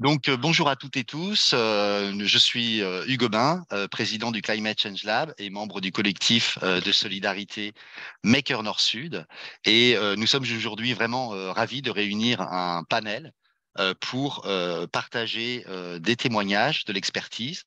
Donc, euh, bonjour à toutes et tous. Euh, je suis euh, Hugo Bain, président du Climate Change Lab et membre du collectif de solidarité Maker Nord-Sud. Et nous sommes aujourd'hui vraiment ravis de réunir un panel pour partager des témoignages, de l'expertise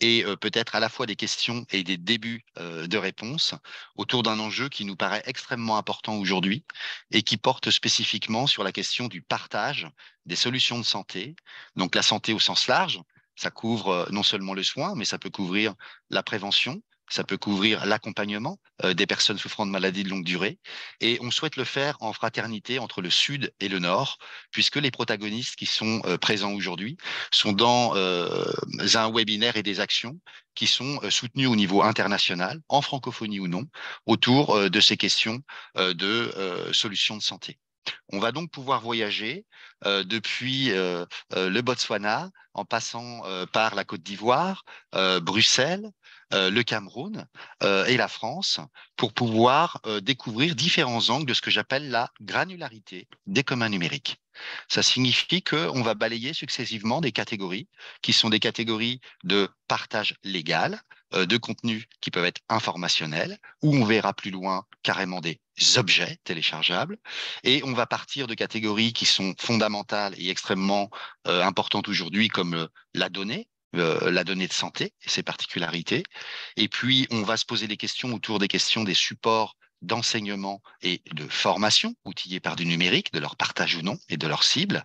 et peut-être à la fois des questions et des débuts de réponses autour d'un enjeu qui nous paraît extrêmement important aujourd'hui et qui porte spécifiquement sur la question du partage des solutions de santé, donc la santé au sens large. Ça couvre non seulement le soin, mais ça peut couvrir la prévention, ça peut couvrir l'accompagnement euh, des personnes souffrant de maladies de longue durée. Et on souhaite le faire en fraternité entre le Sud et le Nord, puisque les protagonistes qui sont euh, présents aujourd'hui sont dans euh, un webinaire et des actions qui sont soutenues au niveau international, en francophonie ou non, autour de ces questions de solutions de santé. On va donc pouvoir voyager depuis le Botswana en passant par la Côte d'Ivoire, Bruxelles, euh, le Cameroun euh, et la France pour pouvoir euh, découvrir différents angles de ce que j'appelle la granularité des communs numériques. Ça signifie qu'on va balayer successivement des catégories qui sont des catégories de partage légal, de contenus qui peuvent être informationnels, où on verra plus loin carrément des objets téléchargeables. Et on va partir de catégories qui sont fondamentales et extrêmement importantes aujourd'hui, comme la donnée, euh, la donnée de santé et ses particularités. Et puis, on va se poser des questions autour des questions des supports d'enseignement et de formation outillés par du numérique, de leur partage ou non et de leur cible.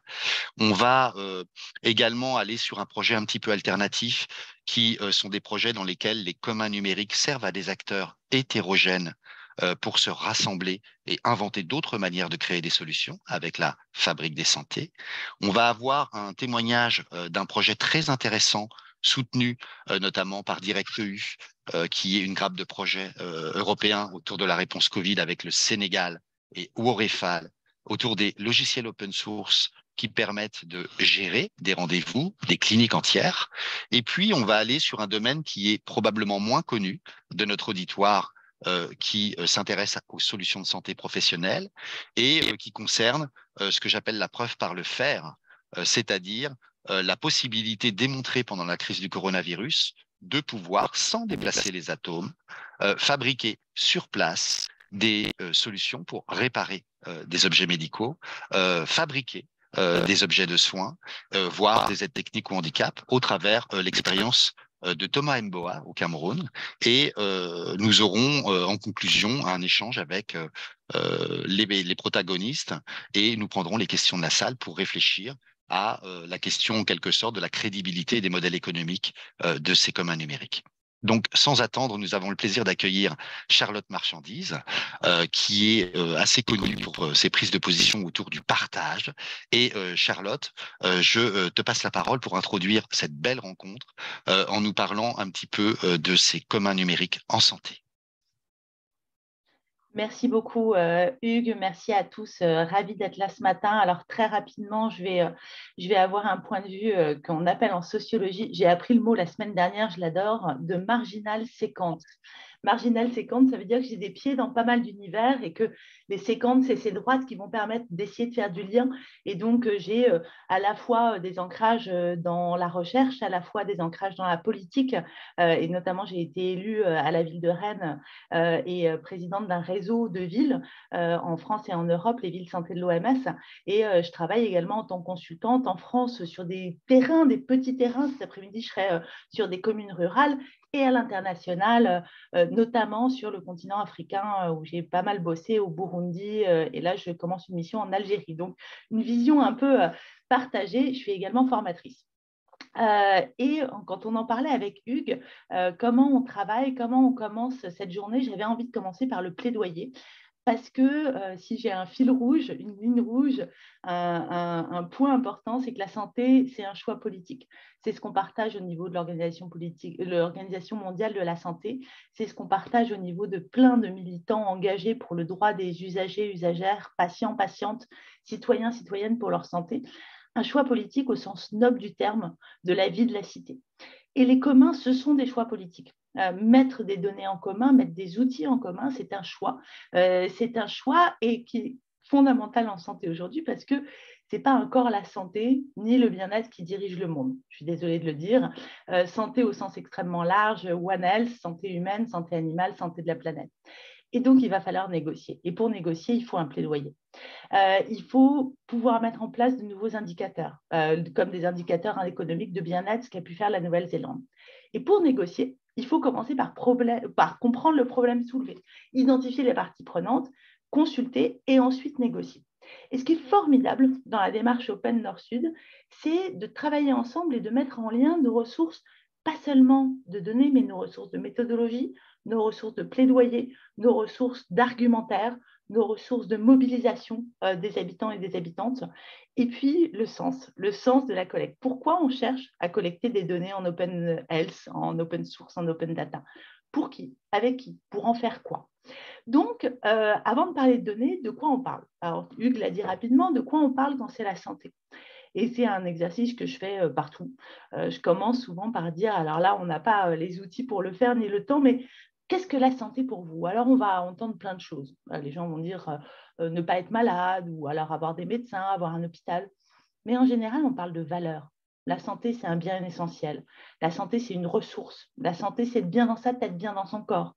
On va euh, également aller sur un projet un petit peu alternatif qui euh, sont des projets dans lesquels les communs numériques servent à des acteurs hétérogènes pour se rassembler et inventer d'autres manières de créer des solutions avec la fabrique des santé. On va avoir un témoignage euh, d'un projet très intéressant soutenu euh, notamment par DirectEU, qui est une grappe de projets européens autour de la réponse Covid avec le Sénégal et Worefal, autour des logiciels open source qui permettent de gérer des rendez-vous, des cliniques entières. Et puis, on va aller sur un domaine qui est probablement moins connu de notre auditoire euh, qui euh, s'intéresse aux solutions de santé professionnelles et euh, qui concerne ce que j'appelle la preuve par le faire, c'est-à-dire la possibilité démontrée pendant la crise du coronavirus de pouvoir, sans déplacer les atomes, fabriquer sur place des solutions pour réparer des objets médicaux, fabriquer des objets de soins, voire des aides techniques ou handicap au travers l'expérience euh, de Thomas Mboa au Cameroun. Et euh, nous aurons euh, en conclusion un échange avec les, les, protagonistes et nous prendrons les questions de la salle pour réfléchir à la question en quelque sorte de la crédibilité des modèles économiques de ces communs numériques. Donc, sans attendre, nous avons le plaisir d'accueillir Charlotte Marchandise, euh, qui est euh, assez connue pour euh, ses prises de position autour du partage. Et Charlotte, je te passe la parole pour introduire cette belle rencontre en nous parlant un petit peu de ces communs numériques en santé. Merci beaucoup, euh, Hugues. Merci à tous. Euh, ravi d'être là ce matin. Alors, très rapidement, je vais, euh, avoir un point de vue qu'on appelle en sociologie. J'ai appris le mot la semaine dernière, je l'adore, de marginal séquence marginal séquente, ça veut dire que j'ai des pieds dans pas mal d'univers et que les séquences, c'est ces droites qui vont permettre d'essayer de faire du lien. Et donc, euh, j'ai euh, à la fois euh, des ancrages dans la recherche, à la fois des ancrages dans la politique. Et notamment, j'ai été élue à la ville de Rennes et présidente d'un réseau de villes en France et en Europe, les villes santé de l'OMS. Et je travaille également en tant que consultante en France sur des terrains, des petits terrains. Cet après-midi, je serai sur des communes rurales et à l'international, euh, notamment sur le continent africain euh, où j'ai pas mal bossé au Burundi euh, et là je commence une mission en Algérie. Donc une vision un peu partagée. Je suis également formatrice. et quand on en parlait avec Hugues, comment on travaille, comment on commence cette journée, j'avais envie de commencer par le plaidoyer parce que euh, si j'ai un fil rouge, une ligne rouge, un, point important, c'est que la santé, c'est un choix politique. C'est ce qu'on partage au niveau de l'organisation politique, l'organisation mondiale de la santé. C'est ce qu'on partage au niveau de plein de militants engagés pour le droit des usagers, usagères, patients, patientes, citoyens, citoyennes pour leur santé. Un choix politique au sens noble du terme de la vie de la cité. Et les communs, ce sont des choix politiques. Euh, mettre des données en commun, mettre des outils en commun, c'est un choix. Euh, c'est un choix et qui est fondamental en santé aujourd'hui parce que c'est pas encore la santé ni le bien-être qui dirige le monde. Je suis désolée de le dire. Euh, santé au sens extrêmement large, One Health, santé humaine, santé animale, santé de la planète. Et donc, il va falloir négocier. Et pour négocier, il faut un plaidoyer. Il faut pouvoir mettre en place de nouveaux indicateurs, comme des indicateurs économiques de bien-être, ce qu'a pu faire la Nouvelle-Zélande. Et pour négocier, il faut commencer par, comprendre le problème soulevé, identifier les parties prenantes, consulter et ensuite négocier. Et ce qui est formidable dans la démarche Open Nord-Sud, c'est de travailler ensemble et de mettre en lien nos ressources, pas seulement de données, mais nos ressources de méthodologie, nos ressources de plaidoyer, nos ressources d'argumentaire, nos ressources de mobilisation euh, des habitants et des habitantes, et puis le sens, le sens de la collecte. Pourquoi on cherche à collecter des données en open health, en open source, en open data? Pour qui? Avec qui? Pour en faire quoi? Donc, euh, avant de parler de données, de quoi on parle? Alors, Hugues l'a dit rapidement, de quoi on parle quand c'est la santé? Et c'est un exercice que je fais euh, partout. je commence souvent par dire, alors là, on n'a pas les outils pour le faire ni le temps, mais Qu'est-ce que la santé pour vous? Alors, on va entendre plein de choses. Euh, les gens vont dire euh, euh, ne pas être malade ou alors avoir des médecins, avoir un hôpital. Mais en général, on parle de valeur. La santé, c'est un bien essentiel. La santé, c'est une ressource. La santé, c'est être bien dans sa tête, bien dans son corps.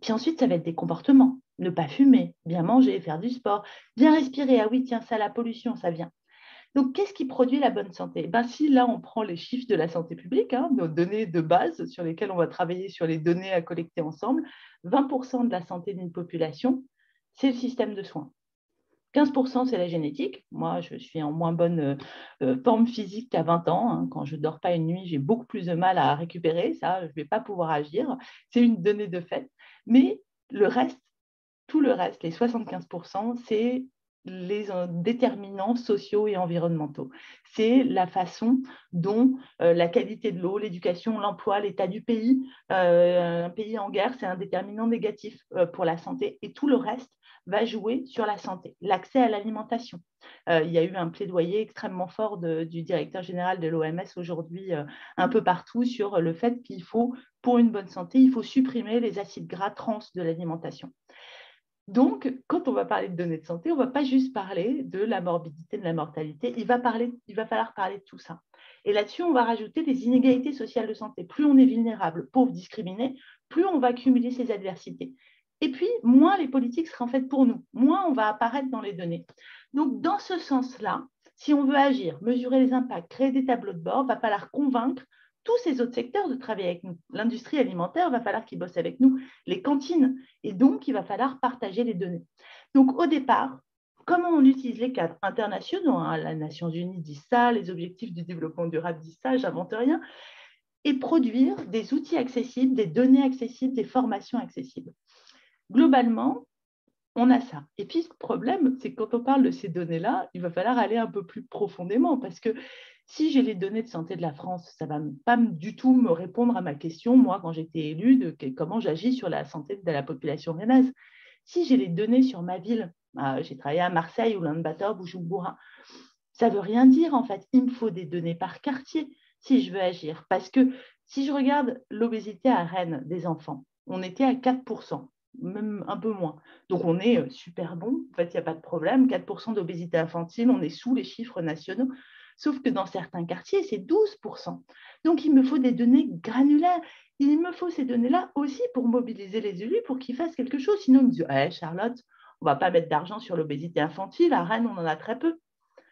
Puis ensuite, ça va être des comportements. Ne pas fumer, bien manger, faire du sport, bien respirer. Ah oui, tiens, ça, la pollution, ça vient. Donc, qu'est-ce qui produit la bonne santé? Ben, Si là, on prend les chiffres de la santé publique, hein, nos données de base sur lesquelles on va travailler sur les données à collecter ensemble, 20% de la santé d'une population, c'est le système de soins. 15%, c'est la génétique. Moi, je suis en moins bonne euh, euh, forme physique qu'à 20 ans. Hein. Quand je ne dors pas une nuit, j'ai beaucoup plus de mal à récupérer. Ça, je ne vais pas pouvoir agir. C'est une donnée de fait. Mais le reste, tout le reste, les 75%, c'est les déterminants sociaux et environnementaux. C'est la façon dont euh, la qualité de l'eau, l'éducation, l'emploi, l'état du pays, euh, un pays en guerre, c'est un déterminant négatif euh, pour la santé et tout le reste va jouer sur la santé. L'accès à l'alimentation. il y a eu un plaidoyer extrêmement fort du directeur général de l'OMS aujourd'hui un peu partout sur le fait qu'il faut, pour une bonne santé, il faut supprimer les acides gras trans de l'alimentation. Donc, quand on va parler de données de santé, on ne va pas juste parler de la morbidité, de la mortalité, il va, falloir parler de tout ça. Et là-dessus, on va rajouter des inégalités sociales de santé. Plus on est vulnérable, pauvre, discriminé, plus on va accumuler ces adversités. Et puis, moins les politiques seront faites pour nous, moins on va apparaître dans les données. Donc, dans ce sens-là, si on veut agir, mesurer les impacts, créer des tableaux de bord, il va falloir convaincre tous ces autres secteurs de travailler avec nous. L'industrie alimentaire, va falloir qu'ils bossent avec nous, les cantines, et donc il va falloir partager les données. Donc au départ, comment on utilise les cadres internationaux hein, Les Nations Unies disent ça, les objectifs du développement durable disent ça, j'invente rien, et produire des outils accessibles, des données accessibles, des formations accessibles. Globalement, on a ça. Et puis, le problème, c'est que quand on parle de ces données-là, il va falloir aller un peu plus profondément parce que si j'ai les données de santé de la France, ça ne va pas du tout me répondre à ma question, moi, quand j'étais élue, de comment j'agis sur la santé de la population rennaise. Si j'ai les données sur ma ville, bah, j'ai travaillé à Marseille, ou Bator, Bujumbura, ça ne veut rien dire, en fait. Il me faut des données par quartier si je veux agir. Parce que si je regarde l'obésité à Rennes des enfants, on était à 4%, même un peu moins. Donc on est euh, super bon, en fait, il n'y a pas de problème. 4% d'obésité infantile, on est sous les chiffres nationaux. Sauf que dans certains quartiers, c'est 12%. Donc, il me faut des données granulaires. Il me faut ces données-là aussi pour mobiliser les élus pour qu'ils fassent quelque chose. Sinon, ils me disent hey, Charlotte, on ne va pas mettre d'argent sur l'obésité infantile. À Rennes, on en a très peu.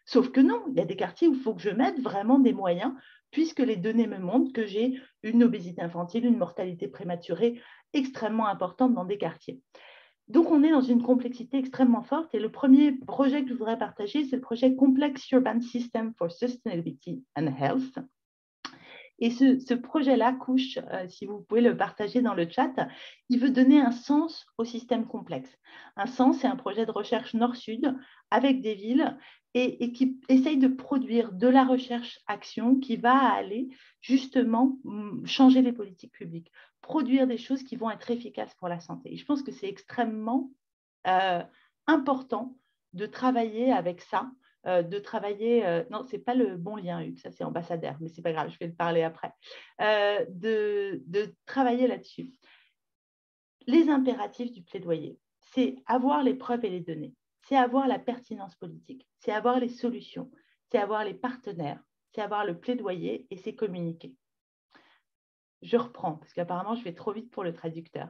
Sauf que non, il y a des quartiers où il faut que je mette vraiment des moyens, puisque les données me montrent que j'ai une obésité infantile, une mortalité prématurée extrêmement importante dans des quartiers. Donc, on est dans une complexité extrêmement forte. Et le premier projet que je voudrais partager, c'est le projet Complex Urban System for Sustainability and Health. Et ce, projet-là couche, euh, si vous pouvez le partager dans le chat, il veut donner un sens au système complexe. Un sens, c'est un projet de recherche nord-sud avec des villes et, qui essaye de produire de la recherche-action qui va aller justement mm, changer les politiques publiques, produire des choses qui vont être efficaces pour la santé. Je pense que c'est extrêmement euh, important de travailler avec ça, euh, de travailler, euh, non, ce n'est pas le bon lien, Hugues, ça c'est ambassadeur, mais ce n'est pas grave, je vais le parler après, de, de travailler là-dessus. Les impératifs du plaidoyer, c'est avoir les preuves et les données c'est avoir la pertinence politique, c'est avoir les solutions, c'est avoir les partenaires, c'est avoir le plaidoyer et c'est communiquer. Je reprends, parce qu'apparemment, je vais trop vite pour le traducteur.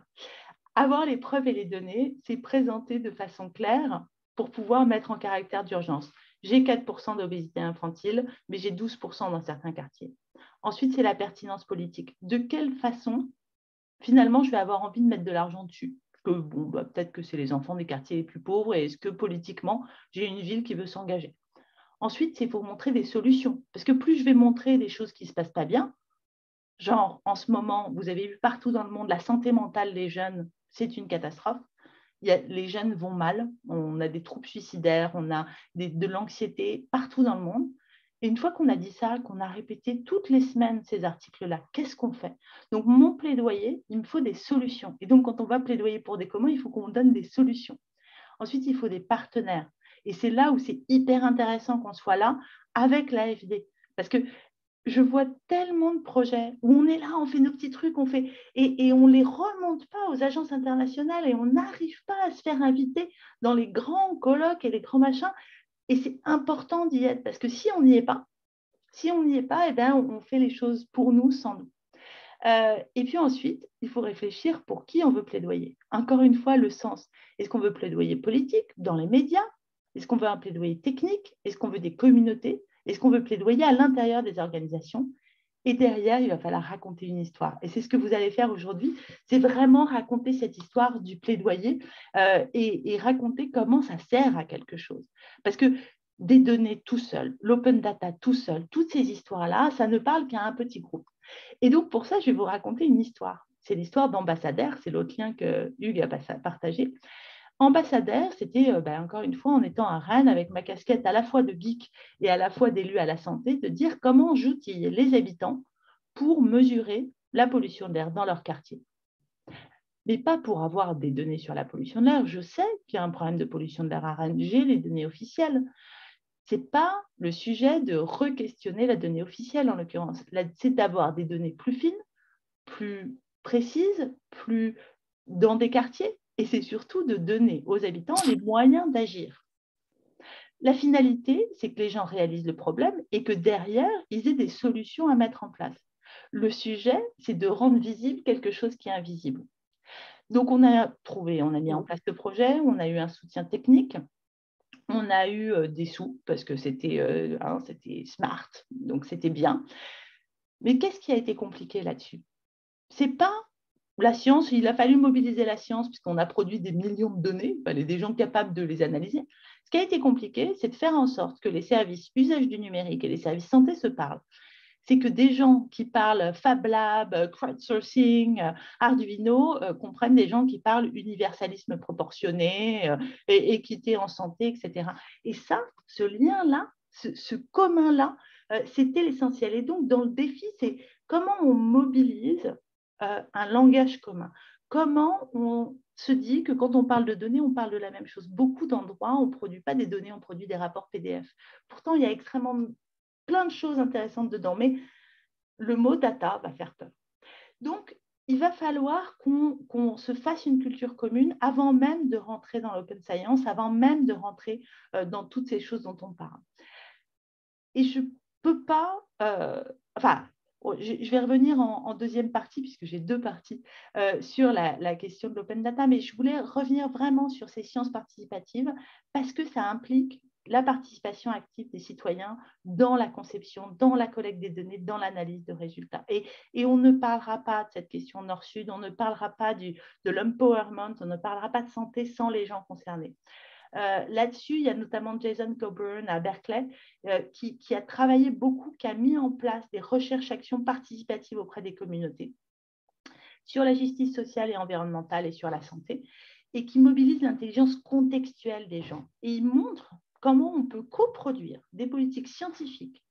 Avoir les preuves et les données, c'est présenter de façon claire pour pouvoir mettre en caractère d'urgence. J'ai 4% d'obésité infantile, mais j'ai 12% dans certains quartiers. Ensuite, c'est la pertinence politique. De quelle façon, finalement, je vais avoir envie de mettre de l'argent dessus? Que bah, peut-être que c'est les enfants des quartiers les plus pauvres et est-ce que politiquement, j'ai une ville qui veut s'engager? Ensuite, c'est pour montrer des solutions. Parce que plus je vais montrer des choses qui ne se passent pas bien, genre en ce moment, vous avez vu partout dans le monde, la santé mentale des jeunes, c'est une catastrophe. Les jeunes vont mal, on a des troubles suicidaires, on a de l'anxiété partout dans le monde. Et une fois qu'on a dit ça, qu'on a répété toutes les semaines ces articles-là, qu'est-ce qu'on fait? Donc, mon plaidoyer, il me faut des solutions. Et donc, quand on va plaidoyer pour des communs, il faut qu'on donne des solutions. Ensuite, il faut des partenaires. Et c'est là où c'est hyper intéressant qu'on soit là avec l'AFD. Parce que je vois tellement de projets où on est là, on fait nos petits trucs, on fait et, on ne les remonte pas aux agences internationales et on n'arrive pas à se faire inviter dans les grands colloques et les grands machins. Et c'est important d'y être parce que si on n'y est pas, si on n'y est pas, eh bien, on fait les choses pour nous, sans nous. Euh, et puis ensuite, il faut réfléchir pour qui on veut plaidoyer. Encore une fois, le sens. Est-ce qu'on veut plaidoyer politique dans les médias? Est-ce qu'on veut un plaidoyer technique? Est-ce qu'on veut des communautés? Est-ce qu'on veut plaidoyer à l'intérieur des organisations Et derrière, il va falloir raconter une histoire. Et c'est ce que vous allez faire aujourd'hui, c'est vraiment raconter cette histoire du plaidoyer euh, et, raconter comment ça sert à quelque chose. Parce que des données tout seul, l'open data tout seul, toutes ces histoires-là, ça ne parle qu'à un petit groupe. Et donc, pour ça, je vais vous raconter une histoire. C'est l'histoire d'ambassadeur, c'est l'autre lien que Hugues a partagé. Ambassadeur, c'était euh, ben, encore une fois en étant à Rennes avec ma casquette à la fois de geek et à la fois d'élu à la santé, de dire comment j'outille les habitants pour mesurer la pollution de l'air dans leur quartier. Mais pas pour avoir des données sur la pollution de l'air. Je sais qu'il y a un problème de pollution de l'air à Rennes. J'ai les données officielles. Ce n'est pas le sujet de re-questionner la donnée officielle, en l'occurrence. C'est d'avoir des données plus fines, plus précises, plus dans des quartiers, et c'est surtout de donner aux habitants les moyens d'agir. La finalité, c'est que les gens réalisent le problème et que derrière, ils aient des solutions à mettre en place. Le sujet, c'est de rendre visible quelque chose qui est invisible. Donc, on a trouvé, on a mis en place le projet, on a eu un soutien technique, on a eu euh, des sous parce que c'était euh, hein, smart, donc c'était bien. Mais qu'est-ce qui a été compliqué là-dessus? C'est pas la science, il a fallu mobiliser la science puisqu'on a produit des millions de données, il fallait des gens capables de les analyser. Ce qui a été compliqué, c'est de faire en sorte que les services usage du numérique et les services santé se parlent. C'est que des gens qui parlent Fab Lab, crowdsourcing, Arduino euh, comprennent des gens qui parlent universalisme proportionné, euh, et équité en santé, etc. Et ça, ce lien-là, ce, commun-là, euh, c'était l'essentiel. Et donc, dans le défi, c'est comment on mobilise euh, un langage commun. Comment on se dit que quand on parle de données, on parle de la même chose? Beaucoup d'endroits, on ne produit pas des données, on produit des rapports PDF. Pourtant, il y a extrêmement plein de choses intéressantes dedans, mais le mot data va faire peur. Donc, il va falloir qu'on se fasse une culture commune avant même de rentrer dans l'open science, avant même de rentrer euh, dans toutes ces choses dont on parle. Et je ne peux pas, euh, enfin, je vais revenir en, deuxième partie, puisque j'ai deux parties, euh, sur la, question de l'open data, mais je voulais revenir vraiment sur ces sciences participatives parce que ça implique la participation active des citoyens dans la conception, dans la collecte des données, dans l'analyse de résultats. Et, on ne parlera pas de cette question nord-sud, on ne parlera pas de l'empowerment, on ne parlera pas de santé sans les gens concernés. Euh, là-dessus, il y a notamment Jason Coburn à Berkeley euh, qui, a travaillé beaucoup, qui a mis en place des recherches-actions participatives auprès des communautés sur la justice sociale et environnementale et sur la santé, et qui mobilise l'intelligence contextuelle des gens. Et il montre comment on peut coproduire des politiques scientifiques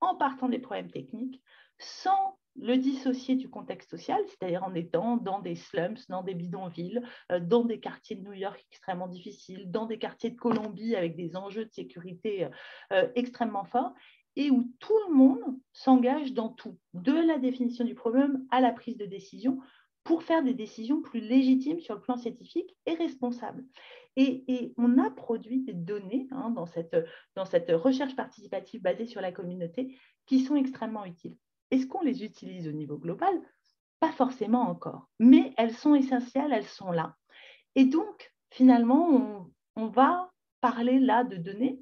en partant des problèmes techniques sans le dissocier du contexte social, c'est-à-dire en étant dans des slums, dans des bidonvilles, euh, dans des quartiers de New York extrêmement difficiles, dans des quartiers de Colombie avec des enjeux de sécurité euh, euh, extrêmement forts, et où tout le monde s'engage dans tout, de la définition du problème à la prise de décision, pour faire des décisions plus légitimes sur le plan scientifique et responsables. Et, on a produit des données hein, dans cette recherche participative basée sur la communauté qui sont extrêmement utiles. Est-ce qu'on les utilise au niveau global? Pas forcément encore, mais elles sont essentielles, elles sont là. Et donc, finalement, on, va parler là de données.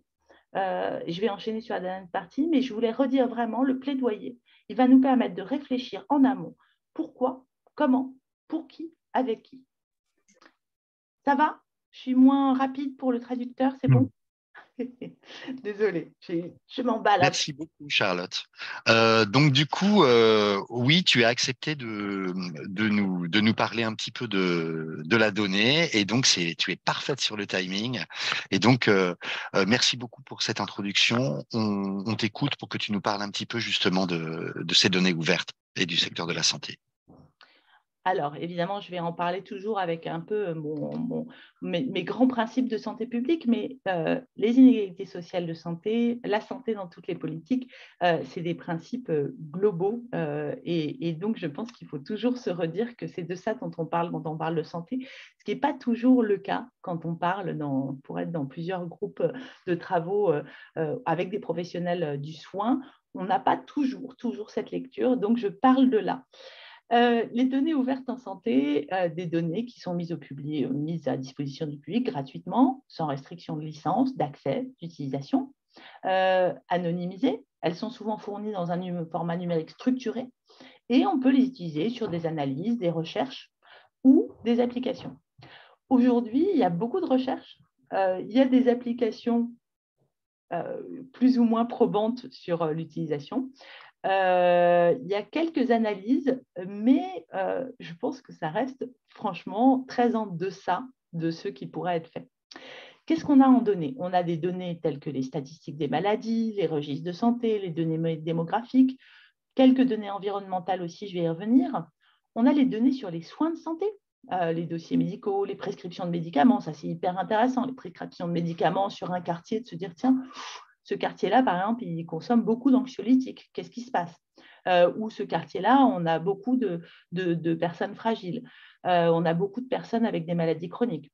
Euh, je vais enchaîner sur la dernière partie, mais je voulais redire vraiment le plaidoyer. Il va nous permettre de réfléchir en amont. Pourquoi? Comment? Pour qui? Avec qui? Ça va? Je suis moins rapide pour le traducteur, c'est bon? Désolée, je m'emballe. Merci beaucoup, Charlotte. Euh, donc, du coup, euh, oui, tu as accepté de, nous, parler un petit peu de, la donnée. Et donc, tu es parfaite sur le timing. Et donc, euh, merci beaucoup pour cette introduction. On, t'écoute pour que tu nous parles un petit peu justement de ces données ouvertes et du secteur de la santé. Alors, évidemment, je vais en parler toujours avec un peu euh, mes, grands principes de santé publique, mais euh, les inégalités sociales de santé, la santé dans toutes les politiques, euh, c'est des principes globaux. Et, donc, je pense qu'il faut toujours se redire que c'est de ça dont on parle quand on parle de santé, ce qui n'est pas toujours le cas quand on parle dans, pour être dans plusieurs groupes de travaux avec des professionnels du soin. On n'a pas toujours, toujours cette lecture, donc je parle de là. Euh, les données ouvertes en santé, euh, des données qui sont mises, à disposition du public gratuitement, sans restriction de licence, d'accès, d'utilisation, euh, anonymisées. Elles sont souvent fournies dans un format numérique structuré et on peut les utiliser sur des analyses, des recherches ou des applications. Aujourd'hui, il y a beaucoup de recherches. il y a des applications plus ou moins probantes sur l'utilisation. Euh, il y a quelques analyses, mais euh, je pense que ça reste franchement très en deçà de ce qui pourrait être fait. Qu'est-ce qu'on a en données? On a des données telles que les statistiques des maladies, les registres de santé, les données démographiques, quelques données environnementales aussi, je vais y revenir. On a les données sur les soins de santé, euh, les dossiers médicaux, les prescriptions de médicaments, ça c'est hyper intéressant, les prescriptions de médicaments sur un quartier, de se dire, tiens, ce quartier-là, par exemple, il consomme beaucoup d'anxiolytiques. Qu'est-ce qui se passe? Euh, Ou ce quartier-là, on a beaucoup de, personnes fragiles. Euh, on a beaucoup de personnes avec des maladies chroniques.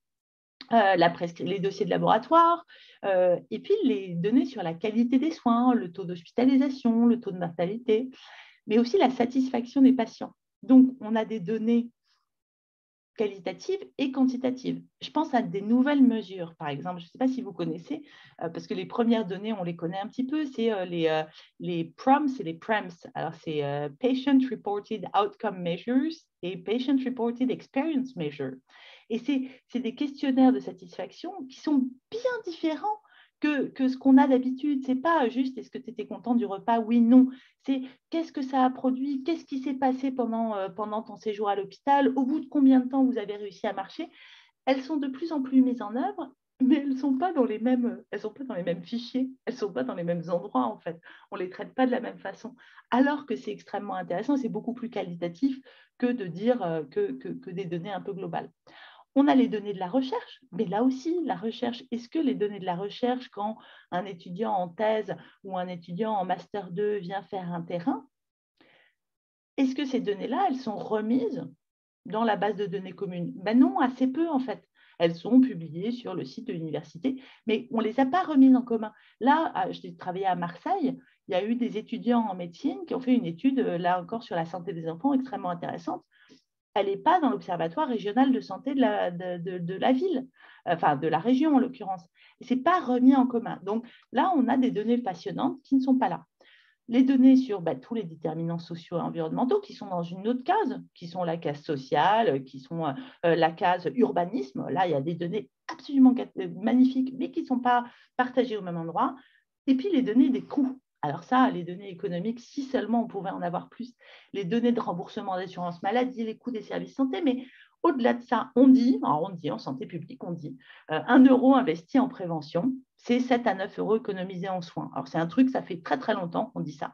Euh, les dossiers de laboratoire, et puis les données sur la qualité des soins, le taux d'hospitalisation, le taux de mortalité, mais aussi la satisfaction des patients. Donc, on a des données qualitative et quantitative. Je pense à des nouvelles mesures, par exemple. Je ne sais pas si vous connaissez, euh, parce que les premières données, on les connaît un petit peu, c'est euh, les, euh, les PROMS et les PREMS. Alors, c'est Patient Reported Outcome Measures et Patient Reported Experience Measure. Et c'est des questionnaires de satisfaction qui sont bien différents que, ce qu'on a d'habitude. C'est pas juste est-ce que tu étais content du repas, oui, non. C'est qu'est-ce que ça a produit, qu'est-ce qui s'est passé pendant, euh, ton séjour à l'hôpital, au bout de combien de temps vous avez réussi à marcher. Elles sont de plus en plus mises en œuvre, mais elles ne sont pas dans les mêmes, elles sont pas dans les mêmes fichiers, elles ne sont pas dans les mêmes endroits en fait. On ne les traite pas de la même façon. Alors que c'est extrêmement intéressant, c'est beaucoup plus qualitatif que de dire euh, que des données un peu globales. On a les données de la recherche, mais là aussi, la recherche, est-ce que les données de la recherche, quand un étudiant en thèse ou un étudiant en master 2 vient faire un terrain, est-ce que ces données-là, elles sont remises dans la base de données commune Ben non, assez peu en fait. Elles sont publiées sur le site de l'université, mais on ne les a pas remises en commun. Là, j'ai travaillé à Marseille, il y a eu des étudiants en médecine qui ont fait une étude, là encore, sur la santé des enfants extrêmement intéressante elle n'est pas dans l'Observatoire régional de santé de la, ville, enfin de la région en l'occurrence. Ce n'est pas remis en commun. Donc là, on a des données passionnantes qui ne sont pas là. Les données sur bah, tous les déterminants sociaux et environnementaux qui sont dans une autre case, qui sont la case sociale, qui sont euh, euh, la case urbanisme. Là, il y a des données absolument magnifiques, mais qui ne sont pas partagées au même endroit. Et puis les données des coûts. Alors ça, les données économiques, si seulement on pouvait en avoir plus, les données de remboursement d'assurance maladie, les coûts des services santé, mais au-delà de ça, on dit, on dit en santé publique, on dit, euh, un euro investi en prévention, c'est 7 à 9 euros économisés en soins. Alors c'est un truc, ça fait très très longtemps qu'on dit ça.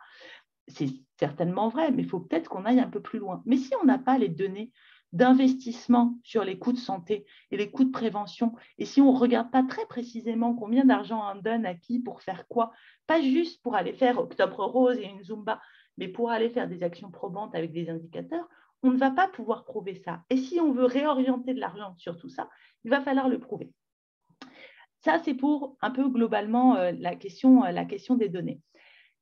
C'est certainement vrai, mais il faut peut-être qu'on aille un peu plus loin. Mais si on n'a pas les données d'investissement sur les coûts de santé et les coûts de prévention. Et si on ne regarde pas très précisément combien d'argent on donne à qui pour faire quoi, pas juste pour aller faire Octobre Rose et une Zumba, mais pour aller faire des actions probantes avec des indicateurs, on ne va pas pouvoir prouver ça. Et si on veut réorienter de l'argent sur tout ça, il va falloir le prouver. Ça, c'est pour un peu globalement la, question, la question des données.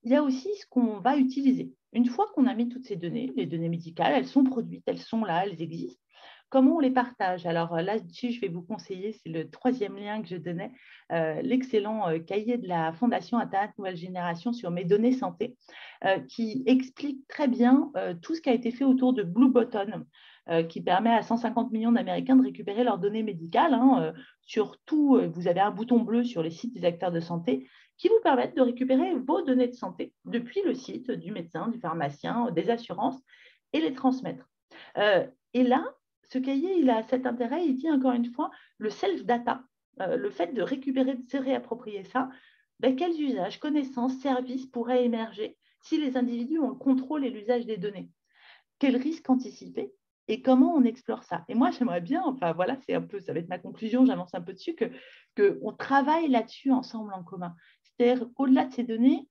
Il y a aussi ce qu'on va utiliser. Une fois qu'on a mis toutes ces données, les données médicales, elles sont produites, elles sont là, elles existent. Comment on les partage? Alors euh, là-dessus, je vais vous conseiller, c'est le troisième lien que je donnais, euh, l'excellent euh, cahier de la Fondation Internet Nouvelle Génération sur mes données santé, qui explique très bien tout ce qui a été fait autour de Blue Button, qui permet à 150 millions d'Américains de récupérer leurs données médicales. Hein, surtout, vous avez un bouton bleu sur les sites des acteurs de santé qui vous permettent de récupérer vos données de santé depuis le site du médecin, du pharmacien, des assurances et les transmettre. et là, ce cahier, il a cet intérêt, il dit encore une fois, le self-data, euh, le fait de récupérer, de se réapproprier ça, ben, quels usages, connaissances, services pourraient émerger si les individus ont le contrôle et l'usage des données? Quels risques anticiper et comment on explore ça Et moi, j'aimerais bien, enfin voilà, c'est un peu, ça va être ma conclusion, j'avance un peu dessus, que qu'on travaille là-dessus ensemble en commun. C'est-à-dire, au-delà de ces données,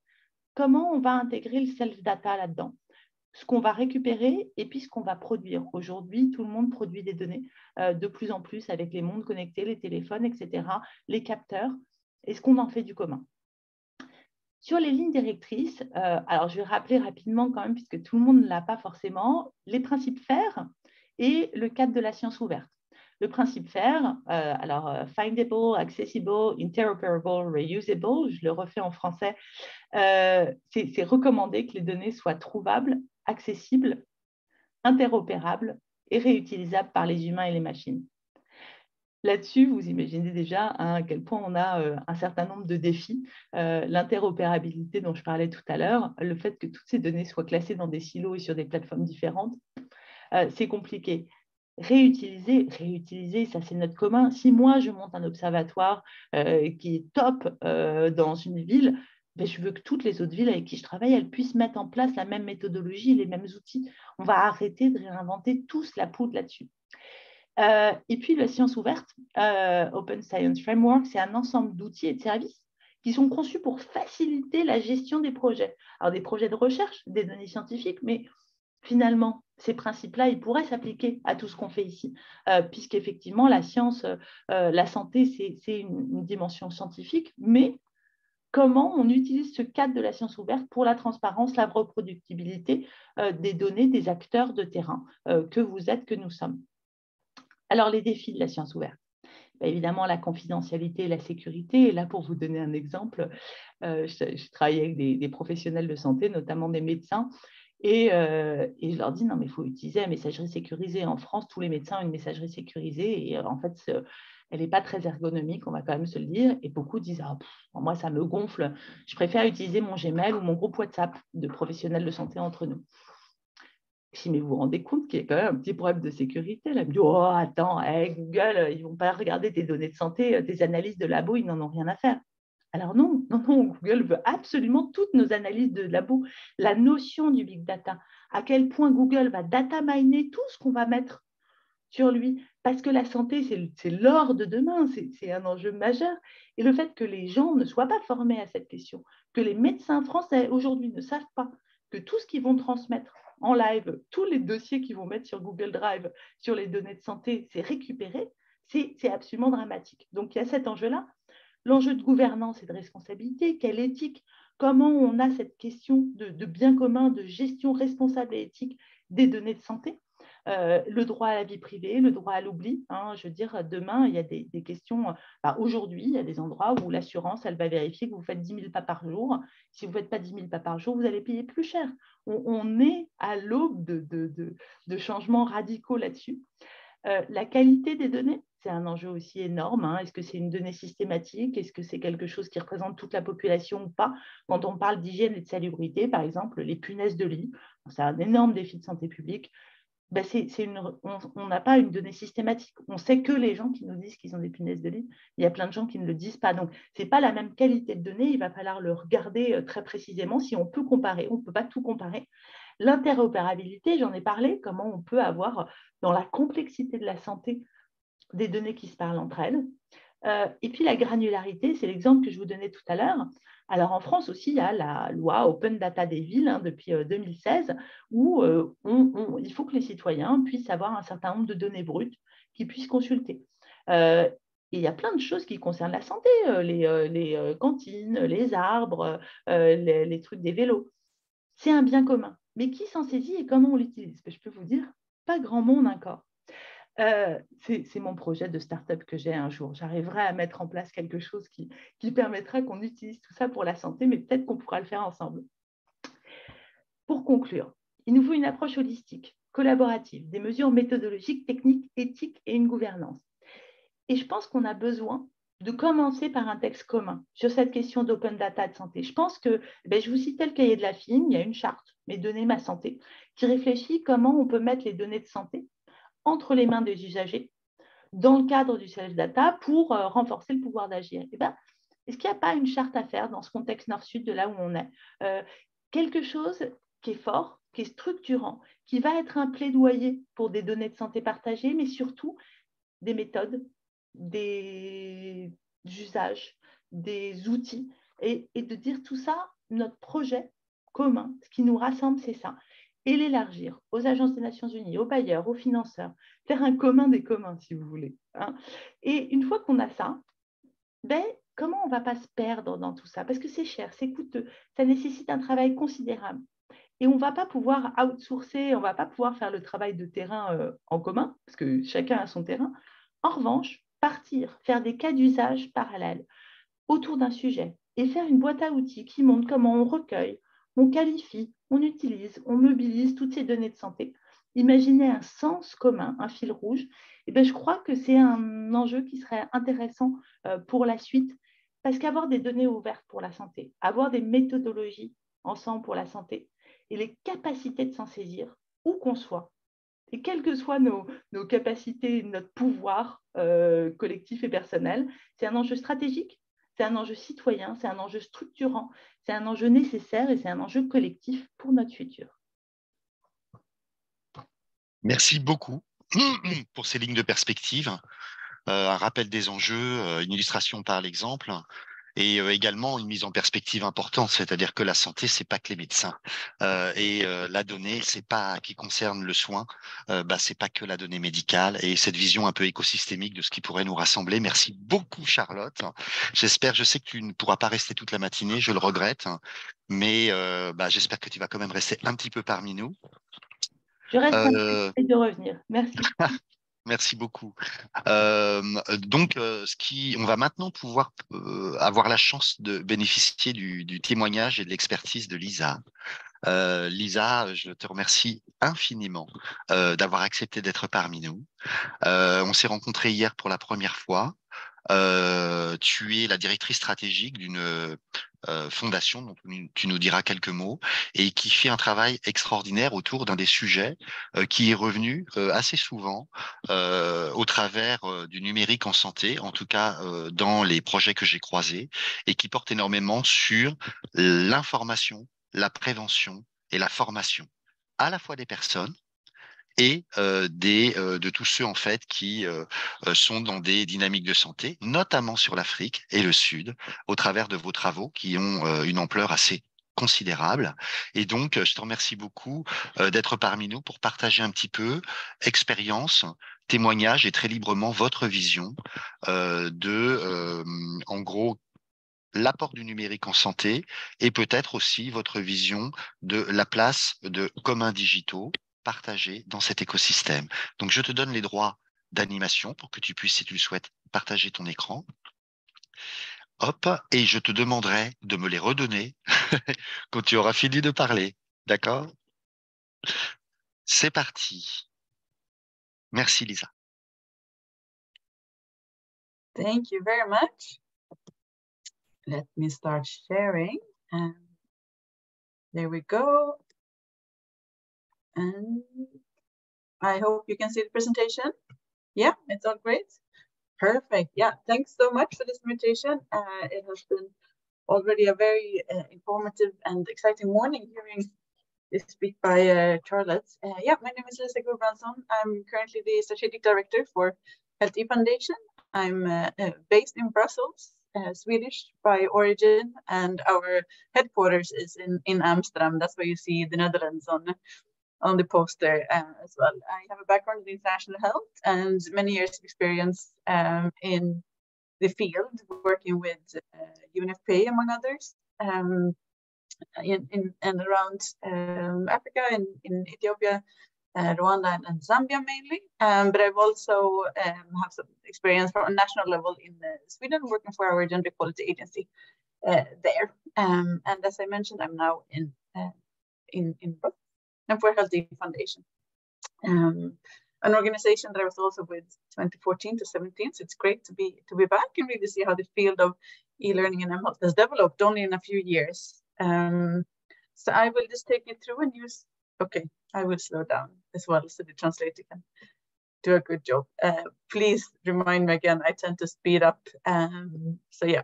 comment on va intégrer le self-data là-dedans? Ce qu'on va récupérer et puis ce qu'on va produire. Aujourd'hui, tout le monde produit des données euh, de plus en plus avec les mondes connectés, les téléphones, etc., les capteurs, et ce qu'on en fait du commun. Sur les lignes directrices, euh, alors je vais rappeler rapidement quand même, puisque tout le monde ne l'a pas forcément, les principes FAIR et le cadre de la science ouverte. Le principe FAIR, euh, alors findable, accessible, interoperable, reusable, je le refais en français, c'est recommandé que les données soient trouvables, accessible, interopérable et réutilisable par les humains et les machines. Là-dessus, vous imaginez déjà à quel point on a euh, un certain nombre de défis. Euh, l'interopérabilité dont je parlais tout à l'heure, le fait que toutes ces données soient classées dans des silos et sur des plateformes différentes, euh, c'est compliqué. Réutiliser, réutiliser, ça c'est notre commun. Si moi je monte un observatoire qui est top dans une ville, ben, je veux que toutes les autres villes avec qui je travaille, elles puissent mettre en place la même méthodologie, les mêmes outils. On va arrêter de réinventer tous la poudre là-dessus. Euh, et puis, la science ouverte, euh, Open Science Framework, c'est un ensemble d'outils et de services qui sont conçus pour faciliter la gestion des projets. Alors, des projets de recherche, des données scientifiques, mais finalement, ces principes-là, ils pourraient s'appliquer à tout ce qu'on fait ici, euh, puisqu'effectivement, la science, la santé, c'est une, dimension scientifique, mais comment on utilise ce cadre de la science ouverte pour la transparence, la reproductibilité euh, des données des acteurs de terrain euh, que vous êtes, que nous sommes. Alors, les défis de la science ouverte. Bah, évidemment, la confidentialité et la sécurité. Et là, pour vous donner un exemple, euh, je, travaille avec des, professionnels de santé, notamment des médecins, et, et, je leur dis, non, mais il faut utiliser la messagerie sécurisée. En France, tous les médecins ont une messagerie sécurisée. Et en fait, elle n'est pas très ergonomique, on va quand même se le dire. Et beaucoup disent ah, Moi, ça me gonfle. Je préfère utiliser mon Gmail ou mon groupe WhatsApp de professionnels de santé entre nous. Si, mais vous vous rendez compte qu'il y a quand même un petit problème de sécurité. Elle me dit Oh, attends, Google, ils ne vont pas regarder tes données de santé, tes analyses de labo, ils n'en ont rien à faire. Alors non, non, non, Google veut absolument toutes nos analyses de labo, la notion du big data, à quel point Google va data miner tout ce qu'on va mettre sur lui, parce que la santé, c'est l'or de demain, c'est un enjeu majeur. Et le fait que les gens ne soient pas formés à cette question, que les médecins français aujourd'hui ne savent pas que tout ce qu'ils vont transmettre en live, tous les dossiers qu'ils vont mettre sur Google Drive, sur les données de santé, c'est récupéré, c'est absolument dramatique. Donc il y a cet enjeu-là. L'enjeu de gouvernance et de responsabilité, quelle éthique, comment on a cette question de, bien commun, de gestion responsable et éthique des données de santé? Euh, le droit à la vie privée, le droit à l'oubli. Hein, je veux dire, demain, il y a des, questions. Aujourd'hui, il y a des endroits où l'assurance, elle va vérifier que vous faites 10 000 pas par jour. Si vous ne faites pas 10 000 pas par jour, vous allez payer plus cher. On, est à l'aube de, changements radicaux là-dessus. Euh, la qualité des données, c'est un enjeu aussi énorme. Hein. Est-ce que c'est une donnée systématique? Est-ce que c'est quelque chose qui représente toute la population ou pas? Quand on parle d'hygiène et de salubrité, par exemple, les punaises de lit, c'est un énorme défi de santé publique. Ben, on n'a pas une donnée systématique. On sait que les gens qui nous disent qu'ils ont des punaises de lit. Il y a plein de gens qui ne le disent pas. Donc, ce n'est pas la même qualité de données. Il va falloir le regarder euh, très précisément si on peut comparer. On ne peut pas tout comparer. L'interopérabilité, j'en ai parlé, comment on peut avoir dans la complexité de la santé des données qui se parlent entre elles. Euh, et puis la granularité, c'est l'exemple que je vous donnais tout à l'heure. Alors en France aussi, il y a la loi Open Data des villes hein, depuis 2016, euh, où euh, il faut que les citoyens puissent avoir un certain nombre de données brutes qu'ils puissent consulter. Et il y a plein de choses qui concernent la santé, les, cantines, les arbres, les, les, trucs des vélos. C'est un bien commun. Mais qui s'en saisit et comment on l'utilise? Je peux vous dire, pas grand monde encore. Euh, c'est mon projet de start-up que j'ai un jour. J'arriverai à mettre en place quelque chose qui, permettra qu'on utilise tout ça pour la santé, mais peut-être qu'on pourra le faire ensemble. Pour conclure, il nous faut une approche holistique, collaborative, des mesures méthodologiques, techniques, éthiques et une gouvernance. Et je pense qu'on a besoin de commencer par un texte commun sur cette question d'open data de santé. Je pense que, ben, je vous citais le cahier de la FIM, il y a une charte, Mes données, ma santé, qui réfléchit comment on peut mettre les données de santé entre les mains des usagers dans le cadre du self-data pour euh, renforcer le pouvoir d'agir. Eh ben, est-ce qu'il n'y a pas une charte à faire dans ce contexte nord-sud de là où on est? Euh, Quelque chose qui est fort, qui est structurant, qui va être un plaidoyer pour des données de santé partagées, mais surtout des méthodes, des usages, des outils, et, et de dire tout ça, notre projet commun, ce qui nous rassemble, c'est ça et l'élargir aux agences des Nations Unies, aux bailleurs, aux financeurs, faire un commun des communs, si vous voulez. Hein. Et une fois qu'on a ça, ben, comment on ne va pas se perdre dans tout ça? Parce que c'est cher, c'est coûteux, ça nécessite un travail considérable. Et on ne va pas pouvoir outsourcer, on ne va pas pouvoir faire le travail de terrain euh, en commun, parce que chacun a son terrain. En revanche, partir, faire des cas d'usage parallèles autour d'un sujet et faire une boîte à outils qui montre comment on recueille, on qualifie, on utilise, on mobilise toutes ces données de santé. Imaginez un sens commun, un fil rouge. Eh bien, je crois que c'est un enjeu qui serait intéressant euh, pour la suite, parce qu'avoir des données ouvertes pour la santé, avoir des méthodologies ensemble pour la santé et les capacités de s'en saisir, où qu'on soit, et quelles que soient nos, capacités, notre pouvoir euh, collectif et personnel, c'est un enjeu stratégique, c'est un enjeu citoyen, c'est un enjeu structurant, c'est un enjeu nécessaire et c'est un enjeu collectif pour notre futur. Merci beaucoup pour ces lignes de perspective, euh, un rappel des enjeux, euh, une illustration par l'exemple et euh, également une mise en perspective importante, c'est-à-dire que la santé, c'est pas que les médecins euh, et euh, la donnée, c'est pas qui concerne le soin, bah c'est pas que la donnée médicale et cette vision un peu écosystémique de ce qui pourrait nous rassembler. Merci beaucoup Charlotte. J'espère, je sais que tu ne pourras pas rester toute la matinée, je le regrette, mais bah, j'espère que tu vas quand même rester un petit peu parmi nous. Je reste euh... de revenir. Merci. Merci beaucoup. Euh, donc, euh, ce qui, on va maintenant pouvoir euh, avoir la chance de bénéficier du, du témoignage et de l'expertise de Lisa. Lisa, je te remercie infiniment d'avoir accepté d'être parmi nous. on s'est rencontrés hier pour la première fois. Euh, tu es la directrice stratégique d'une euh, fondation dont tu nous diras quelques mots et qui fait un travail extraordinaire autour d'un des sujets euh, qui est revenu assez souvent au travers du numérique en santé, en tout cas dans les projets que j'ai croisés et qui porte énormément sur l'information, la prévention et la formation à la fois des personnes et euh, des, euh, de tous ceux en fait qui euh, sont dans des dynamiques de santé, notamment sur l'Afrique et le Sud, au travers de vos travaux qui ont une ampleur assez considérable. Et donc, je te remercie beaucoup d'être parmi nous pour partager un petit peu expérience, témoignage et très librement votre vision de, en gros, l'apport du numérique en santé et peut-être aussi votre vision de la place de communs digitaux partager dans cet écosystème. Donc, je te donne les droits d'animation pour que tu puisses, si tu le souhaites, partager ton écran. Hop, et je te demanderai de me les redonner quand tu auras fini de parler. D'accord? C'est parti. Merci Lisa. Thank you very much. Let me start sharing. And there we go. And I hope you can see the presentation. Yeah, it's all great. Perfect. Yeah, thanks so much for this invitation. Uh, it has been already a very uh, informative and exciting morning hearing this speak by uh, Charlotte. Uh, yeah, my name is Lisa Gurbransson. I'm currently the Strategic Director for Healthy Foundation. I'm uh, uh, based in Brussels, Swedish by origin, and our headquarters is in, in Amsterdam. That's where you see the Netherlands on on the poster uh, as well. I have a background in international health and many years of experience um, in the field, working with uh, UNFPA among others, um, in, in and around um, Africa, in, in Ethiopia, uh, Rwanda, and, Zambia mainly. Um, but I've also um, have some experience from a national level in uh, Sweden, working for our gender equality agency uh, there. Um, and as I mentioned, I'm now in uh, in in and for Healthy Foundation. Um, an organization that I was also with 2014 to 17. So it's great to be to be back and really see how the field of e-learning and health has developed only in a few years. Um, so I will just take you through and use. Okay, I will slow down as well so the translator can do a good job. Uh, please remind me again. I tend to speed up. Um, so yeah,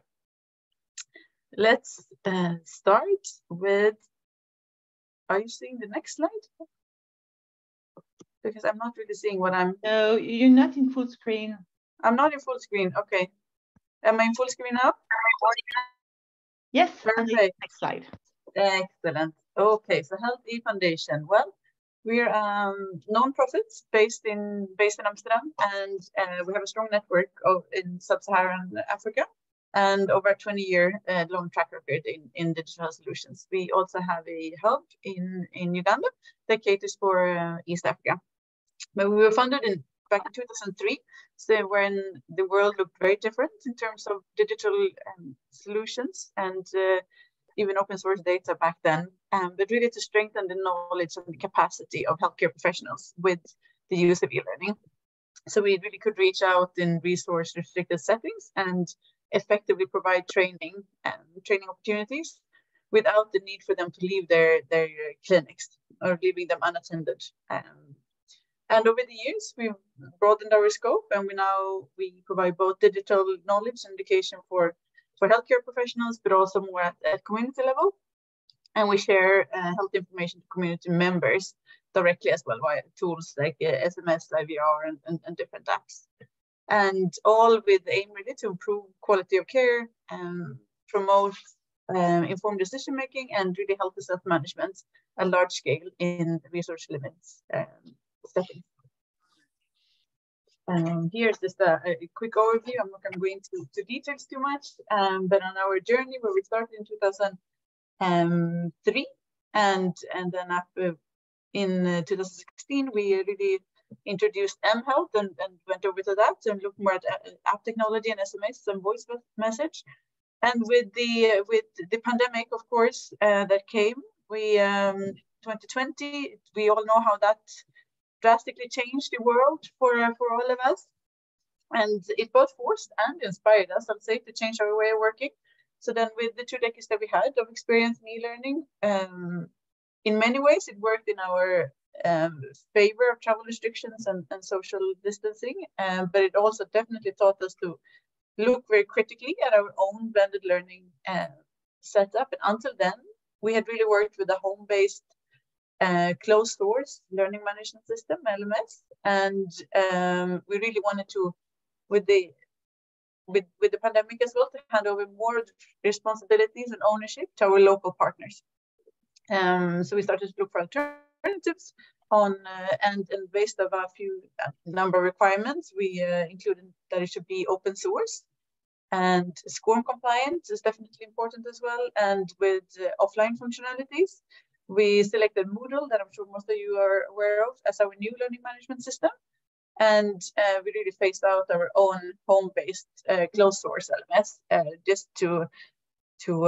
let's uh, start with. Are you seeing the next slide? because I'm not really seeing what I'm. No, you're not in full screen. I'm not in full screen. Okay. Am I in full screen now? Yes. Perfect. Next slide. Excellent. Okay, so Healthy Foundation. Well, we're um, non-profits based in based in Amsterdam, and uh, we have a strong network of in sub-Saharan Africa and over a 20 year uh, long track record in, in digital solutions. We also have a hub in, in Uganda that caters for uh, East Africa. But we were founded in back in 2003, so when the world looked very different in terms of digital um, solutions and uh, even open source data back then, um, but really to strengthen the knowledge and the capacity of healthcare professionals with the use of e-learning. So we really could reach out in resource restricted settings and effectively provide training and training opportunities without the need for them to leave their, their clinics or leaving them unattended. Um, and over the years, we've broadened our scope, and we now we provide both digital knowledge and education for for healthcare professionals, but also more at, at community level. And we share uh, health information to community members directly as well via tools like uh, SMS, IVR, and, and, and, different apps. And all with aim really to improve quality of care, and promote um, informed decision making, and really help the self management at large scale in resource limits. Um, settings. Um, here's just a, a, quick overview. I'm not going to go into to details too much, um, but on our journey where we started in 2003, and and then after in uh, 2016 we really introduced mHealth and, and went over to that and looked more at uh, app technology and SMS and voice message. And with the with the pandemic, of course, uh, that came, we um, 2020, we all know how that drastically changed the world for, uh, for all of us. And it both forced and inspired us, I'd say, to change our way of working. So then with the two decades that we had of experience in e-learning, um, in many ways it worked in our um, favor of travel restrictions and, and social distancing, um, but it also definitely taught us to look very critically at our own blended learning uh, setup. And until then, we had really worked with a home-based uh, closed source learning management system, LMS. And um, we really wanted to, with the with, with the pandemic as well, to hand over more responsibilities and ownership to our local partners. Um, so we started to look for alternatives on, uh, and, and based on a few uh, number of requirements, we uh, included that it should be open source and SCORM compliant is definitely important as well, and with uh, offline functionalities we selected Moodle, that I'm sure most of you are aware of, as our new learning management system. And uh, we really phased out our own home-based uh, closed source LMS just to to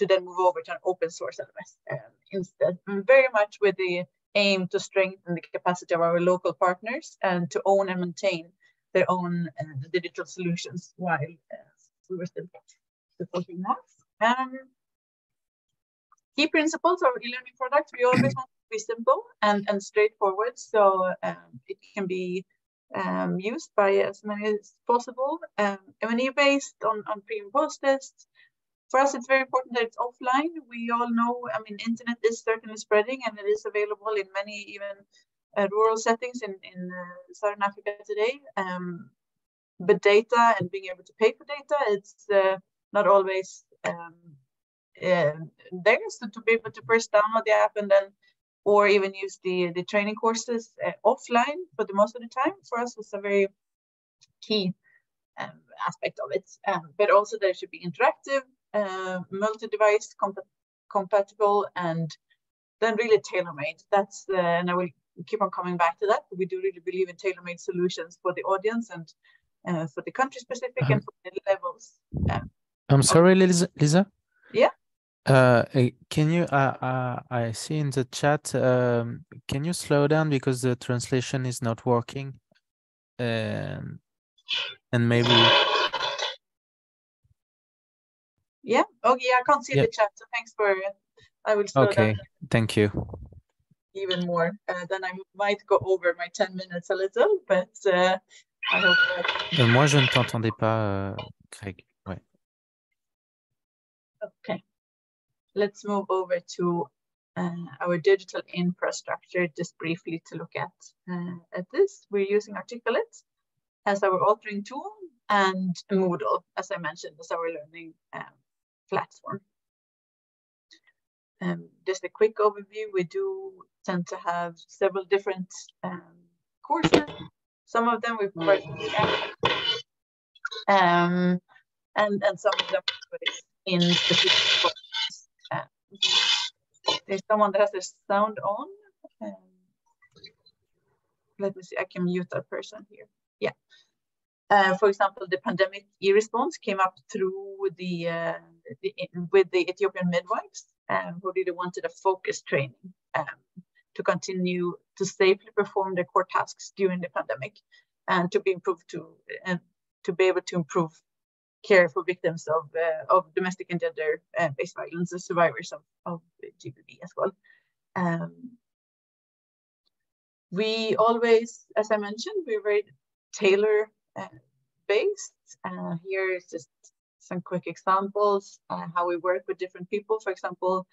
to then move over to an open source LMS um, instead. Very much with the aim to strengthen the capacity of our local partners and to own and maintain their own uh, digital solutions while uh, we were still supporting that. Um, key principles of e-learning products, we always want to be simple and, and straightforward. So um, it can be um, used by as many as possible. Um, M&E based on, on pre and post tests. For us, it's very important that it's offline. We all know, I mean, internet is certainly spreading and it is available in many even uh, rural settings in, in uh, Southern Africa today. Um, but data and being able to pay for data, it's uh, not always um, uh, there. So to be able to first download the app and then, or even use the the training courses uh, offline for the most of the time for us was a very key um, aspect of it. Um, but also that it should be interactive, uh, multi-device comp compatible, and then really tailor-made. That's uh, and I will keep on coming back to that. We do really believe in tailor-made solutions for the audience and uh, for the country specific -huh. and for the levels. Um, I'm sorry, Lisa. Lisa? Yeah. Uh, eh, can you? Uh, uh, I see in the chat. Um, can you slow down because the translation is not working, and and maybe. Yeah. Oh, yeah. I can't see yeah. the chat, so thanks for. I will slow okay. down. Thank you. Even more. Uh, then I might go over my ten minutes a little, but uh, I hope. That... Euh, moi, je ne t'entendais pas, Greg. Ouais. Okay let's move over to uh, our digital infrastructure just briefly to look at, uh, at this. We're using Articulate as our authoring tool and Moodle, as I mentioned, as our learning um, platform. Um, just a quick overview, we do tend to have several different um, courses. Some of them we provide um, and, and some of them in specific there's someone that has their sound on. Um, let me see, I can mute that person here. Yeah. Uh, for example, the pandemic e-response came up through the, uh, the, with the Ethiopian midwives um, who really wanted a focus training um, to continue to safely perform their core tasks during the pandemic and to be improved to and to be able to improve care for victims of uh, of domestic and gender uh, based violence and survivors of, of GBV as well. Um, we always, as I mentioned, we're very tailor based. Uh, here is just some quick examples uh, how we work with different people. For example,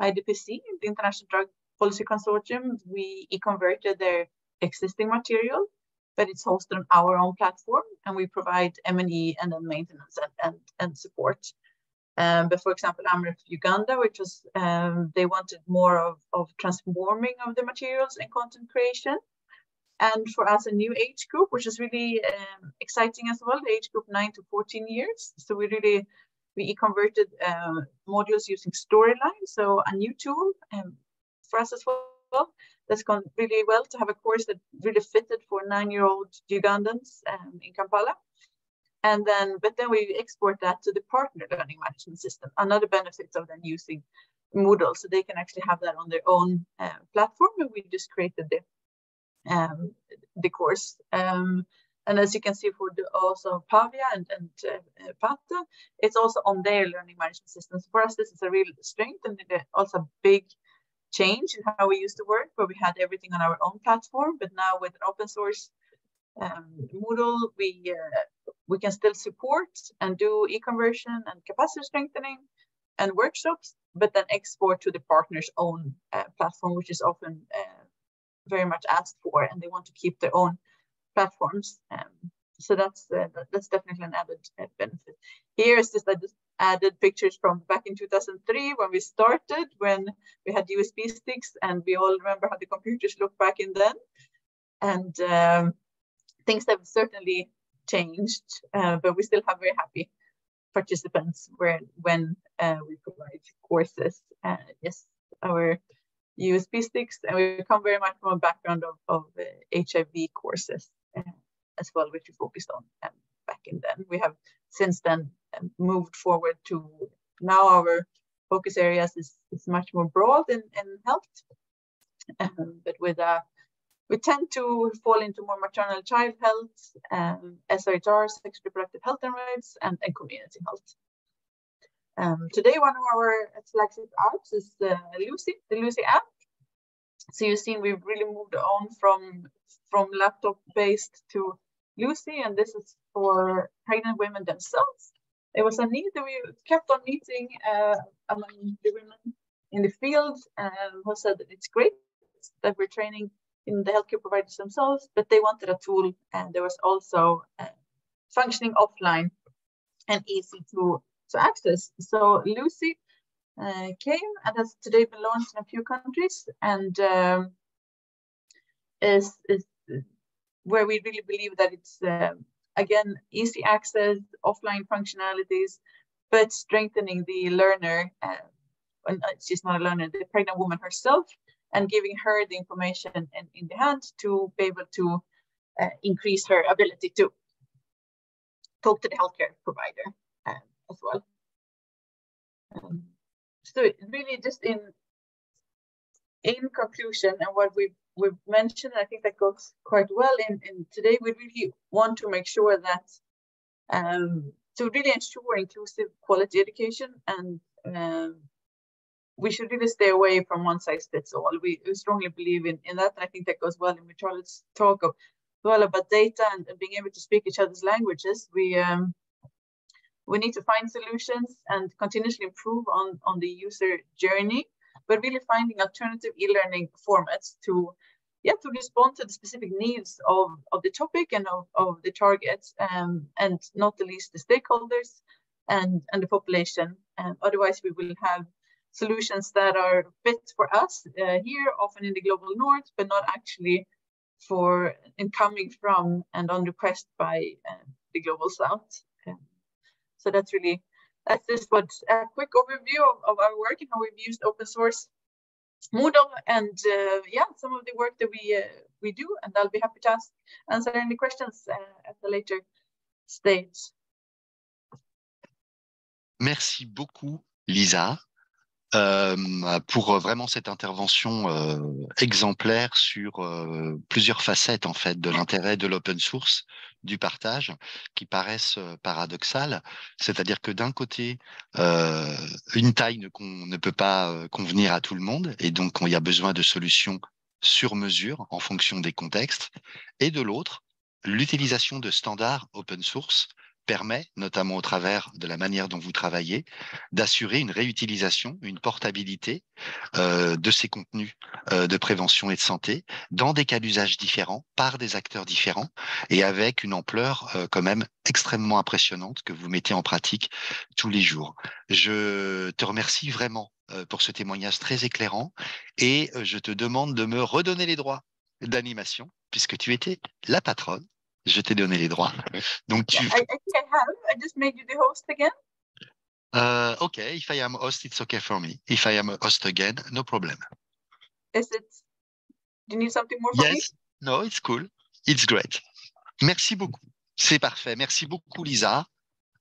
IDPC, the International Drug Policy Consortium, we e-converted their existing material but it's hosted on our own platform and we provide M&E and then maintenance and, and, and support. Um, but for example, Amref Uganda, which was, um, they wanted more of, of transforming of the materials and content creation. And for us, a new age group, which is really um, exciting as well, the age group 9 to 14 years. So we really, we converted uh, modules using Storyline, so a new tool um, for us as well that's gone really well to have a course that really fitted for nine-year-old Ugandans um, in Kampala. And then, but then we export that to the partner learning management system. Another benefit of then using Moodle, so they can actually have that on their own uh, platform. And we just created the um, the course. Um, and as you can see for the, also Pavia and, and uh, Pata, it's also on their learning management systems. For us, this is a real strength and also a big change in how we used to work, where we had everything on our own platform. But now with an open source um, Moodle, we uh, we can still support and do e-conversion and capacity strengthening and workshops, but then export to the partner's own uh, platform, which is often uh, very much asked for, and they want to keep their own platforms. Um, so that's uh, that's definitely an added uh, benefit. Here is just I just added pictures from back in 2003 when we started, when we had USB sticks, and we all remember how the computers looked back in then. And um, things have certainly changed, uh, but we still have very happy participants where, when uh, we provide courses. Uh, yes, our USB sticks, and we come very much from a background of, of HIV uh, courses uh, as well, which we focused on um, back in then. We have since then um, moved forward to now our focus areas is, is much more broad in, health, um, but with a uh, we tend to fall into more maternal child health, um, SRHR, sexual reproductive health and rights, and, and community health. Um, today, one of our flagship apps is uh, Lucy, the Lucy app. So you've seen we've really moved on from from laptop based to Lucy, and this is for pregnant women themselves. There was a need that we kept on meeting uh, among the women in the field um, who said that it's great that we're training in the healthcare providers themselves, but they wanted a tool and there was also uh, functioning offline and easy to, to access. So Lucy uh, came and has today been launched in a few countries and um, is, is where we really believe that it's uh, again, easy access, offline functionalities, but strengthening the learner, uh, uh, she's not a learner, the pregnant woman herself, and giving her the information in, in the hand to be able to uh, increase her ability to talk to the healthcare provider uh, as well. Um, so really just in in conclusion and what we've we've mentioned, I think that goes quite well in, in today, we really want to make sure that um, to really ensure inclusive quality education and um, we should really stay away from one size fits all. We, strongly believe in, in that. And I think that goes well in Charlotte's talk of well about data and, and, being able to speak each other's languages. We um, we need to find solutions and continuously improve on, on the user journey, but really finding alternative e-learning formats to yeah, to respond to the specific needs of, of the topic and of, of the targets, um, and not the least the stakeholders and, and the population. And otherwise, we will have solutions that are fit for us uh, here, often in the global north, but not actually for and coming from and on request by uh, the global south. So that's really that's just what a quick overview of, of our work and how we've used open source Moodle and uh, yeah, some of the work that we uh, we do, and I'll be happy to ask, answer any questions uh, at the later stage. Merci beaucoup, Lisa. Euh, pour vraiment cette intervention euh, exemplaire sur euh, plusieurs facettes en fait de l'intérêt de l'open source, du partage, qui paraissent paradoxales. C'est-à-dire que d'un côté, une taille ne peut pas convenir à tout le monde, et donc il y a besoin de solutions sur mesure en fonction des contextes, et de l'autre, l'utilisation de standards open source permet, notamment au travers de la manière dont vous travaillez, d'assurer une réutilisation, une portabilité euh, de ces contenus euh, de prévention et de santé dans des cas d'usage différents, par des acteurs différents et avec une ampleur euh, quand même extrêmement impressionnante que vous mettez en pratique tous les jours. Je te remercie vraiment pour ce témoignage très éclairant et je te demande de me redonner les droits d'animation puisque tu étais la patronne je t'ai donné les droits. Donc tu. I, I think I have. I just made you the host again? Uh, okay, if I am host, it's okay for me. If I am a host again, no problem. Is it? Do you need something more from yes. Me? No, it's cool. It's great. Merci beaucoup. C'est parfait. Merci beaucoup, Lisa.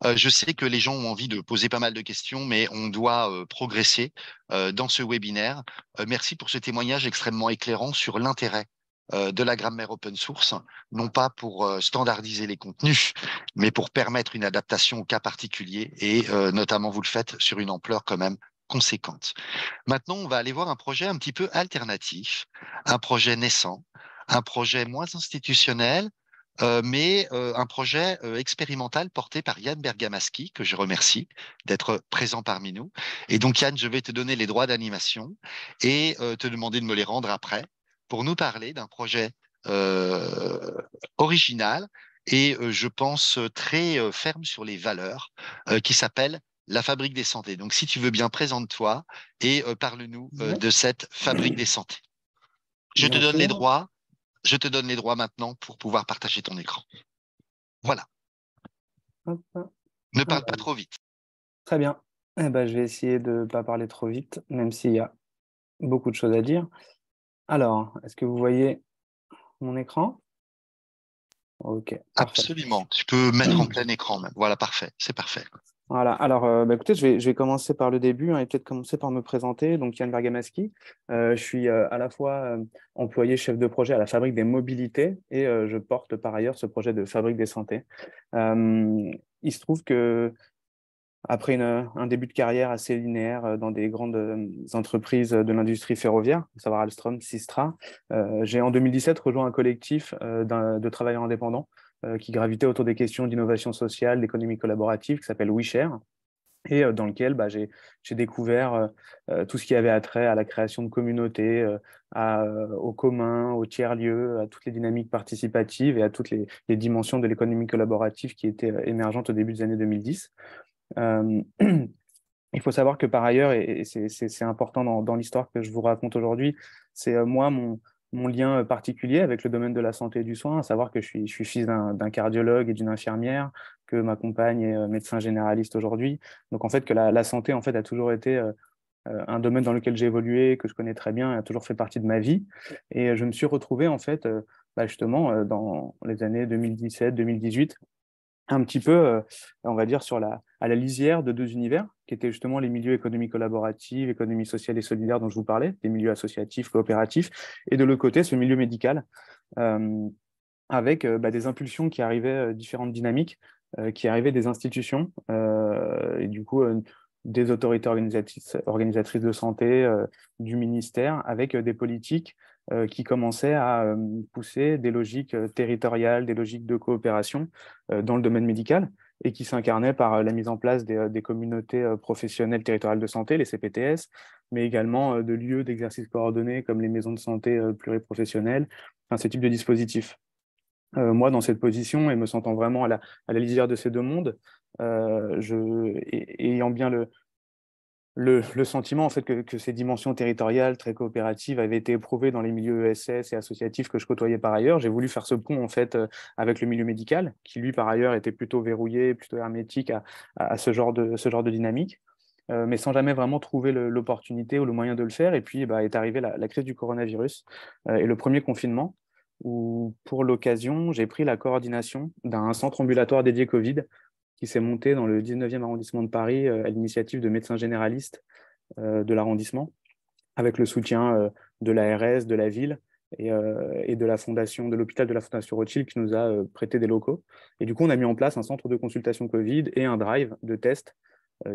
Euh, je sais que les gens ont envie de poser pas mal de questions, mais on doit euh, progresser euh, dans ce webinaire. Euh, merci pour ce témoignage extrêmement éclairant sur l'intérêt euh, de la grammaire open source, non pas pour euh, standardiser les contenus, mais pour permettre une adaptation au cas particulier et euh, notamment vous le faites sur une ampleur quand même conséquente. Maintenant, on va aller voir un projet un petit peu alternatif, un projet naissant, un projet moins institutionnel, mais un projet expérimental porté par Yann Bergamaski, que je remercie d'être présent parmi nous. Et donc, Yann, je vais te donner les droits d'animation et te demander de me les rendre après pour nous parler d'un projet euh, original et euh, je pense très euh, ferme sur les valeurs qui s'appelle la fabrique des santé. Donc, si tu veux bien, présente-toi et parle-nous de cette fabrique des santé. Je te donne les droits. Je te donne les droits maintenant pour pouvoir partager ton écran. Voilà. Ne parle pas trop vite. Très bien. Eh ben, je vais essayer de ne pas parler trop vite, même s'il y a beaucoup de choses à dire. Alors, est-ce que vous voyez mon écran? Ok. Absolument. Tu peux mettre en plein écran même. Voilà, parfait. C'est parfait. Voilà. Alors, euh, bah, écoutez, je vais, je vais, commencer par le début hein, et peut-être commencer par me présenter. Donc, Yann Bergamaski. Euh, je suis euh, à la fois employé chef de projet à la Fabrique des mobilités et je porte par ailleurs ce projet de Fabrique des santé. il se trouve que après un début de carrière assez linéaire euh, dans des grandes euh, entreprises de l'industrie ferroviaire, à savoir Alstom, Sistra, euh, j'ai en 2017 rejoint un collectif de travailleurs indépendants qui gravitait autour des questions d'innovation sociale, d'économie collaborative, qui s'appelle WeShare, et dans lequel bah, j'ai découvert tout ce qui avait attrait à la création de communautés, au commun, au tiers-lieu, à toutes les dynamiques participatives et à toutes les, les dimensions de l'économie collaborative qui étaient émergentes au début des années 2010. Euh, il faut savoir que par ailleurs, et c'est important dans, l'histoire que je vous raconte aujourd'hui, c'est euh, moi, mon, lien particulier avec le domaine de la santé et du soin, à savoir que je suis, fils d'un cardiologue et d'une infirmière, que ma compagne est médecin généraliste aujourd'hui. Donc en fait, que la, santé en fait, a toujours été un domaine dans lequel j'ai évolué, que je connais très bien, a toujours fait partie de ma vie. Et je me suis retrouvé en fait, bah, justement, dans les années 2017-2018, un petit peu, euh, on va dire, sur la, à la lisière de deux univers, qui étaient justement les milieux économie collaborative, économie sociale et solidaire dont je vous parlais, des milieux associatifs, coopératifs, et de l'autre côté, ce milieu médical, euh, avec euh, bah, des impulsions qui arrivaient, différentes dynamiques, qui arrivaient des institutions, et du coup, des autorités organisatrices, organisatrices de santé, du ministère, avec des politiques euh, qui commençaient à euh, pousser des logiques euh, territoriales, des logiques de coopération dans le domaine médical et qui s'incarnaient par la mise en place des, communautés professionnelles territoriales de santé, les CPTS, mais également de lieux d'exercice coordonnés comme les maisons de santé pluriprofessionnelles, enfin, ce type de dispositifs. moi, dans cette position, et me sentant vraiment à la, à la lisière de ces deux mondes, ayant bien le, le, sentiment en fait que, ces dimensions territoriales très coopératives avaient été éprouvées dans les milieux ESS et associatifs que je côtoyais par ailleurs. J'ai voulu faire ce pont en fait euh, avec le milieu médical, qui lui par ailleurs était plutôt verrouillé, plutôt hermétique à, ce, genre de, ce genre de dynamique. Euh, mais sans jamais vraiment trouver l'opportunité ou le moyen de le faire. Et puis bah, est arrivée la, crise du coronavirus euh, et le premier confinement, où pour l'occasion, j'ai pris la coordination d'un centre ambulatoire dédié Covid qui s'est monté dans le 19e arrondissement de Paris euh, à l'initiative de médecins généralistes euh, de l'arrondissement, avec le soutien euh, de l'ARS, de la ville et, de la fondation, de l'hôpital de la Fondation Rothschild qui nous a prêté des locaux. Et du coup, on a mis en place un centre de consultation Covid et un drive de test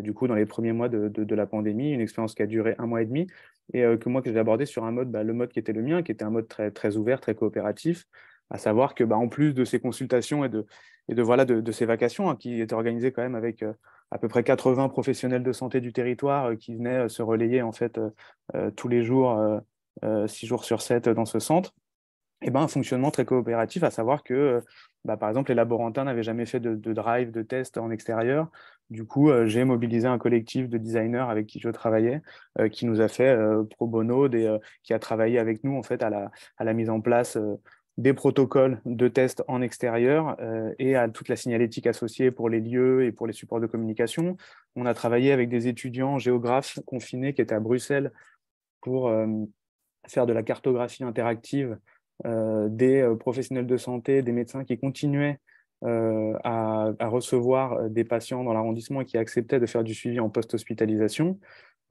du coup, dans les premiers mois de, la pandémie, une expérience qui a duré un mois et demi, et que moi, que j'ai abordé sur un mode, bah, le mode qui était le mien, qui était un mode très ouvert, très coopératif, à savoir que, bah, en plus de ces consultations et de, et de, voilà, de, ces vacations hein, qui étaient organisées quand même avec euh, à peu près 80 professionnels de santé du territoire euh, qui venaient euh, se relayer en fait tous les jours, six jours sur sept dans ce centre. Et ben, un fonctionnement très coopératif, à savoir que, bah, par exemple, les laborantins n'avaient jamais fait de, drive, de test en extérieur. Du coup, j'ai mobilisé un collectif de designers avec qui je travaillais, qui nous a fait pro bono, des, qui a travaillé avec nous en fait à la, à la mise en place des protocoles de tests en extérieur euh, et à toute la signalétique associée pour les lieux et pour les supports de communication. On a travaillé avec des étudiants géographes confinés qui étaient à Bruxelles pour euh, faire de la cartographie interactive euh, des professionnels de santé, des médecins qui continuaient à, à, recevoir des patients dans l'arrondissement et qui acceptaient de faire du suivi en post-hospitalisation.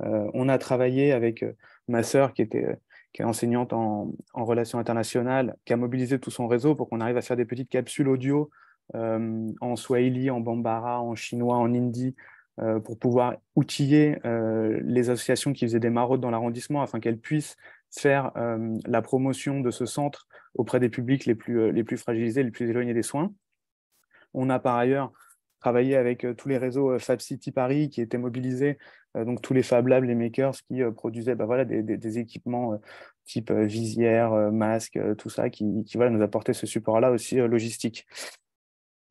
on a travaillé avec ma sœur qui était qui est enseignante en, relations internationales, qui a mobilisé tout son réseau pour qu'on arrive à faire des petites capsules audio euh, en swahili, en bambara, en chinois, en hindi, euh, pour pouvoir outiller euh, les associations qui faisaient des maraudes dans l'arrondissement afin qu'elles puissent faire la promotion de ce centre auprès des publics les plus, les plus fragilisés, les plus éloignés des soins. On a par ailleurs travaillé avec tous les réseaux Fab City Paris qui étaient mobilisés donc tous les Fab Labs, les makers qui euh, produisaient bah, voilà, des, équipements euh, type visière, masque, tout ça, qui, qui nous apporter ce support-là aussi logistique.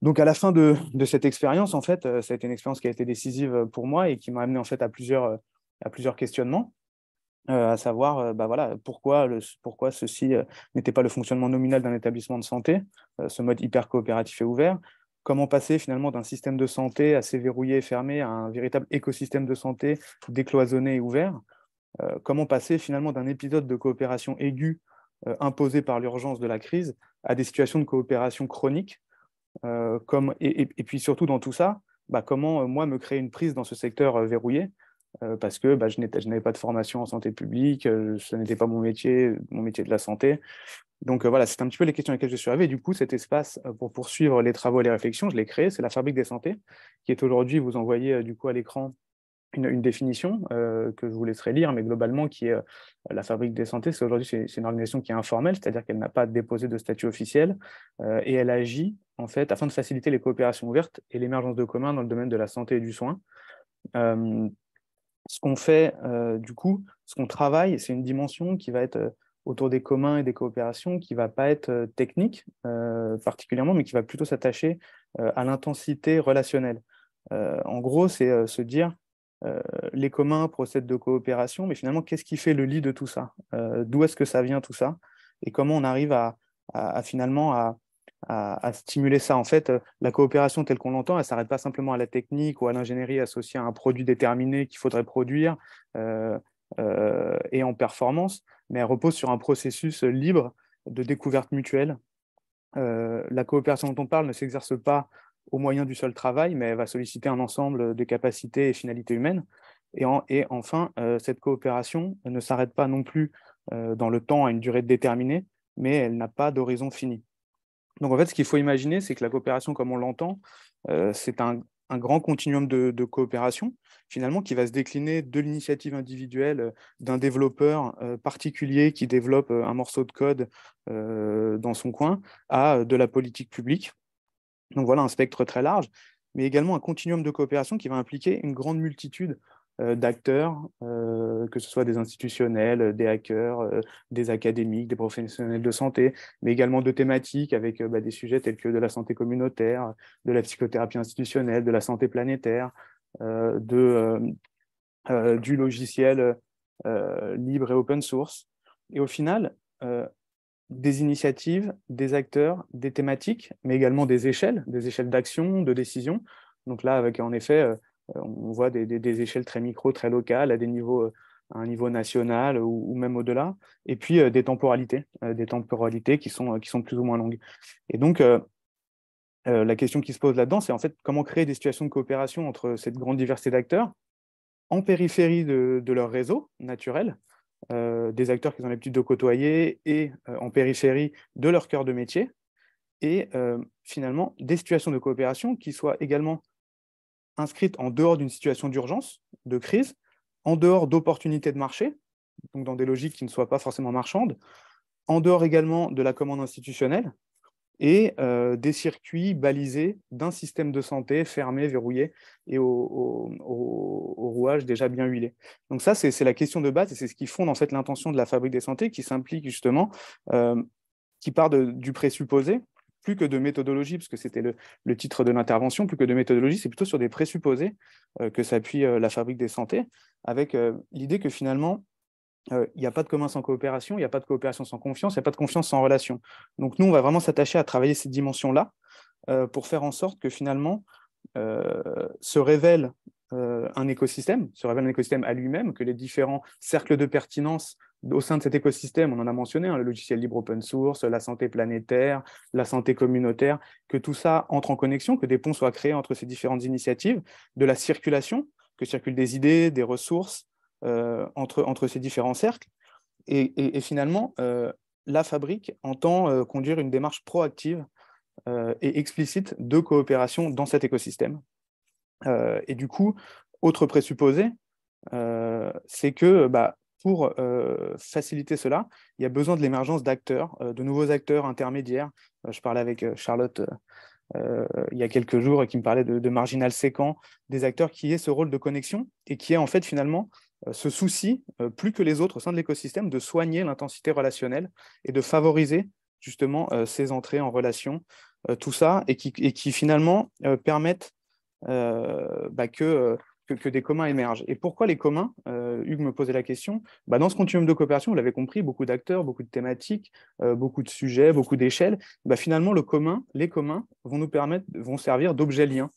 Donc à la fin de, cette expérience, en fait, ça a été une expérience qui a été décisive pour moi et qui m'a amené en fait à plusieurs, à plusieurs questionnements. à savoir bah voilà, pourquoi, le, pourquoi ceci n'était pas le fonctionnement nominal d'un établissement de santé, ce mode hyper coopératif et ouvert, comment passer finalement d'un système de santé assez verrouillé et fermé à un véritable écosystème de santé décloisonné et ouvert, euh, comment passer finalement d'un épisode de coopération aiguë euh, imposé par l'urgence de la crise à des situations de coopération chronique, euh, et, puis surtout dans tout ça, bah, comment moi me créer une prise dans ce secteur verrouillé parce que bah, je n'avais pas de formation en santé publique, ce n'était pas mon métier, mon métier de la santé. Donc euh, voilà, c'est un petit peu les questions à lesquelles je suis arrivé. Du coup, cet espace euh, pour poursuivre les travaux et les réflexions, je l'ai créé. C'est la Fabrique des Santé, qui est aujourd'hui, vous envoyez euh, du coup à l'écran une, définition que je vous laisserai lire, mais globalement, qui est la Fabrique des Santé. C'est aujourd'hui c'est une organisation qui est informelle, c'est-à-dire qu'elle n'a pas déposé de statut officiel et elle agit en fait afin de faciliter les coopérations ouvertes et l'émergence de communs dans le domaine de la santé et du soin. ce qu'on fait, du coup, ce qu'on travaille, c'est une dimension qui va être autour des communs et des coopérations qui ne va pas être euh, technique euh, particulièrement, mais qui va plutôt s'attacher euh, à l'intensité relationnelle. en gros, c'est se dire, les communs procèdent de coopération, mais finalement, qu'est-ce qui fait le lit de tout ça? D'où est-ce que ça vient tout ça? Et comment on arrive à, finalement à, stimuler ça? En fait, la coopération telle qu'on l'entend, elle ne s'arrête pas simplement à la technique ou à l'ingénierie associée à un produit déterminé qu'il faudrait produire et en performance, mais elle repose sur un processus libre de découverte mutuelle. Euh, la coopération dont on parle ne s'exerce pas au moyen du seul travail, mais elle va solliciter un ensemble de capacités et finalités humaines. Et, enfin, cette coopération ne s'arrête pas non plus euh, dans le temps à une durée déterminée, mais elle n'a pas d'horizon fini. Donc en fait, ce qu'il faut imaginer, c'est que la coopération, comme on l'entend, euh, c'est un, grand continuum de, coopération, finalement, qui va se décliner de l'initiative individuelle euh, d'un développeur particulier qui développe un morceau de code dans son coin, à de la politique publique. Donc voilà un spectre très large, mais également un continuum de coopération qui va impliquer une grande multitude euh, d'acteurs, euh, que ce soit des institutionnels, des hackers, euh, des académiques, des professionnels de santé, mais également de thématiques avec bah, des sujets tels que de la santé communautaire, de la psychothérapie institutionnelle, de la santé planétaire, de, du logiciel libre et open source. Et au final, des initiatives, des acteurs, des thématiques, mais également des échelles, des échelles d'action, de décision. Donc là, avec en effet euh, on voit des, échelles très micro, très locales, à des niveaux euh, un niveau national ou, même au-delà, et puis euh, des temporalités, des temporalités qui sont, qui sont plus ou moins longues. Et donc, la question qui se pose là-dedans, c'est en fait comment créer des situations de coopération entre cette grande diversité d'acteurs en périphérie de, leur réseau naturel, des acteurs qu'ils ont l'habitude de côtoyer et en périphérie de leur cœur de métier, et finalement des situations de coopération qui soient également inscrite en dehors d'une situation d'urgence, de crise, en dehors d'opportunités de marché, donc dans des logiques qui ne soient pas forcément marchandes, en dehors également de la commande institutionnelle et euh, des circuits balisés d'un système de santé fermé, verrouillé et au, rouage déjà bien huilé. Donc ça, c'est la question de base et c'est ce qui fonde en fait l'intention de la fabrique des santé qui s'implique justement, euh, qui part du présupposé plus que de méthodologie, parce que c'était le, titre de l'intervention, plus que de méthodologie, c'est plutôt sur des présupposés euh, que s'appuie euh, la fabrique des santé, avec euh, l'idée que finalement, il n'y a pas de commun sans coopération, il n'y a pas de coopération sans confiance, il n'y a pas de confiance sans relation. Donc nous, on va vraiment s'attacher à travailler ces dimensions-là pour faire en sorte que finalement se révèle un écosystème, se révèle un écosystème à lui-même, que les différents cercles de pertinence au sein de cet écosystème, on en a mentionné, hein, le logiciel libre open source, la santé planétaire, la santé communautaire, que tout ça entre en connexion, que des ponts soient créés entre ces différentes initiatives, de la circulation, que circulent des idées, des ressources euh, entre, entre ces différents cercles. Et, finalement, euh, la fabrique entend euh, conduire une démarche proactive et explicite de coopération dans cet écosystème. et du coup, autre présupposé, c'est que bah, pour euh, faciliter cela, il y a besoin de l'émergence d'acteurs, euh, de nouveaux acteurs intermédiaires. Euh, je parlais avec Charlotte il y a quelques jours qui me parlait de, marginal séquent, des acteurs qui aient ce rôle de connexion et qui aient en fait finalement ce souci, plus que les autres au sein de l'écosystème, de soigner l'intensité relationnelle et de favoriser justement ces entrées en relation, tout ça, et qui, et qui finalement permettent bah, que que, des communs émergent. Et pourquoi les communs euh, Hugues me posait la question. Bah, dans ce continuum de coopération, vous l'avez compris, beaucoup d'acteurs, beaucoup de thématiques, euh, beaucoup de sujets, beaucoup d'échelles. Bah, finalement, le commun, les communs vont nous permettre, vont servir d'objets liens.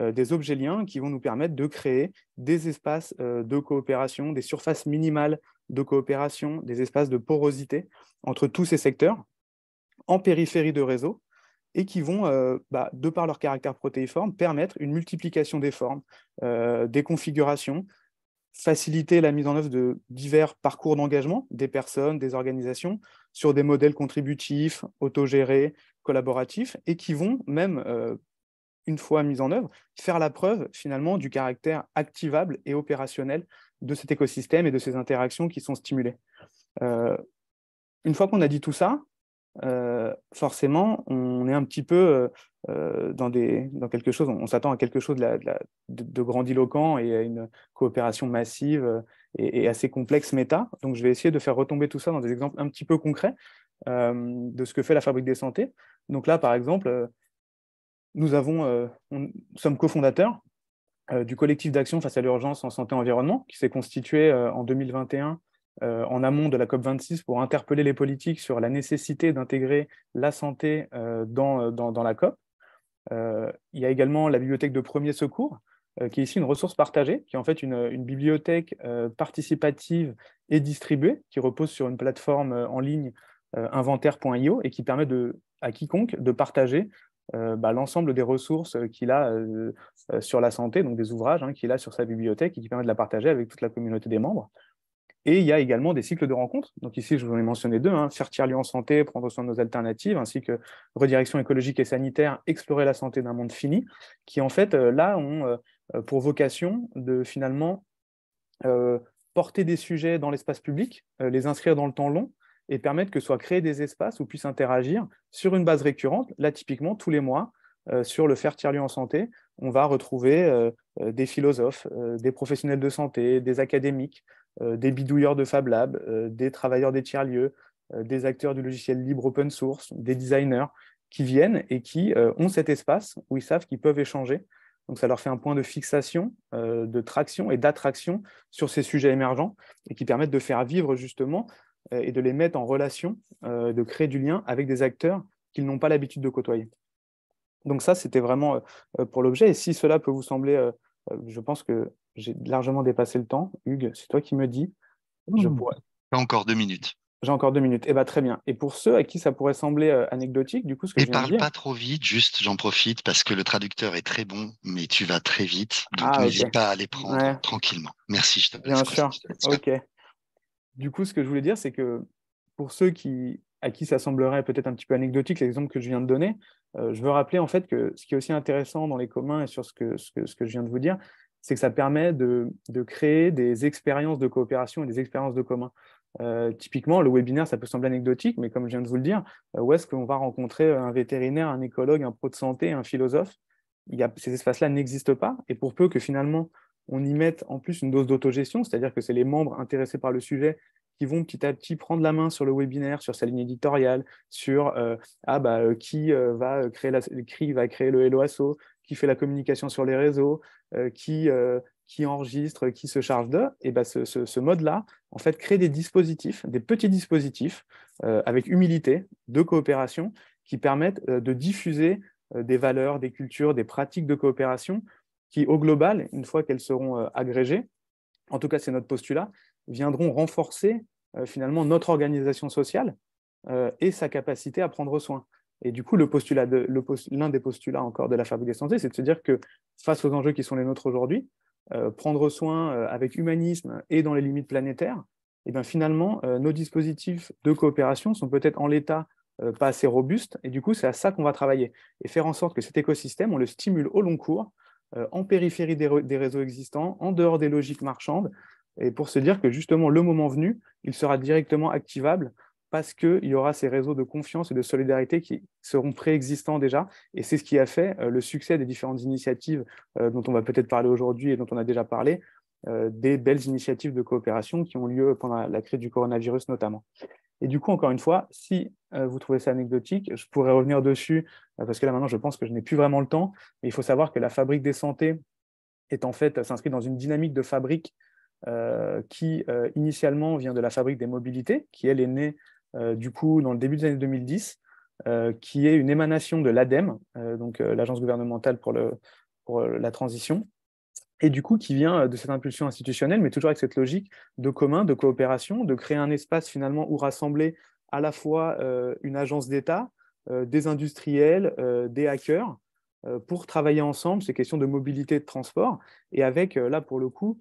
Euh, des objets liens qui vont nous permettre de créer des espaces de coopération, des surfaces minimales de coopération, des espaces de porosité entre tous ces secteurs en périphérie de réseau et qui vont, euh, bah, de par leur caractère protéiforme, permettre une multiplication des formes, euh, des configurations, faciliter la mise en œuvre de divers parcours d'engagement des personnes, des organisations, sur des modèles contributifs, autogérés, collaboratifs, et qui vont même, euh, une fois mis en œuvre, faire la preuve finalement du caractère activable et opérationnel de cet écosystème et de ces interactions qui sont stimulées. une fois qu'on a dit tout ça, forcément, on est un petit peu euh, euh, dans, quelque chose, on, s'attend à quelque chose de, grandiloquent et à une coopération massive et, assez complexe méta. Donc, je vais essayer de faire retomber tout ça dans des exemples un petit peu concrets de ce que fait la Fabrique des Santé. Donc là, par exemple, nous, avons, nous sommes cofondateurs du collectif d'action face à l'urgence en santé et environnement, qui s'est constitué en 2021 en amont de la COP26 pour interpeller les politiques sur la nécessité d'intégrer la santé dans, dans, la COP. il y a également la bibliothèque de premier secours, qui est ici une ressource partagée, qui est en fait une, bibliothèque participative et distribuée, qui repose sur une plateforme en ligne inventaire.io et qui permet de, à quiconque de partager euh, bah, l'ensemble des ressources qu'il a euh, euh, sur la santé, donc des ouvrages hein, qu'il a sur sa bibliothèque et qui permet de la partager avec toute la communauté des membres. Et il y a également des cycles de rencontres. Donc ici, je vous en ai mentionné deux, hein, lieu en santé, prendre soin de nos alternatives, ainsi que redirection écologique et sanitaire, explorer la santé d'un monde fini, qui en fait, là, ont pour vocation de finalement porter des sujets dans l'espace public, les inscrire dans le temps long, et permettre que soient créés des espaces où puissent interagir sur une base récurrente. Là, typiquement, tous les mois, euh, sur le faire tiers-lieu en santé, on va retrouver euh, euh, des philosophes, des professionnels de santé, des académiques, des bidouilleurs de Fab Lab, des travailleurs des tiers-lieux, des acteurs du logiciel libre open source, des designers qui viennent et qui ont cet espace où ils savent qu'ils peuvent échanger. Donc ça leur fait un point de fixation, de traction et d'attraction sur ces sujets émergents et qui permettent de faire vivre justement euh, et de les mettre en relation, euh, de créer du lien avec des acteurs qu'ils n'ont pas l'habitude de côtoyer. Donc ça, c'était vraiment euh, pour l'objet. Et si cela peut vous sembler, je pense que j'ai largement dépassé le temps. Hugues, c'est toi qui me dis. Je mmh. pourrais. Encore deux minutes. J'ai encore deux minutes. Eh bien, très bien. Et pour ceux à qui ça pourrait sembler anecdotique, du coup, ce que Et je parle pas trop vite, juste j'en profite parce que le traducteur est très bon, mais tu vas très vite. Donc ah, n'hésite pas à les prendre tranquillement. Merci, je te Bien sûr. Ok. Du coup, ce que je voulais dire, c'est que pour ceux qui, à qui ça semblerait peut-être un petit peu anecdotique, l'exemple que je viens de donner, euh, je veux rappeler en fait que ce qui est aussi intéressant dans les communs et sur ce que, je viens de vous dire, c'est que ça permet de, créer des expériences de coopération et des expériences de commun. Euh, typiquement, le webinaire, ça peut sembler anecdotique, mais comme je viens de vous le dire, euh, où est-ce qu'on va rencontrer un vétérinaire, un écologue, un pro de santé, un philosophe? Ces espaces-là n'existent pas, et pour peu que finalement on y met en plus une dose d'autogestion, c'est-à-dire que c'est les membres intéressés par le sujet qui vont petit à petit prendre la main sur le webinaire, sur sa ligne éditoriale, sur euh, euh, qui euh, va créer le Hello Asso, qui fait la communication sur les réseaux, qui, qui enregistre, qui se charge de, et bah, ce, mode-là, en fait, crée des dispositifs, des petits dispositifs avec humilité, de coopération, qui permettent de diffuser des valeurs, des cultures, des pratiques de coopération qui, au global, une fois qu'elles seront euh, agrégées, en tout cas c'est notre postulat, viendront renforcer euh, finalement notre organisation sociale euh, et sa capacité à prendre soin. Et du coup, l'un des postulats encore de la fabrique des santé, c'est de se dire que face aux enjeux qui sont les nôtres aujourd'hui, prendre soin avec humanisme et dans les limites planétaires, et eh bien finalement, nos dispositifs de coopération sont peut-être en l'état pas assez robustes, et du coup, c'est à ça qu'on va travailler, et faire en sorte que cet écosystème, on le stimule au long cours, euh, en périphérie des, réseaux existants, en dehors des logiques marchandes, et pour se dire que justement, le moment venu, il sera directement activable parce qu'il y aura ces réseaux de confiance et de solidarité qui seront préexistants déjà. Et c'est ce qui a fait euh, le succès des différentes initiatives euh, dont on va peut-être parler aujourd'hui et dont on a déjà parlé, des belles initiatives de coopération qui ont lieu pendant la crise du coronavirus notamment. Et du coup, encore une fois, si euh, vous trouvez ça anecdotique, je pourrais revenir dessus, euh, parce que là maintenant, je pense que je n'ai plus vraiment le temps. Mais il faut savoir que la fabrique des santé est en fait s'inscrit dans une dynamique de fabrique euh, qui initialement vient de la fabrique des mobilités, qui elle est née du coup dans le début des années 2010, qui est une émanation de l'ADEME, donc l'agence gouvernementale pour, le, pour la transition, et du coup qui vient euh, de cette impulsion institutionnelle, mais toujours avec cette logique de commun, de coopération, de créer un espace finalement où rassembler à la fois euh, une agence d'État, euh, des industriels, des hackers, pour travailler ensemble ces questions de mobilité de transport, et avec, là pour le coup,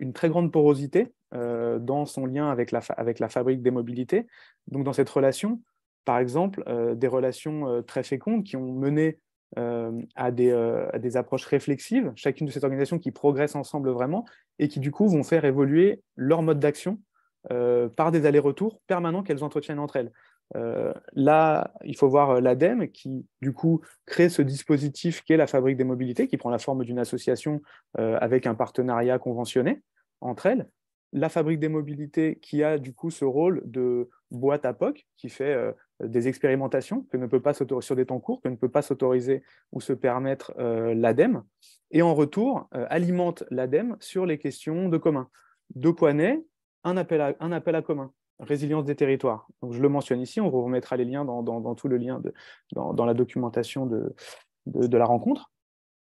une très grande porosité dans son lien avec la, avec la fabrique des mobilités. Donc dans cette relation, par exemple, des relations très fécondes qui ont mené euh, à, des, euh, à, des, approches réflexives, chacune de ces organisations qui progressent ensemble vraiment et qui du coup vont faire évoluer leur mode d'action euh, par des allers-retours permanents qu'elles entretiennent entre elles. Là, il faut voir l'ADEME qui, du coup, crée ce dispositif qui est la fabrique des mobilités, qui prend la forme d'une association avec un partenariat conventionné entre elles. La fabrique des mobilités qui a, du coup, ce rôle de boîte à POC, qui fait des expérimentations que ne peut pas sur des temps courts, que ne peut pas s'autoriser ou se permettre euh, l'ADEME, et en retour euh, alimente l'ADEME sur les questions de commun. De quoi naît un appel à, un appel à commun, résilience des territoires. Donc, je le mentionne ici, on vous remettra les liens dans, tout le lien dans, la documentation de, la rencontre.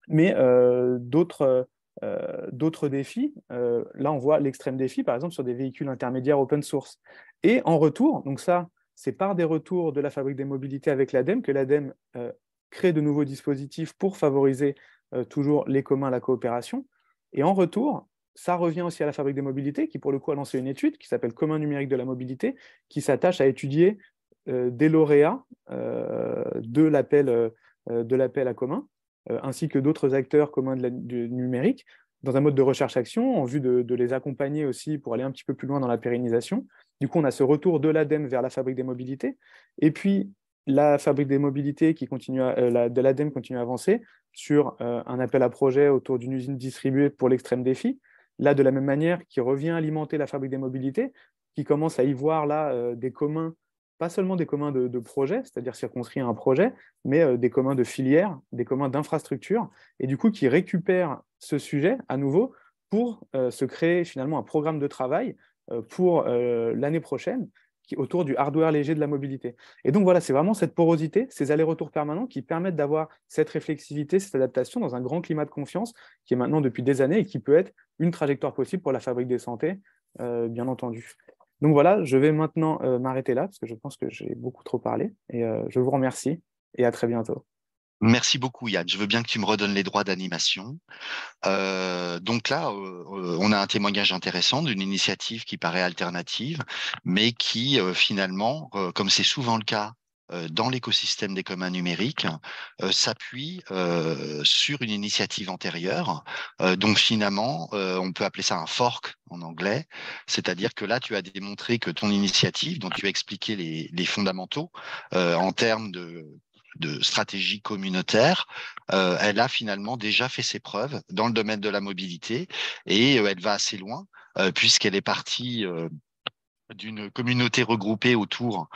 Mais euh, d'autres euh, d'autres défis, euh, là on voit l'extrême défi par exemple sur des véhicules intermédiaires open source. Et en retour, donc ça c'est par des retours de la fabrique des mobilités avec l'ADEME que l'ADEME crée de nouveaux dispositifs pour favoriser toujours les communs, la coopération. Et en retour, ça revient aussi à la Fabrique des mobilités, qui pour le coup a lancé une étude qui s'appelle Commun numérique de la mobilité, qui s'attache à étudier euh, des lauréats euh, de l'appel euh, à commun, ainsi que d'autres acteurs communs de du numérique, dans un mode de recherche-action, en vue de, les accompagner aussi pour aller un petit peu plus loin dans la pérennisation. Du coup, on a ce retour de l'ADEME vers la Fabrique des mobilités. Et puis, la Fabrique des mobilités qui continue de l'ADEME continue à avancer sur un appel à projet autour d'une usine distribuée pour l'extrême défi, Là, de la même manière, qui revient alimenter la fabrique des mobilités, qui commence à y voir là euh, des communs, pas seulement des communs de, projets, c'est-à-dire circonscrits à un projet, mais euh, des communs de filières, des communs d'infrastructures, et du coup qui récupèrent ce sujet à nouveau pour euh, se créer finalement un programme de travail pour l'année prochaine autour du hardware léger de la mobilité. Et donc voilà, c'est vraiment cette porosité, ces allers-retours permanents qui permettent d'avoir cette réflexivité, cette adaptation dans un grand climat de confiance qui est maintenant depuis des années et qui peut être une trajectoire possible pour la fabrique des santé, euh, bien entendu. Donc voilà, je vais maintenant euh, m'arrêter là parce que je pense que j'ai beaucoup trop parlé et euh, je vous remercie et à très bientôt. Merci beaucoup Yann. Je veux bien que tu me redonnes les droits d'animation. Donc là, on a un témoignage intéressant d'une initiative qui paraît alternative, mais qui finalement, comme c'est souvent le cas dans l'écosystème des communs numériques, s'appuie sur une initiative antérieure. donc finalement, on peut appeler ça un fork en anglais, c'est-à-dire que là, tu as démontré que ton initiative, dont tu as expliqué les, fondamentaux en termes de stratégie communautaire, euh, elle a finalement déjà fait ses preuves dans le domaine de la mobilité et euh, elle va assez loin euh, puisqu'elle est partie d'une communauté regroupée autour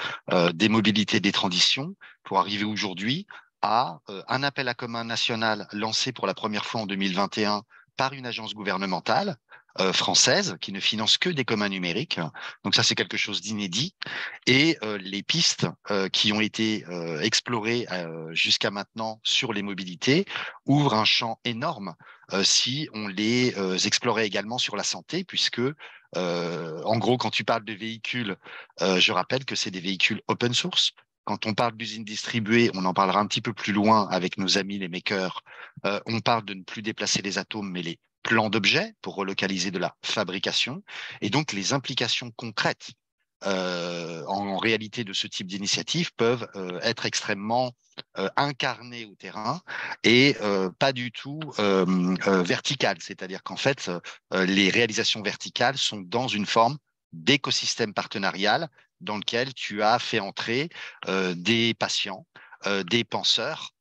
des mobilités des transitions pour arriver aujourd'hui à un appel à commun national lancé pour la première fois en 2021 par une agence gouvernementale euh, française qui ne finance que des communs numériques. Donc ça, c'est quelque chose d'inédit. Et euh, les pistes euh, qui ont été explorées jusqu'à maintenant sur les mobilités ouvrent un champ énorme si on les explorait également sur la santé, puisque en gros, quand tu parles de véhicules, je rappelle que c'est des véhicules open source. Quand on parle d'usines distribuées, on en parlera un petit peu plus loin avec nos amis les makers. on parle de ne plus déplacer les atomes, mais les plan d'objet pour relocaliser de la fabrication et donc les implications concrètes euh, en, réalité de ce type d'initiative peuvent euh, être extrêmement euh, incarnées au terrain et pas du tout verticales. C'est-à-dire qu'en fait, les réalisations verticales sont dans une forme d'écosystème partenarial dans lequel tu as fait entrer des patients, des penseurs,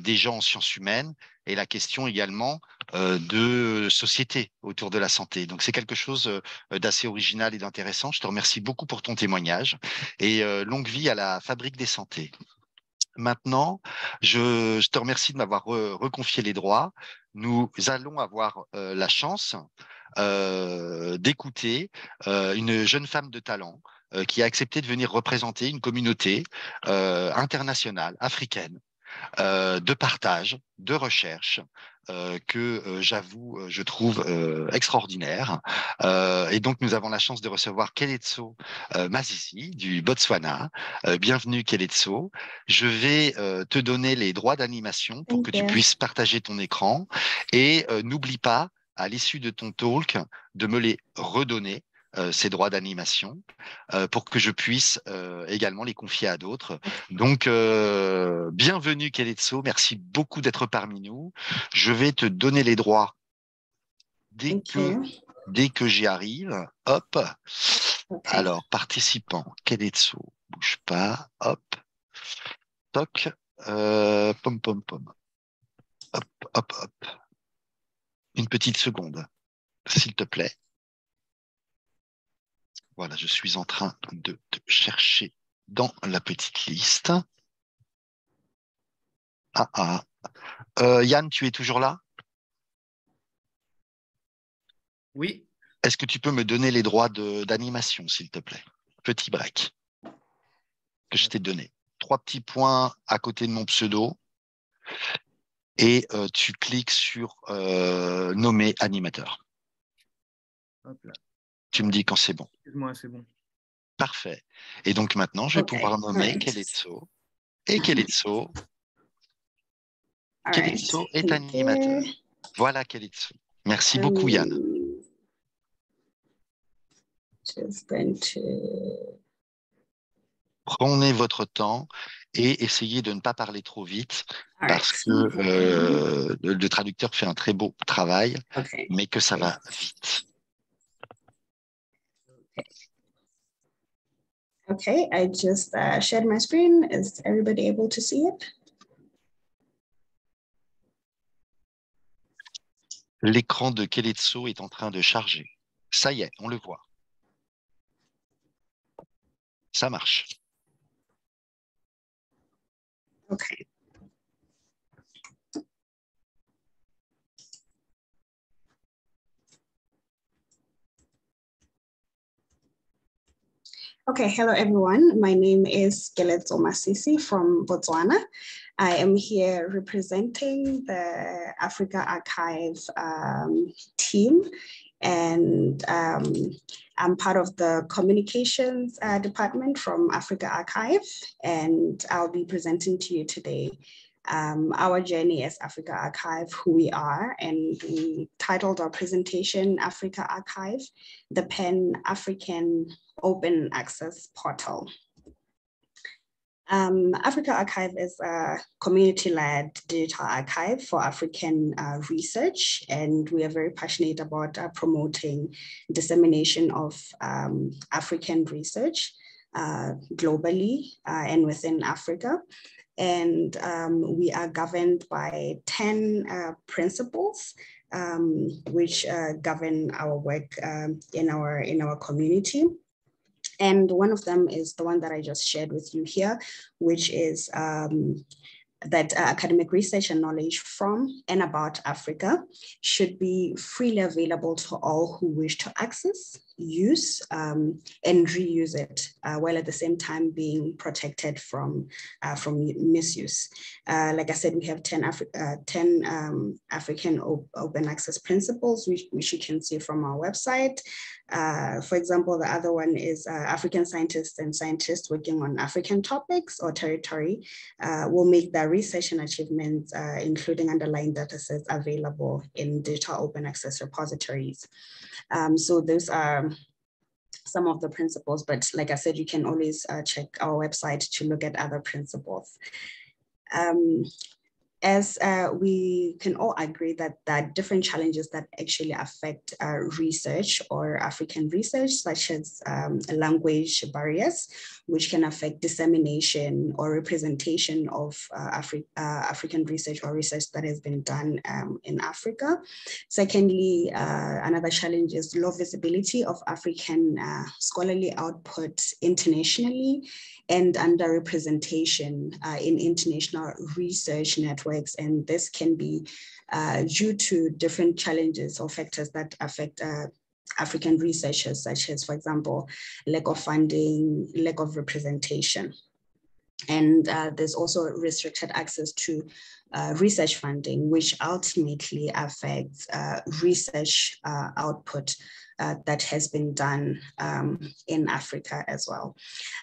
des gens en sciences humaines et la question également euh, de société autour de la santé. Donc c'est quelque chose euh, d'assez original et d'intéressant. Je te remercie beaucoup pour ton témoignage et euh, longue vie à la Fabrique des Santé. Maintenant, je, te remercie de m'avoir reconfié les droits. Nous allons avoir la chance d'écouter une jeune femme de talent qui a accepté de venir représenter une communauté internationale, africaine, de partage, de recherche, euh, que euh, j'avoue, je trouve extraordinaire. et donc, nous avons la chance de recevoir Keletso Mazizi du Botswana. bienvenue, Keletso. Je vais te donner les droits d'animation pour que tu puisses partager ton écran. Et n'oublie pas, à l'issue de ton talk, de me les redonner euh, ces droits d'animation euh, pour que je puisse euh, également les confier à d'autres. Donc, bienvenue Keletso, merci beaucoup d'être parmi nous. Je vais te donner les droits dès que, dès que j'y arrive. Hop. Alors, participant, Keletso, bouge pas. Hop. Toc. pom, pom, pom. Hop, hop, hop. Une petite seconde, s'il te plaît. Voilà, je suis en train de, chercher dans la petite liste. Ah ah. Euh, Yann, tu es toujours là? Oui. Est-ce que tu peux me donner les droits d'animation, s'il te plaît? Petit break que je t'ai donné. Trois petits points à côté de mon pseudo et euh, tu cliques sur euh, nommer animateur. Tu me dis quand c'est bon. Excuse-moi, c'est bon. Parfait. Et donc maintenant, je vais pouvoir nommer Kelitso. Et Kelitso. Kelitso est animateur. Voilà Kelitso. Merci beaucoup, Yann. Prenez votre temps et essayez de ne pas parler trop vite parce que euh, le, traducteur fait un très beau travail, mais que ça va vite. Okay, I just uh, shared my screen. Is everybody able to see it? L'écran de Kelitso est en train de charger. Ça y est, on le voit. Ça marche. Okay. Okay, hello everyone. My name is Geletso Masisi from Botswana. I am here representing the Africa Archive um, team and um, I'm part of the communications uh, department from Africa Archive, and I'll be presenting to you today um, our journey as Africa Archive, who we are, and we titled our presentation Africa Archive, the Pan African Open Access Portal. Um, Africa Archive is a community-led digital archive for African uh, research, and we are very passionate about uh, promoting dissemination of um, African research uh, globally uh, and within Africa. And um, we are governed by 10 uh, principles um, which uh, govern our work um, in, our, in our community. And one of them is the one that I just shared with you here, which is um, that uh, academic research and knowledge from and about Africa should be freely available to all who wish to access, use, um, and reuse it, uh, while at the same time being protected from, uh, from misuse. Uh, like I said, we have 10, Afri uh, 10 um, African open access principles, which, which you can see from our website. Uh, for example, the other one is uh, African scientists and scientists working on African topics or territory will make their research and achievements, including underlying data sets, available in digital open access repositories. Um, so those are some of the principles, but like I said, you can always uh, check our website to look at other principles. Um, as uh, we can all agree that there are different challenges that actually affect uh, research or African research, such as um, language barriers, which can affect dissemination or representation of uh, Afri uh, African research or research that has been done um, in Africa. Secondly, uh, another challenge is low visibility of African uh, scholarly output internationally and underrepresentation uh, in international research networks. And this can be uh, due to different challenges or factors that affect African researchers, such as, for example, lack of funding, lack of representation. And uh, there's also restricted access to uh, research funding, which ultimately affects uh, research uh, output uh, that has been done um, in Africa as well.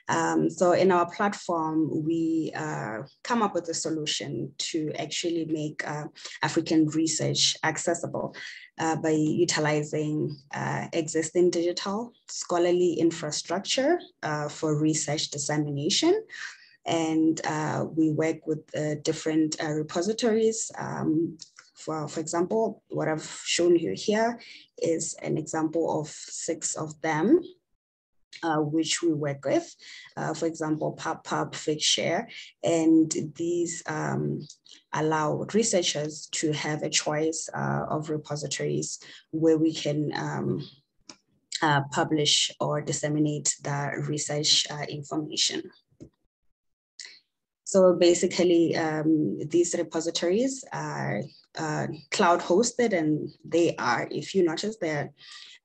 Um, so in our platform, we uh, come up with a solution to actually make African research accessible by utilizing existing digital scholarly infrastructure for research dissemination and uh, we work with uh, different uh, repositories. Um, for, for example, what I've shown you here is an example of six of them, uh, which we work with. Uh, for example, PubPub, Figshare, and these um, allow researchers to have a choice uh, of repositories where we can um, publish or disseminate the research information. So basically, um, these repositories are uh, cloud hosted and they are, if you notice, they're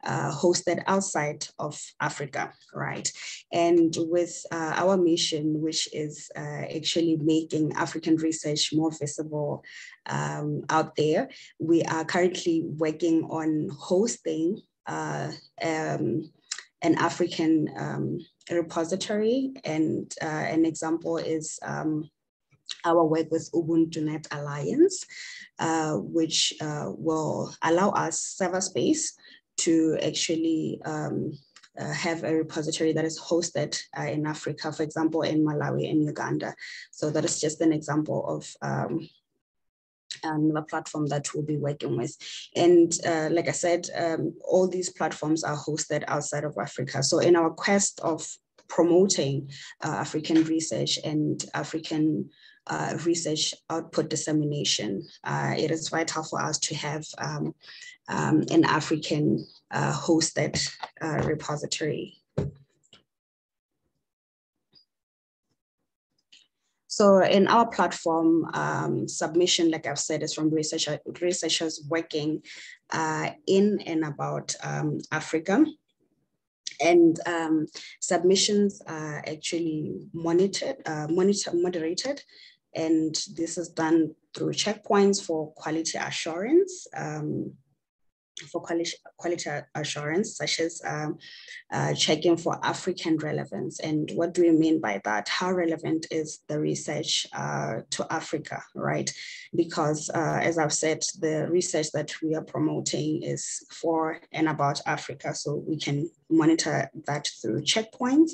uh, hosted outside of Africa, right? And with uh, our mission, which is uh, actually making African research more visible um, out there, we are currently working on hosting uh, um, an African um, repository. And uh, an example is um, our work with UbuntuNet Alliance, uh, which uh, will allow us server space to actually um, uh, have a repository that is hosted uh, in Africa, for example, in Malawi and Uganda. So that is just an example of um, another platform that we'll be working with. And uh, like I said, um, all these platforms are hosted outside of Africa. So in our quest of promoting uh, African research and African uh, research output dissemination. Uh, it is vital for us to have um, um, an African uh, hosted uh, repository. So in our platform, um, submission, like I've said, is from researcher, researchers working uh, in and about um, Africa and um, submissions are actually monitored, uh, monitor, moderated. And this is done through checkpoints for quality assurance, um, for quality, quality assurance, such as um, uh, checking for African relevance. And what do we mean by that? How relevant is the research uh, to Africa, right? Because uh, as I've said, the research that we are promoting is for and about Africa. So we can monitor that through checkpoints.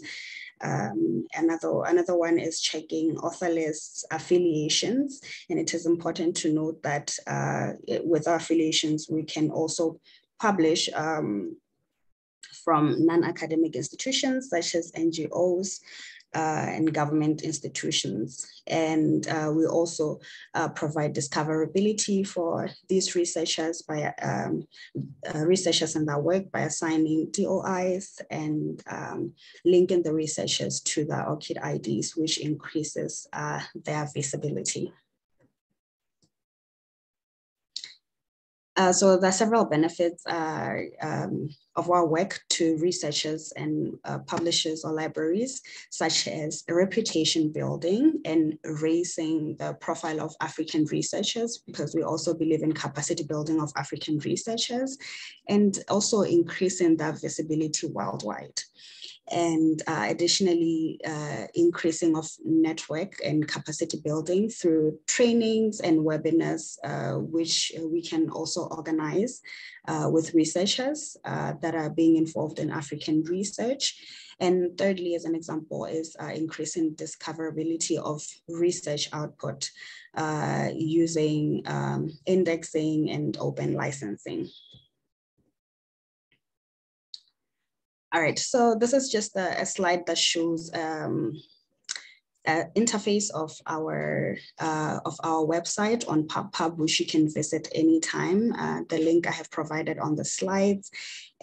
Um, another, another one is checking author lists affiliations. And it is important to note that uh, with our affiliations, we can also publish um, from non-academic institutions such as NGOs, and government institutions. And uh, we also uh, provide discoverability for these researchers by um, uh, researchers and their work by assigning DOIs and um, linking the researchers to the ORCID IDs, which increases uh, their visibility. Uh, so there are several benefits uh, um, of our work to researchers and uh, publishers or libraries, such as reputation building and raising the profile of African researchers, because we also believe in capacity building of African researchers, and also increasing their visibility worldwide and uh, additionally uh, increasing of network and capacity building through trainings and webinars, uh, which we can also organize uh, with researchers uh, that are being involved in African research. And thirdly, as an example, is uh, increasing discoverability of research output using um, indexing and open licensing. All right, so this is just a, a slide that shows um, interface of our uh, of our website on PubPub, which you can visit anytime. Uh, the link I have provided on the slides.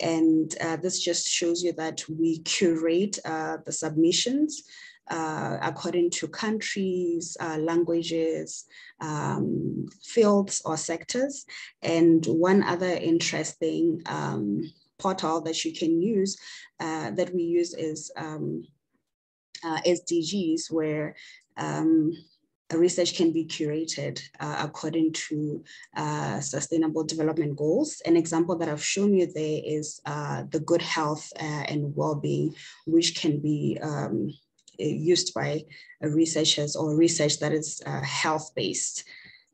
And uh, this just shows you that we curate uh, the submissions uh, according to countries, uh, languages, um, fields or sectors. And one other interesting um, portal that you can use uh, that we use is um, uh, SDGs, where um, research can be curated uh, according to uh, sustainable development goals. An example that I've shown you there is uh, the good health uh, and well-being, which can be um, used by researchers or research that is health-based.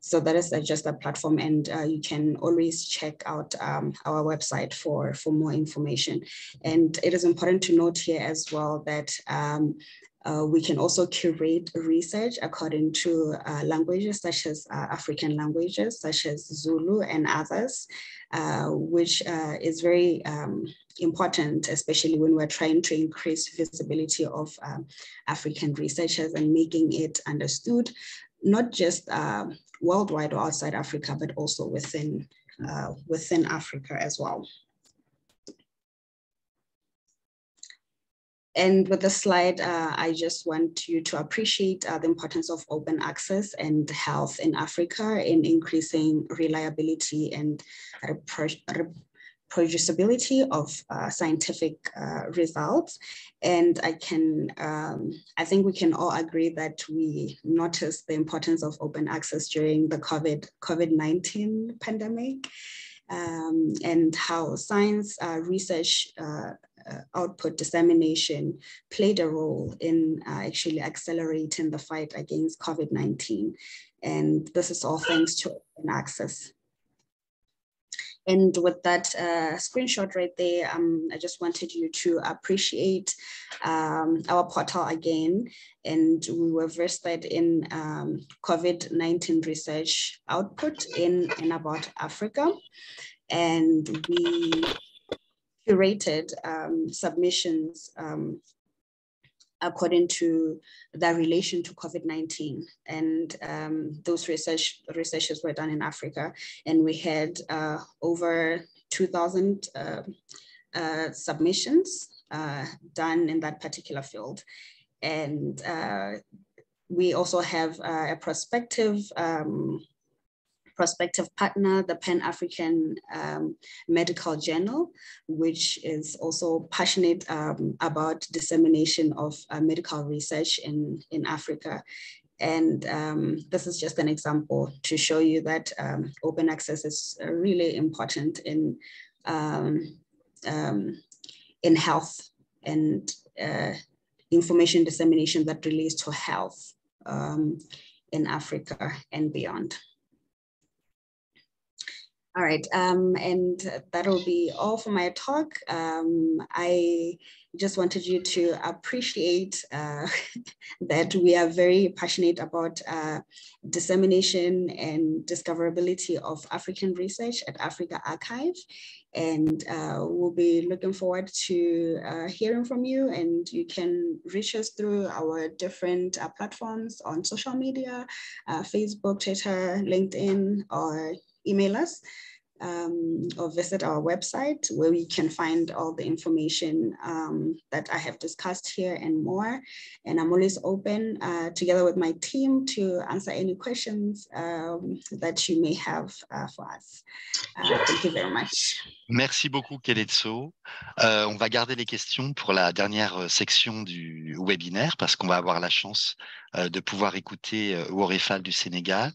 So that is just a platform and uh, you can always check out um, our website for, for more information. And it is important to note here as well that um, uh, we can also curate research according to uh, languages such as uh, African languages, such as Zulu and others, uh, which uh, is very um, important, especially when we're trying to increase visibility of um, African researchers and making it understood not just uh, worldwide or outside Africa, but also within, uh, within Africa as well. And with the slide, uh, I just want you to appreciate uh, the importance of open access and health in Africa in increasing reliability and producibility of uh, scientific uh, results. And I can, um, I think we can all agree that we noticed the importance of open access during the COVID, COVID-19 pandemic um, and how science uh, research uh, uh, output dissemination played a role in uh, actually accelerating the fight against COVID-19. And this is all thanks to open access. And with that uh, screenshot right there, um, I just wanted you to appreciate um, our portal again. And we were vested in um, COVID-19 research output in and about Africa. And we curated um, submissions um, according to their relation to COVID-19. And um, those research researches were done in Africa. And we had uh, over 2,000 uh, uh, submissions uh, done in that particular field. And uh, we also have uh, a prospective um, prospective partner, the Pan African um, Medical Journal, which is also passionate um, about dissemination of uh, medical research in, in Africa. And um, this is just an example to show you that um, open access is really important in, um, um, in health and uh, information dissemination that relates to health in Africa and beyond. All right, um, and that'll be all for my talk. Um, I just wanted you to appreciate uh, that we are very passionate about uh, dissemination and discoverability of African research at Africa Archive. And uh, we'll be looking forward to uh, hearing from you and you can reach us through our different uh, platforms on social media, uh, Facebook, Twitter, LinkedIn, or email us um, or visit our website where we can find all the information um, that I have discussed here and more. And I'm always open uh, together with my team to answer any questions um, that you may have uh, for us. Uh, thank you very much. Merci beaucoup, Keletso. Euh, on va garder les questions pour la dernière euh, section du webinaire parce qu'on va avoir la chance euh, de pouvoir écouter euh, Warefal du Sénégal,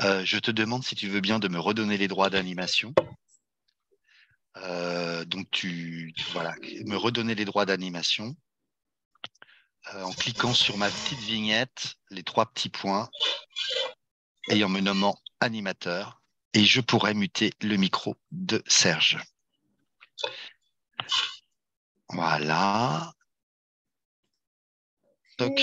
euh, je te demande si tu veux bien de me redonner les droits d'animation. Euh, donc, tu, voilà, me redonner les droits d'animation euh, en cliquant sur ma petite vignette, les trois petits points, et en me nommant animateur. Et je pourrais muter le micro de Serge. Voilà. Donc,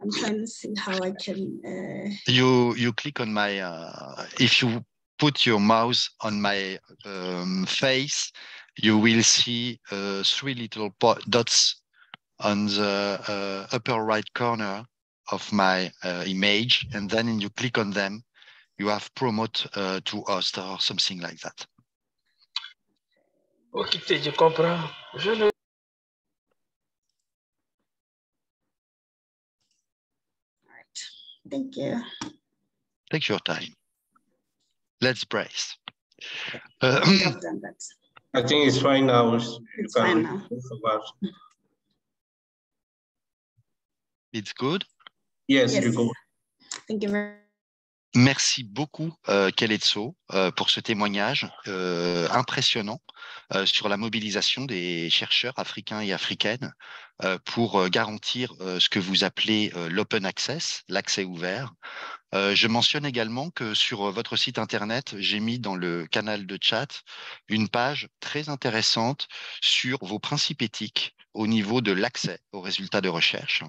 I'm trying to see how I can. Uh... You you click on my. Uh, if you put your mouse on my um, face, you will see uh, three little dots on the uh, upper right corner of my uh, image, and then you click on them. You have promote uh, to host or something like that. Ok, je comprends. Je ne Thank you. Take your time. Let's brace. Uh, I think it's fine now. It's fine now. It's good? Yes, yes. you go. Thank you very Merci beaucoup, euh, euh, pour ce témoignage euh, impressionnant euh, sur la mobilisation des chercheurs africains et africaines pour garantir ce que vous appelez l'open access, l'accès ouvert. je mentionne également que sur votre site Internet, j'ai mis dans le canal de chat une page très intéressante sur vos principes éthiques au niveau de l'accès aux résultats de recherche,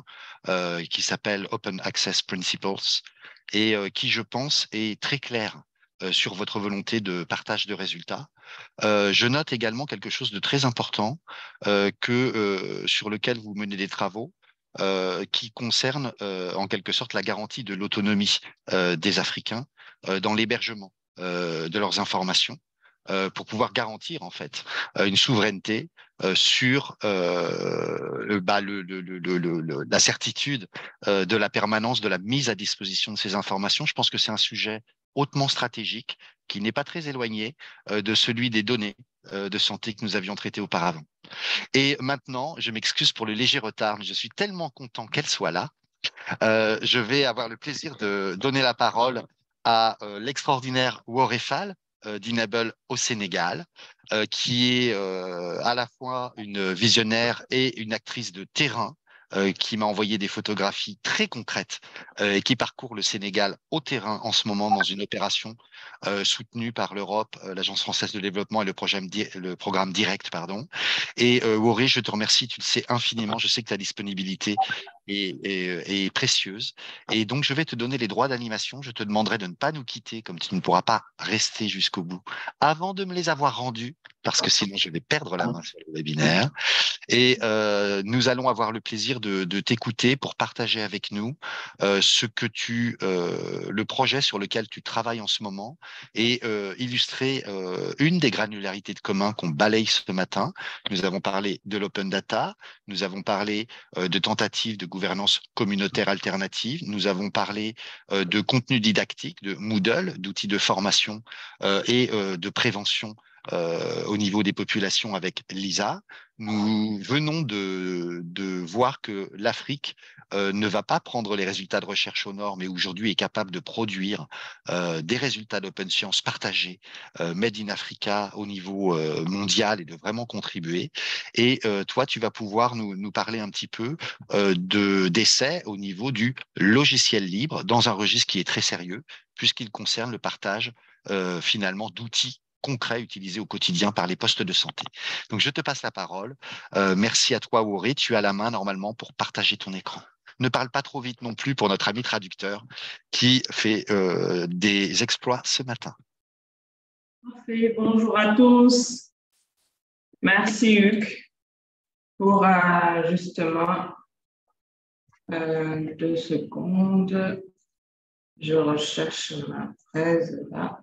qui s'appelle Open Access Principles et qui, je pense, est très clair sur votre volonté de partage de résultats. je note également quelque chose de très important que, sur lequel vous menez des travaux, qui concerne en quelque sorte la garantie de l'autonomie des Africains dans l'hébergement de leurs informations pour pouvoir garantir en fait une souveraineté sur la certitude de la permanence de la mise à disposition de ces informations. Je pense que c'est un sujet hautement stratégique qui n'est pas très éloigné de celui des données de santé que nous avions traitées auparavant. Et maintenant, je m'excuse pour le léger retard, mais je suis tellement content qu'elle soit là. je vais avoir le plaisir de donner la parole à l'extraordinaire Warefal, d'Inable au Sénégal, qui est à la fois une visionnaire et une actrice de terrain euh, qui m'a envoyé des photographies très concrètes euh, et qui parcourt le Sénégal au terrain en ce moment dans une opération euh, soutenue par l'Europe, l'Agence française de développement et le programme, Direct. Pardon. Et Woré, je te remercie, tu le sais infiniment. Je sais que ta disponibilité est, précieuse. Et donc, je vais te donner les droits d'animation. Je te demanderai de ne pas nous quitter, comme tu ne pourras pas rester jusqu'au bout, avant de me les avoir rendus, parce que sinon, je vais perdre la main sur le webinaire. Et euh, nous allons avoir le plaisir de, t'écouter pour partager avec nous euh, ce que tu, euh, le projet sur lequel tu travailles en ce moment et illustrer une des granularités de commun qu'on balaye ce matin. Nous avons parlé de l'open data, nous avons parlé de tentatives de communautaire alternative. Nous avons parlé euh, de contenu didactique, de Moodle, d'outils de formation euh, et euh, de prévention au niveau des populations avec l'ISA. Nous venons de voir que l'Afrique euh, ne va pas prendre les résultats de recherche au nord, mais aujourd'hui est capable de produire euh, des résultats d'open science partagés, euh, made in Africa au niveau mondial et de vraiment contribuer. Et toi, tu vas pouvoir nous, parler un petit peu de d'essais au niveau du logiciel libre dans un registre qui est très sérieux, puisqu'il concerne le partage finalement d'outils concrets utilisés au quotidien par les postes de santé. Donc, je te passe la parole. merci à toi, Auré. Tu as la main normalement pour partager ton écran ne parle pas trop vite non plus pour notre ami traducteur qui fait euh, des exploits ce matin. Parfait. Bonjour à tous. Merci Hugues pour euh, justement euh, deux secondes. Je recherche ma fraise là.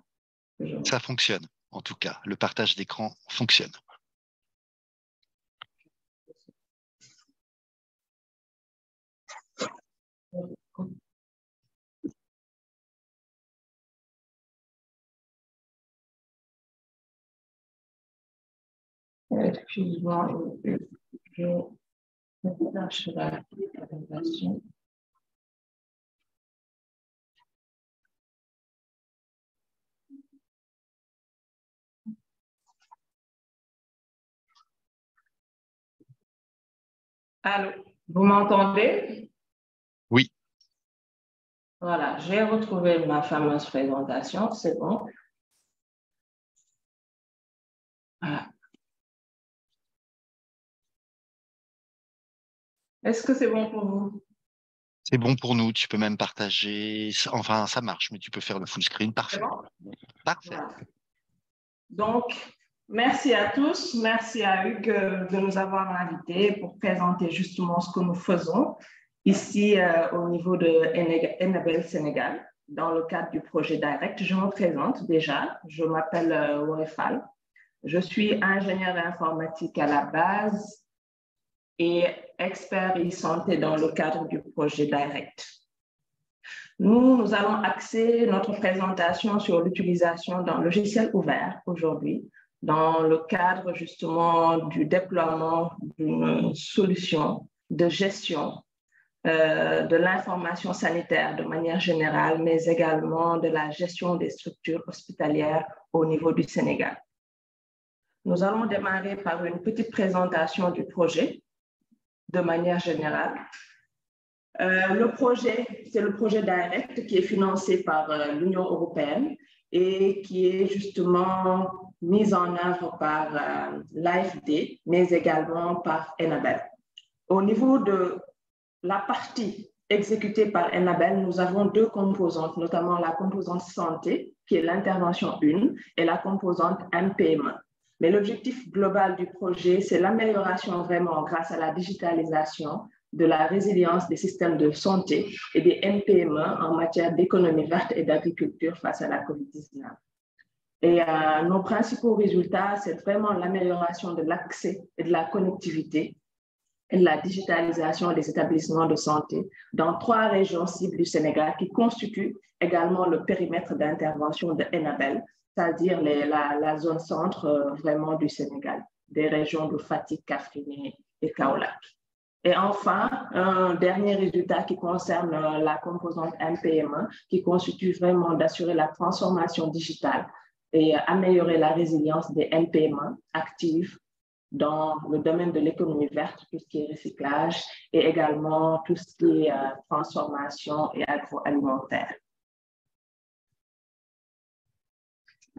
Ça fonctionne, en tout cas. Le partage d'écran fonctionne. Excuse-moi, je cherche la présentation. Allô, vous m'entendez? Oui. Voilà, j'ai retrouvé ma fameuse présentation, c'est bon. Voilà. Est-ce que c'est bon pour vous? C'est bon pour nous, tu peux même partager. Enfin, ça marche, mais tu peux faire le full screen. Parfait. Parfait. Donc, merci à tous. Merci à Hugues euh, de nous avoir invités pour présenter justement ce que nous faisons ici euh, au niveau de Enabel Sénégal dans le cadre du projet Direct. Je me présente déjà. Je m'appelle euh, Je suis ingénieur informatique à la base et expert e-santé dans le cadre du projet Direct. Nous, nous allons axer notre présentation sur l'utilisation d'un logiciel ouvert aujourd'hui dans le cadre justement du déploiement d'une solution de gestion euh, de l'information sanitaire de manière générale, mais également de la gestion des structures hospitalières au niveau du Sénégal. Nous allons démarrer par une petite présentation du projet de manière générale. Euh, le projet, c'est le projet Direct qui est financé par euh, l'Union européenne et qui est justement mis en œuvre par euh, l'AFD, mais également par Enabel. Au niveau de la partie exécutée par Enabel, nous avons deux composantes, notamment la composante santé, qui est l'intervention 1, et la composante MPM. Mais l'objectif global du projet, c'est l'amélioration vraiment grâce à la digitalisation de la résilience des systèmes de santé et des NPME en matière d'économie verte et d'agriculture face à la COVID-19. Et euh, nos principaux résultats, c'est vraiment l'amélioration de l'accès et de la connectivité et la digitalisation des établissements de santé dans trois régions cibles du Sénégal qui constituent également le périmètre d'intervention de Enabel, c'est-à-dire la, zone centre euh, vraiment du Sénégal, des régions de Fatigue, Kafrine et Kaolack. Et enfin, un dernier résultat qui concerne euh, la composante MPM1, qui constitue vraiment d'assurer la transformation digitale et améliorer la résilience des MPM1 actives dans le domaine de l'économie verte, tout ce qui est recyclage et également tout ce qui est euh, transformation et agroalimentaire.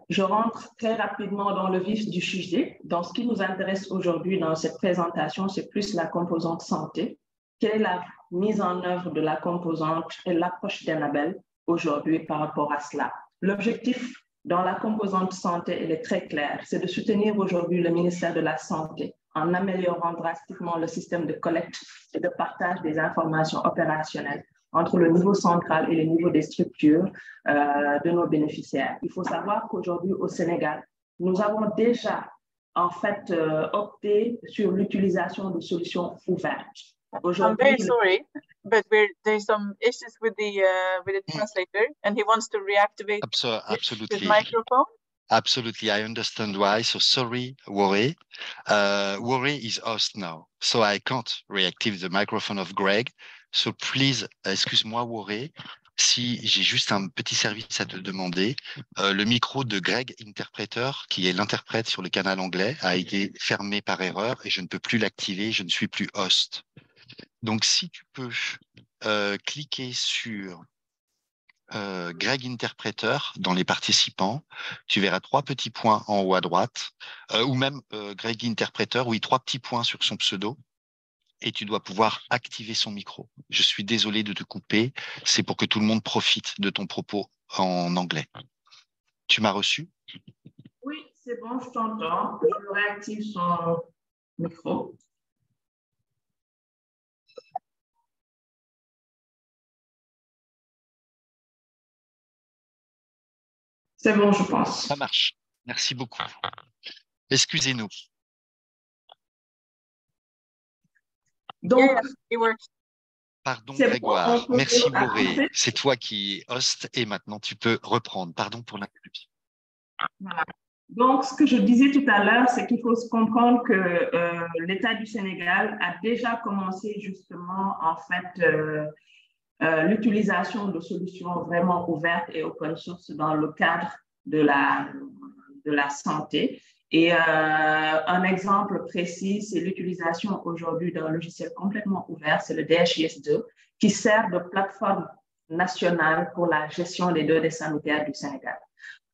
Je rentre très rapidement dans le vif du sujet. Dans ce qui nous intéresse aujourd'hui dans cette présentation, c'est plus la composante santé. Quelle est la mise en œuvre de la composante et l'approche d'Annabelle aujourd'hui par rapport à cela? L'objectif dans la composante santé, est très claire. C'est de soutenir aujourd'hui le ministère de la Santé en améliorant drastiquement le système de collecte et de partage des informations opérationnelles entre le niveau central et le niveau des structures euh, de nos bénéficiaires. Il faut savoir qu'aujourd'hui au Sénégal, nous avons déjà en fait euh, opté sur l'utilisation de solutions ouvertes. I'm very sorry, but there's some issues with the uh, with the translator, and he wants to reactivate Absol absolutely. his microphone. Absolutely, I understand why. So sorry, Worry. Uh, Worry is host now, so I can't reactivate the microphone of Greg. So please, excuse-moi, Woré, si j'ai juste un petit service à te demander. Euh, le micro de Greg Interpreter, qui est l'interprète sur le canal anglais, a été fermé par erreur et je ne peux plus l'activer, je ne suis plus host. Donc, si tu peux euh, cliquer sur euh, Greg Interpreter dans les participants, tu verras trois petits points en haut à droite, ou même Greg Interpreter, oui, trois petits points sur son pseudo et tu dois pouvoir activer son micro. Je suis désolé de te couper, c'est pour que tout le monde profite de ton propos en anglais. Tu m'as reçu? Oui, c'est bon, je t'entends. Je réactive son micro. C'est bon, je pense. Ça marche. Merci beaucoup. Excusez-nous. Donc, Pardon Grégoire, merci Mauré. C'est toi qui host et maintenant tu peux reprendre. Pardon pour l'interruption. Donc, ce que je disais tout à l'heure, c'est qu'il faut se comprendre que euh, l'État du Sénégal a déjà commencé justement, en fait, euh, euh, l'utilisation de solutions vraiment ouvertes et open source dans le cadre de la, de la santé. Et euh, un exemple précis, c'est l'utilisation aujourd'hui d'un logiciel complètement ouvert, c'est le DHIS2, qui sert de plateforme nationale pour la gestion des données sanitaires du Sénégal.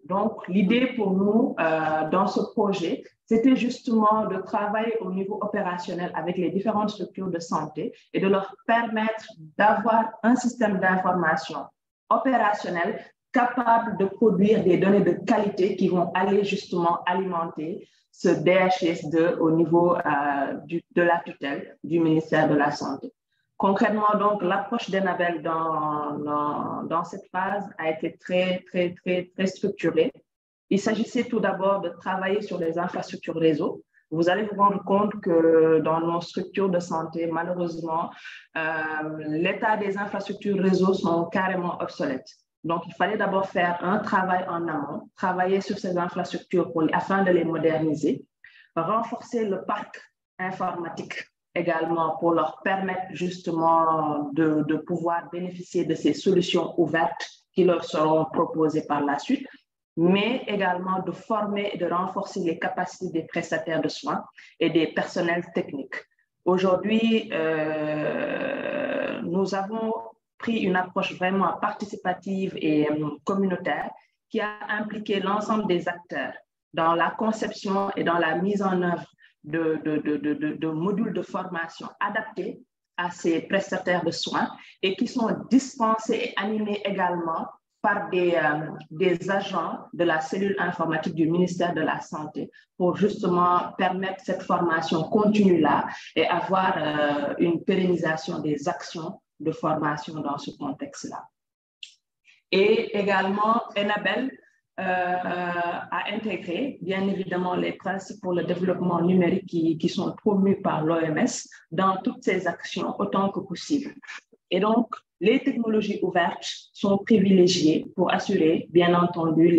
Donc, l'idée pour nous euh, dans ce projet, c'était justement de travailler au niveau opérationnel avec les différentes structures de santé et de leur permettre d'avoir un système d'information opérationnel capables de produire des données de qualité qui vont aller justement alimenter ce DHS2 au niveau euh, de la tutelle du ministère de la Santé. Concrètement, donc, l'approche d'Enabel dans, dans, dans, cette phase a été très, très, très, très structurée. Il s'agissait tout d'abord de travailler sur les infrastructures réseau. Vous allez vous rendre compte que dans nos structures de santé, malheureusement, euh, l'état des infrastructures réseau sont carrément obsolètes. Donc, il fallait d'abord faire un travail en amont, travailler sur ces infrastructures afin de les moderniser, renforcer le parc informatique également pour leur permettre justement de, de, pouvoir bénéficier de ces solutions ouvertes qui leur seront proposées par la suite, mais également de former et de renforcer les capacités des prestataires de soins et des personnels techniques. Aujourd'hui, euh, nous avons pris une approche vraiment participative et euh, communautaire qui a impliqué l'ensemble des acteurs dans la conception et dans la mise en œuvre de, modules de formation adaptés à ces prestataires de soins et qui sont dispensés et animés également par des, euh, agents de la cellule informatique du ministère de la Santé pour justement permettre cette formation continue-là et avoir euh, une pérennisation des actions de formation dans ce contexte-là. Et également, Enabel à intégrer, bien évidemment, les principes pour le développement numérique qui, sont promus par l'OMS dans toutes ses actions autant que possible. Et donc, les technologies ouvertes sont privilégiées pour assurer, bien entendu,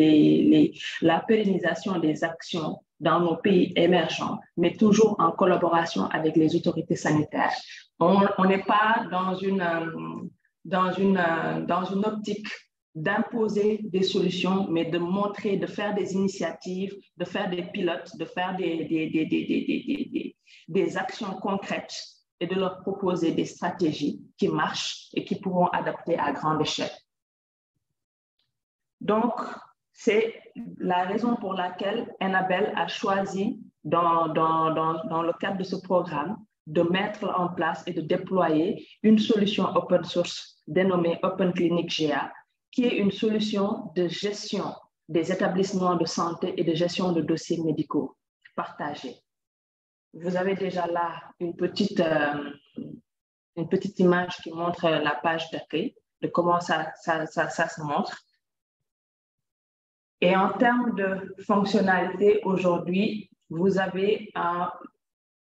la pérennisation des actions dans nos pays émergents, mais toujours en collaboration avec les autorités sanitaires. On n'est pas dans une, dans, une, dans une optique d'imposer des solutions, mais de montrer, de faire des initiatives, de faire des pilotes, de faire des, des, des, des, des actions concrètes et de leur proposer des stratégies qui marchent et qui pourront adapter à grande échelle. Donc, c'est la raison pour laquelle Annabelle a choisi, dans, dans, dans, dans, le cadre de ce programme, de mettre en place et de déployer une solution open source dénommée Open Clinic GA, qui est une solution de gestion des établissements de santé et de gestion de dossiers médicaux partagés. Vous avez déjà là une petite, euh, une petite image qui montre la page d'accueil, de comment ça, ça, ça, ça se montre. Et en termes de fonctionnalité, aujourd'hui, vous avez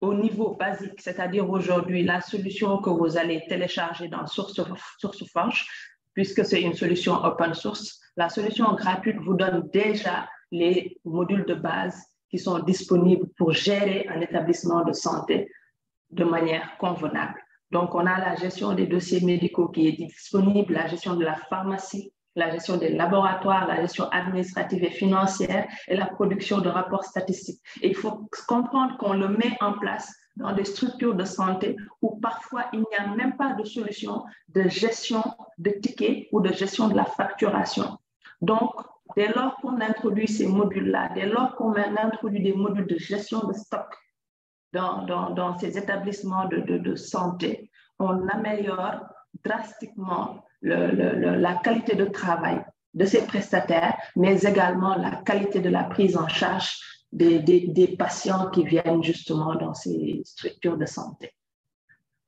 au niveau basique, c'est-à-dire aujourd'hui, la solution que vous allez télécharger dans SourceForge, puisque c'est une solution open source, la solution gratuite vous donne déjà les modules de base qui sont disponibles pour gérer un établissement de santé de manière convenable. Donc, on a la gestion des dossiers médicaux qui est disponible, la gestion de la pharmacie, la gestion des laboratoires, la gestion administrative et financière et la production de rapports statistiques. Il faut comprendre qu'on le met en place dans des structures de santé où parfois il n'y a même pas de solution de gestion de tickets ou de gestion de la facturation. Donc, dès lors qu'on introduit ces modules-là, dès lors qu'on introduit des modules de gestion de stock dans, dans, dans ces établissements de, de santé, on améliore drastiquement la qualité de travail de ces prestataires, mais également la qualité de la prise en charge des, des, des patients qui viennent justement dans ces structures de santé.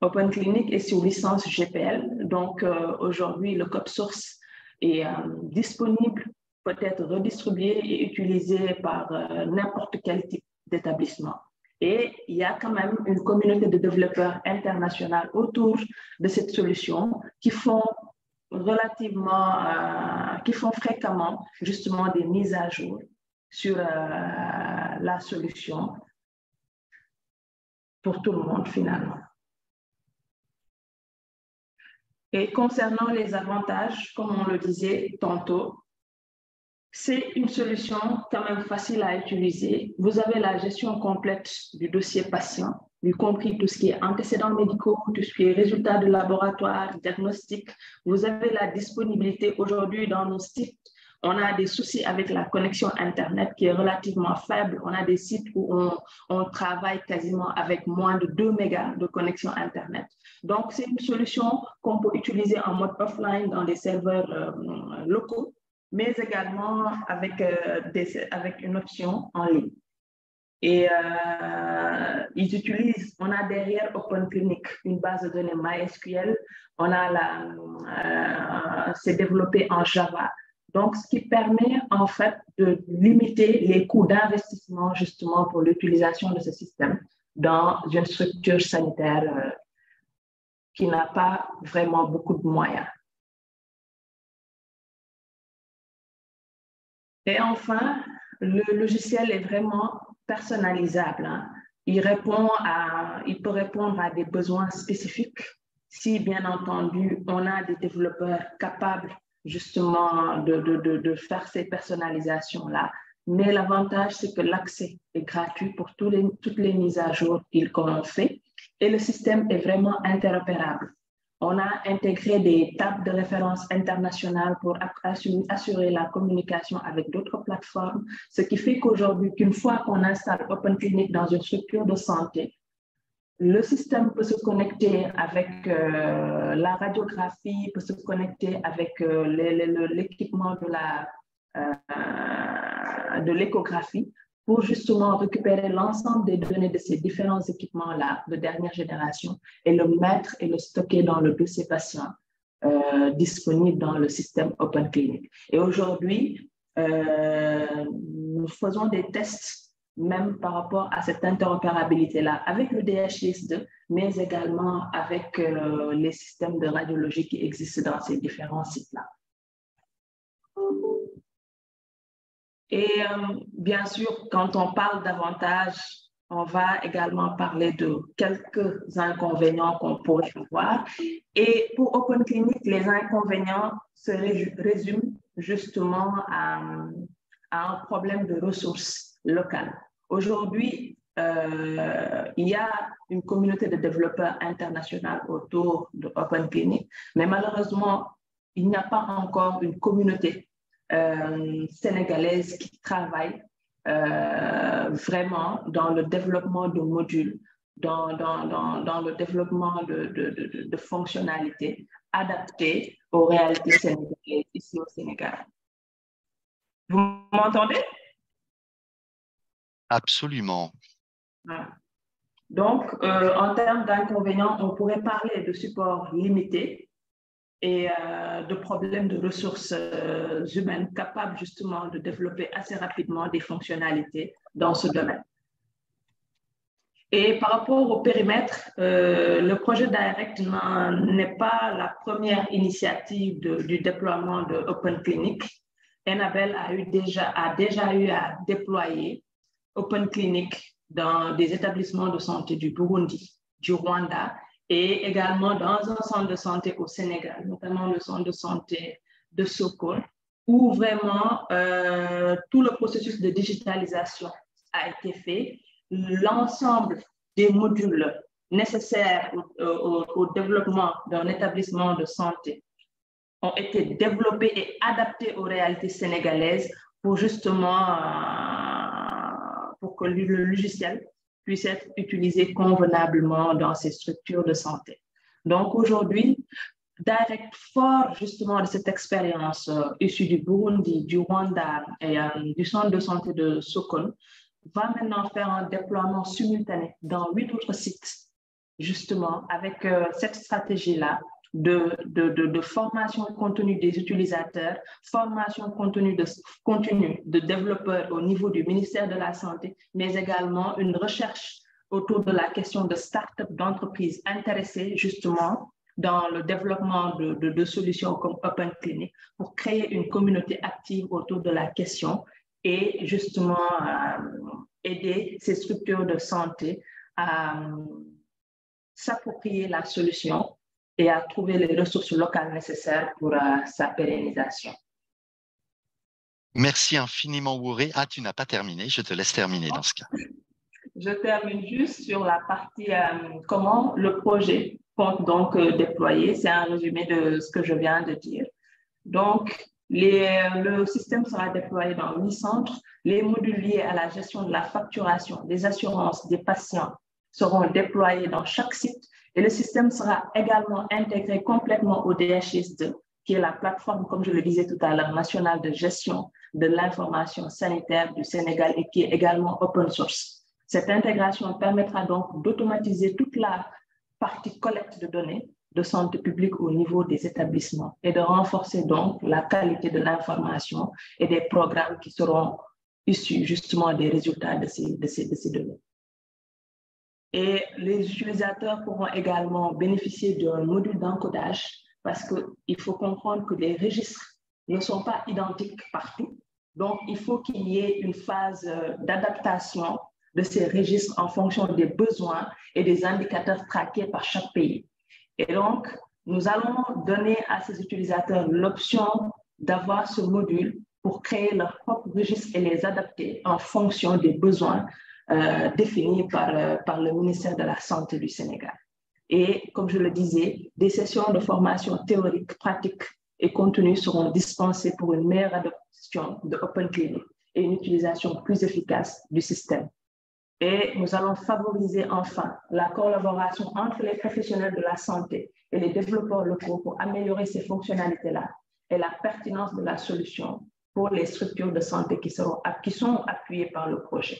Open Clinic est sous licence GPL, donc euh, aujourd'hui le code source est euh, disponible, peut être redistribué et utilisé par euh, n'importe quel type d'établissement. Et il y a quand même une communauté de développeurs internationaux autour de cette solution qui font relativement, euh, qui font fréquemment justement des mises à jour sur euh, la solution pour tout le monde finalement. Et concernant les avantages, comme on le disait tantôt, c'est une solution quand même facile à utiliser. Vous avez la gestion complète du dossier patient, y compris tout ce qui est antécédents médicaux, tout ce qui est résultats de laboratoire, diagnostic. Vous avez la disponibilité aujourd'hui dans nos sites. On a des soucis avec la connexion Internet qui est relativement faible. On a des sites où on, travaille quasiment avec moins de 2 mégas de connexion Internet. Donc, c'est une solution qu'on peut utiliser en mode offline dans des serveurs euh, locaux mais également euh, avec une option en ligne. Et euh, ils utilisent, on a derrière Open Clinic une base de données MySQL, on a la, euh, c'est développé en Java. Donc, ce qui permet en fait de limiter les coûts d'investissement justement pour l'utilisation de ce système dans une structure sanitaire euh, qui n'a pas vraiment beaucoup de moyens. Et enfin, le logiciel est vraiment personnalisable. Hein. Il, répond à, il peut répondre à des besoins spécifiques si, bien entendu, on a des développeurs capables justement de, de, de, faire ces personnalisations-là. Mais l'avantage, c'est que l'accès est gratuit pour les, toutes les mises à jour qu'on fait et le système est vraiment interopérable. On a intégré des tables de référence internationales pour assurer la communication avec d'autres plateformes, ce qui fait qu'aujourd'hui, qu'une fois qu'on installe Open Clinic dans une structure de santé, le système peut se connecter avec euh, la radiographie, peut se connecter avec euh, l'équipement de euh, de l'échographie pour justement récupérer l'ensemble des données de ces différents équipements-là de dernière génération et le mettre et le stocker dans le dossier patient euh, disponible dans le système Open Clinic. Et aujourd'hui, nous faisons des tests même par rapport à cette interopérabilité-là avec le DHIS2, mais également avec les systèmes de radiologie qui existent dans ces différents sites-là. Et bien sûr, quand on parle davantage on va également parler de quelques inconvénients qu'on pourrait avoir. Et pour Open Clinic, les inconvénients se résument justement à, un problème de ressources locales. Aujourd'hui, euh, il y a une communauté de développeurs internationaux autour de Open Clinic, mais malheureusement, il n'y a pas encore une communauté euh, sénégalaise qui travaille euh, vraiment dans le développement de modules, dans, dans, dans, dans le développement de, de, de, fonctionnalités adaptées aux réalités sénégalaises ici au Sénégal. Vous m'entendez? Absolument. Donc, euh, en termes d'inconvénients, on pourrait parler de support limité, et euh, de problèmes de ressources euh, humaines capables justement de développer assez rapidement des fonctionnalités dans ce domaine. Et par rapport au périmètre, euh, le projet Direct n'est pas la première initiative du déploiement de Open Clinic. Enabel a, eu déjà, a déjà eu à déployer Open Clinic dans des établissements de santé du Burundi, du Rwanda et également dans un centre de santé au Sénégal, notamment le centre de santé de Sokol, où vraiment euh, tout le processus de digitalisation a été fait. L'ensemble des modules nécessaires au, développement d'un établissement de santé ont été développés et adaptés aux réalités sénégalaises pour justement euh, pour que le logiciel puisse être utilisé convenablement dans ces structures de santé. Donc aujourd'hui, Direct fort justement de cette expérience euh, issue du Burundi, du Rwanda et euh, du centre de santé de Sokon, va maintenant faire un déploiement simultané dans huit autres sites, justement avec euh, cette stratégie-là de, de, de, formation continue des utilisateurs, formation continue de, continue de développeurs au niveau du ministère de la Santé, mais également une recherche autour de la question de start-up d'entreprises intéressées justement dans le développement de, de, solutions comme Open Clinic pour créer une communauté active autour de la question et justement euh, aider ces structures de santé à euh, s'approprier la solution et à trouver les ressources locales nécessaires pour euh, sa pérennisation. Merci infiniment, Wouré. Ah, tu n'as pas terminé. Je te laisse terminer dans ce cas. Je termine juste sur la partie euh, comment le projet compte donc euh, déployer. C'est un résumé de ce que je viens de dire. Donc, le système sera déployé dans huit centres. Les modules liés à la gestion de la facturation, des assurances des patients seront déployés dans chaque site et le système sera également intégré complètement au DHIS2, qui est la plateforme, comme je le disais tout à l'heure, nationale de gestion de l'information sanitaire du Sénégal et qui est également open source. Cette intégration permettra donc d'automatiser toute la partie collecte de données de santé publique au niveau des établissements et de renforcer donc la qualité de l'information et des programmes qui seront issus justement des résultats de ces données. Et les utilisateurs pourront également bénéficier d'un module d'encodage parce qu'il faut comprendre que les registres ne sont pas identiques partout. Donc, il faut qu'il y ait une phase euh, d'adaptation de ces registres en fonction des besoins et des indicateurs traqués par chaque pays. Et donc, nous allons donner à ces utilisateurs l'option d'avoir ce module pour créer leur propre registre et les adapter en fonction des besoins euh, définie par, euh, par le ministère de la Santé du Sénégal. Et comme je le disais, des sessions de formation théorique, pratique et continue seront dispensées pour une meilleure adoption de Open Clinic et une utilisation plus efficace du système. Et nous allons favoriser enfin la collaboration entre les professionnels de la santé et les développeurs locaux pour améliorer ces fonctionnalités-là et la pertinence de la solution pour les structures de santé qui, qui sont appuyées par le projet.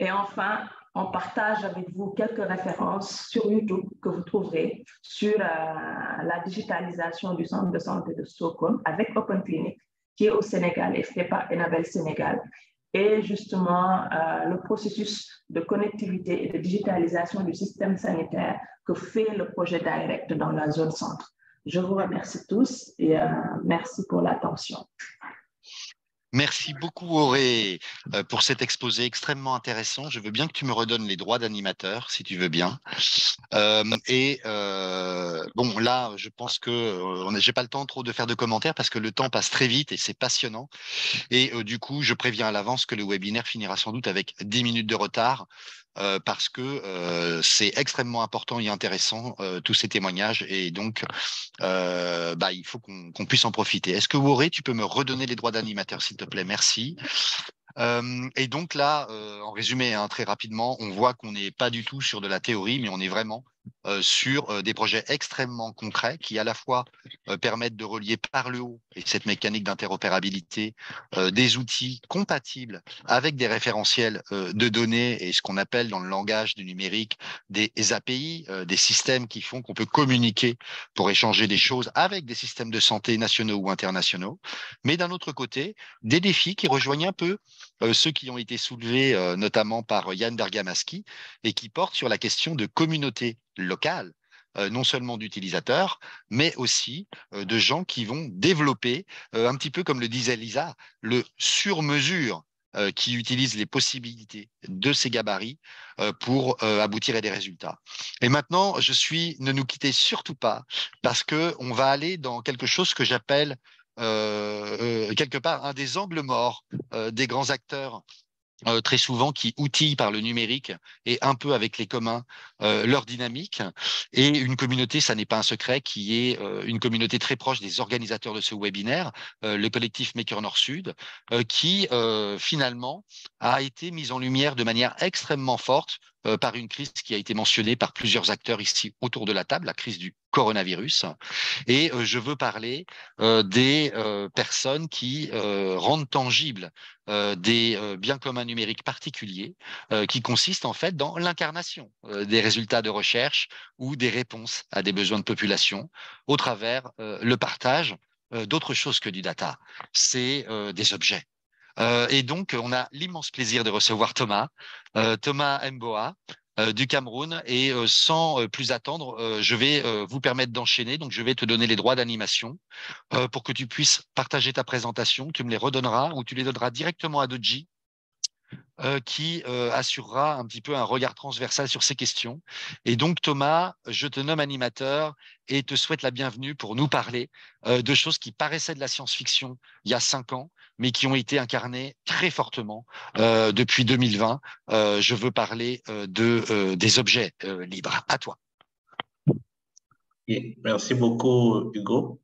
Et enfin, on partage avec vous quelques références sur YouTube que vous trouverez sur euh, la digitalisation du centre de santé de Stockholm avec Open Clinic, qui est au Sénégal et fait par Enabel Sénégal. Et justement, le processus de connectivité et de digitalisation du système sanitaire que fait le projet Direct dans la zone centre. Je vous remercie tous et merci pour l'attention. Merci beaucoup, Auré, euh, pour cet exposé extrêmement intéressant. Je veux bien que tu me redonnes les droits d'animateur, si tu veux bien. Euh, et euh, bon, là, je pense que je n'ai pas le temps trop de faire de commentaires parce que le temps passe très vite et c'est passionnant. Et du coup, je préviens à l'avance que le webinaire finira sans doute avec 10 minutes de retard. Euh, parce que euh, c'est extrêmement important et intéressant, euh, tous ces témoignages, et donc bah, il faut qu'on puisse en profiter. Est-ce que Auré, tu peux me redonner les droits d'animateur, s'il te plaît? Merci. et donc là, en résumé, hein, très rapidement, on voit qu'on n'est pas du tout sur de la théorie, mais on est vraiment euh, sur euh, des projets extrêmement concrets qui à la fois euh, permettent de relier par le haut et cette mécanique d'interopérabilité des outils compatibles avec des référentiels de données et ce qu'on appelle dans le langage du numérique des API, des systèmes qui font qu'on peut communiquer pour échanger des choses avec des systèmes de santé nationaux ou internationaux. Mais d'un autre côté, des défis qui rejoignent un peu ceux qui ont été soulevés notamment par Yann Bergamaski et qui portent sur la question de communauté locale, euh, non seulement d'utilisateurs, mais aussi euh, de gens qui vont développer, euh, un petit peu comme le disait Lisa, le sur-mesure qui utilise les possibilités de ces gabarits pour aboutir à des résultats. Et maintenant, je suis, ne nous quittez surtout pas, parce qu'on va aller dans quelque chose que j'appelle quelque part un des angles morts des grands acteurs euh, très souvent qui outillent par le numérique et un peu avec les communs euh, leur dynamique. Et une communauté, ça n'est pas un secret, qui est euh, une communauté très proche des organisateurs de ce webinaire, le collectif Maker Nord-Sud, qui finalement a été mise en lumière de manière extrêmement forte par une crise qui a été mentionnée par plusieurs acteurs ici autour de la table, la crise du coronavirus. Et je veux parler des personnes qui rendent tangibles des biens communs numériques particuliers, qui consistent en fait dans l'incarnation des résultats de recherche ou des réponses à des besoins de population au travers le partage d'autres choses que du data. C'est des objets. et donc, on a l'immense plaisir de recevoir Thomas, Thomas Mboa, euh, du Cameroun. Et euh, sans euh, plus attendre, je vais vous permettre d'enchaîner. Donc, je vais te donner les droits d'animation pour que tu puisses partager ta présentation. Tu me les redonneras ou tu les donneras directement à Doji euh, qui euh, assurera un petit peu un regard transversal sur ces questions. Et donc, Thomas, je te nomme animateur et te souhaite la bienvenue pour nous parler euh, de choses qui paraissaient de la science-fiction il y a cinq ans, mais qui ont été incarnées très fortement depuis 2020. je veux parler de, des objets libres. À toi. Merci beaucoup, Hugo.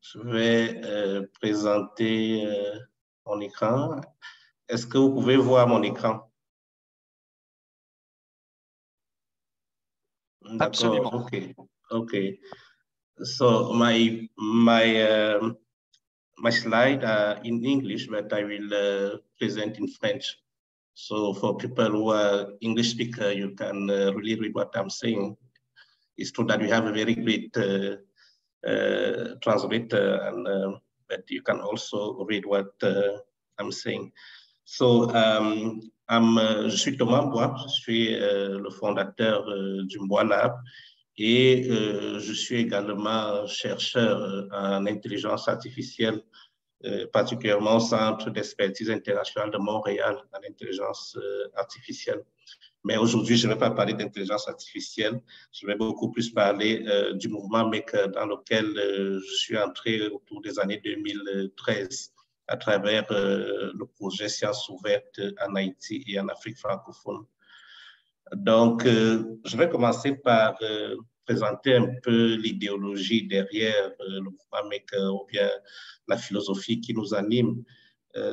Je vais présenter mon écran. Est-ce que vous pouvez voir mon écran? Absolument. Okay. Okay. So my my uh, my slide are in English, but I will uh, present in French. So for people who are English speaker, you can uh, really read what I'm saying. It's true that we have a very great uh, uh, translator, and uh, but you can also read what I'm saying. So, um, uh, je suis Thomas Bois, je suis euh, le fondateur euh, du Bois Lab et euh, je suis également chercheur en intelligence artificielle, particulièrement au Centre d'expertise internationale de Montréal en intelligence artificielle. Mais aujourd'hui, je ne vais pas parler d'intelligence artificielle, je vais beaucoup plus parler du mouvement Maker dans lequel je suis entré autour des années 2013 à travers euh, le projet Sciences ouvertes en Haïti et en Afrique francophone. Donc, euh, je vais commencer par euh, présenter un peu l'idéologie derrière le Maker ou bien la philosophie qui nous anime.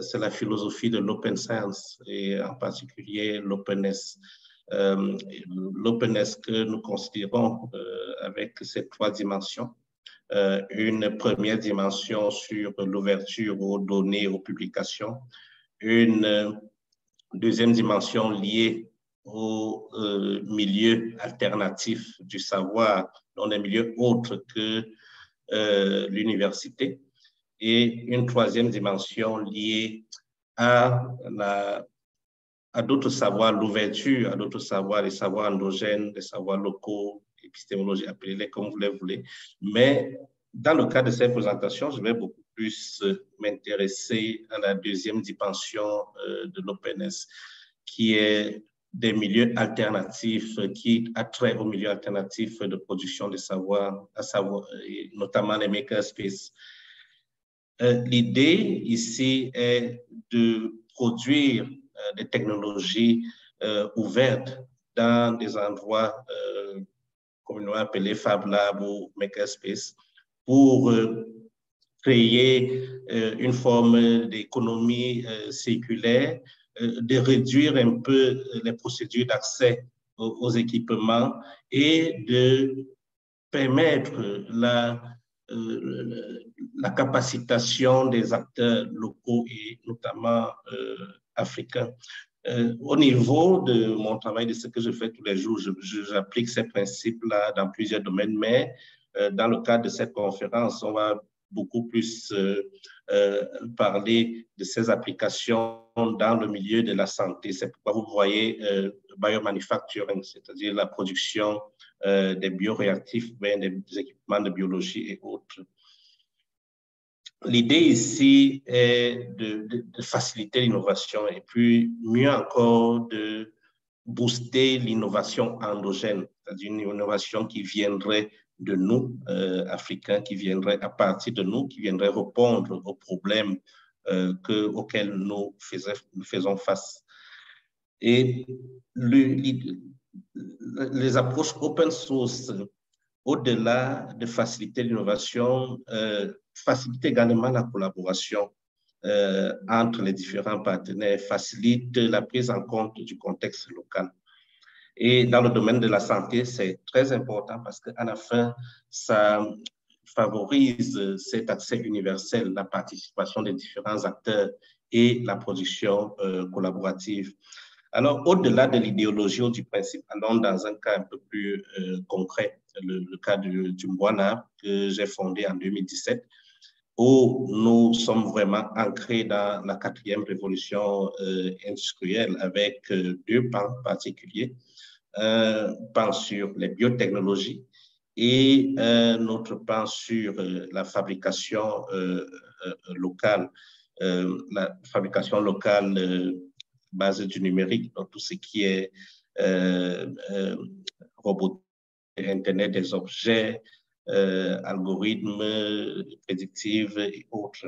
C'est la philosophie de l'open science et en particulier l'openness. l'openness que nous considérons avec ces trois dimensions. Euh, une première dimension sur l'ouverture aux données, aux publications, une euh, deuxième dimension liée au euh, milieu alternatif du savoir, dans des milieux autres que l'université, et une troisième dimension liée à, la, à d'autres savoirs, l'ouverture à d'autres savoirs, les savoirs endogènes, les savoirs locaux, épistémologie, appelez-les comme vous les voulez. Mais dans le cas de cette présentation, je vais beaucoup plus m'intéresser à la deuxième dimension euh, de l'openness, qui est des milieux alternatifs, qui a trait aux milieux alternatifs de production de savoir, à savoir notamment les makerspaces. Euh, l'idée ici est de produire euh, des technologies ouvertes dans des endroits communément appelés Fab Lab ou Makerspace pour créer euh, une forme d'économie euh, circulaire, euh, de réduire un peu les procédures d'accès aux, équipements et de permettre la, la capacitation des acteurs locaux et notamment africains. Au niveau de mon travail, de ce que je fais tous les jours, j'applique ces principes-là dans plusieurs domaines, mais dans le cadre de cette conférence, on va beaucoup plus euh, euh, parler de ces applications dans le milieu de la santé. C'est pourquoi vous voyez euh, biomanufacturing, c'est-à-dire la production des bioréactifs, des équipements de biologie et autres. L'idée ici est de, faciliter l'innovation et puis mieux encore de booster l'innovation endogène, c'est-à-dire une innovation qui viendrait de nous, euh, Africains, qui viendraient à partir de nous, qui viendraient répondre aux problèmes euh, que, auxquels nous, faisons face. Et les approches open source, au-delà de faciliter l'innovation, euh, facilitent également la collaboration euh, entre les différents partenaires, facilitent la prise en compte du contexte local. Et dans le domaine de la santé, c'est très important parce qu'à la fin, ça favorise cet accès universel, la participation des différents acteurs et la production euh, collaborative. Alors, au-delà de l'idéologie ou du principe, allons dans un cas un peu plus euh, concret, le, cas du, du que j'ai fondé en 2017, où nous sommes vraiment ancrés dans la quatrième révolution euh, industrielle avec deux pans particuliers. Un pan sur les biotechnologies et un autre pan sur euh, la fabrication euh, euh, locale, la fabrication locale basée du numérique, donc tout ce qui est robotique, Internet des objets, algorithmes prédictifs et autres.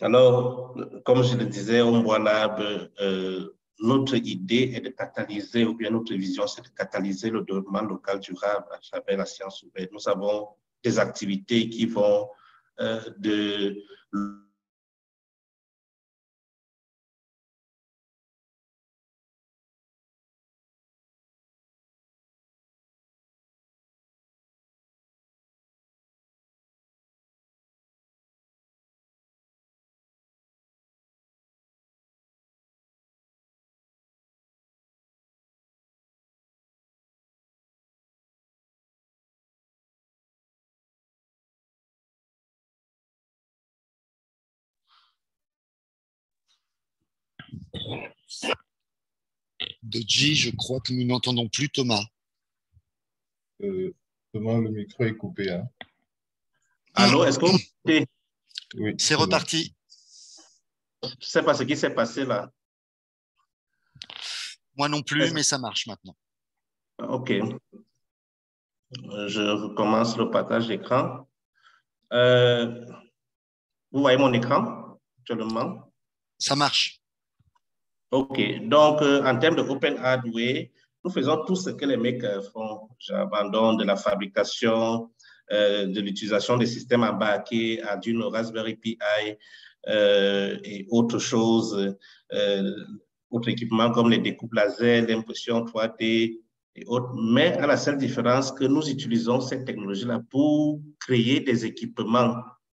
Alors, comme je le disais, Omboa Lab notre idée est de catalyser, ou bien notre vision, c'est de catalyser le développement local durable à travers la science ouverte. Nous avons des activités qui vont euh, de De G, je crois que nous n'entendons plus Thomas. Euh, Thomas, le micro est coupé. Hein. Allô, est-ce qu'on Oui. C'est reparti. Je ne sais pas ce qui s'est passé là. Moi non plus, mais ça marche maintenant. OK. Je recommence le partage d'écran. Euh, vous voyez mon écran actuellement? Ça marche. OK. Donc, euh, en termes de Open Hardware, nous faisons tout ce que les makers font. J'abandonne de la fabrication, euh, de l'utilisation des systèmes embarqués, Arduino, Raspberry Pi euh, et autres choses, autres équipements comme les découpes laser, l'impression 3D et autres. Mais à la seule différence que nous utilisons cette technologie-là pour créer des équipements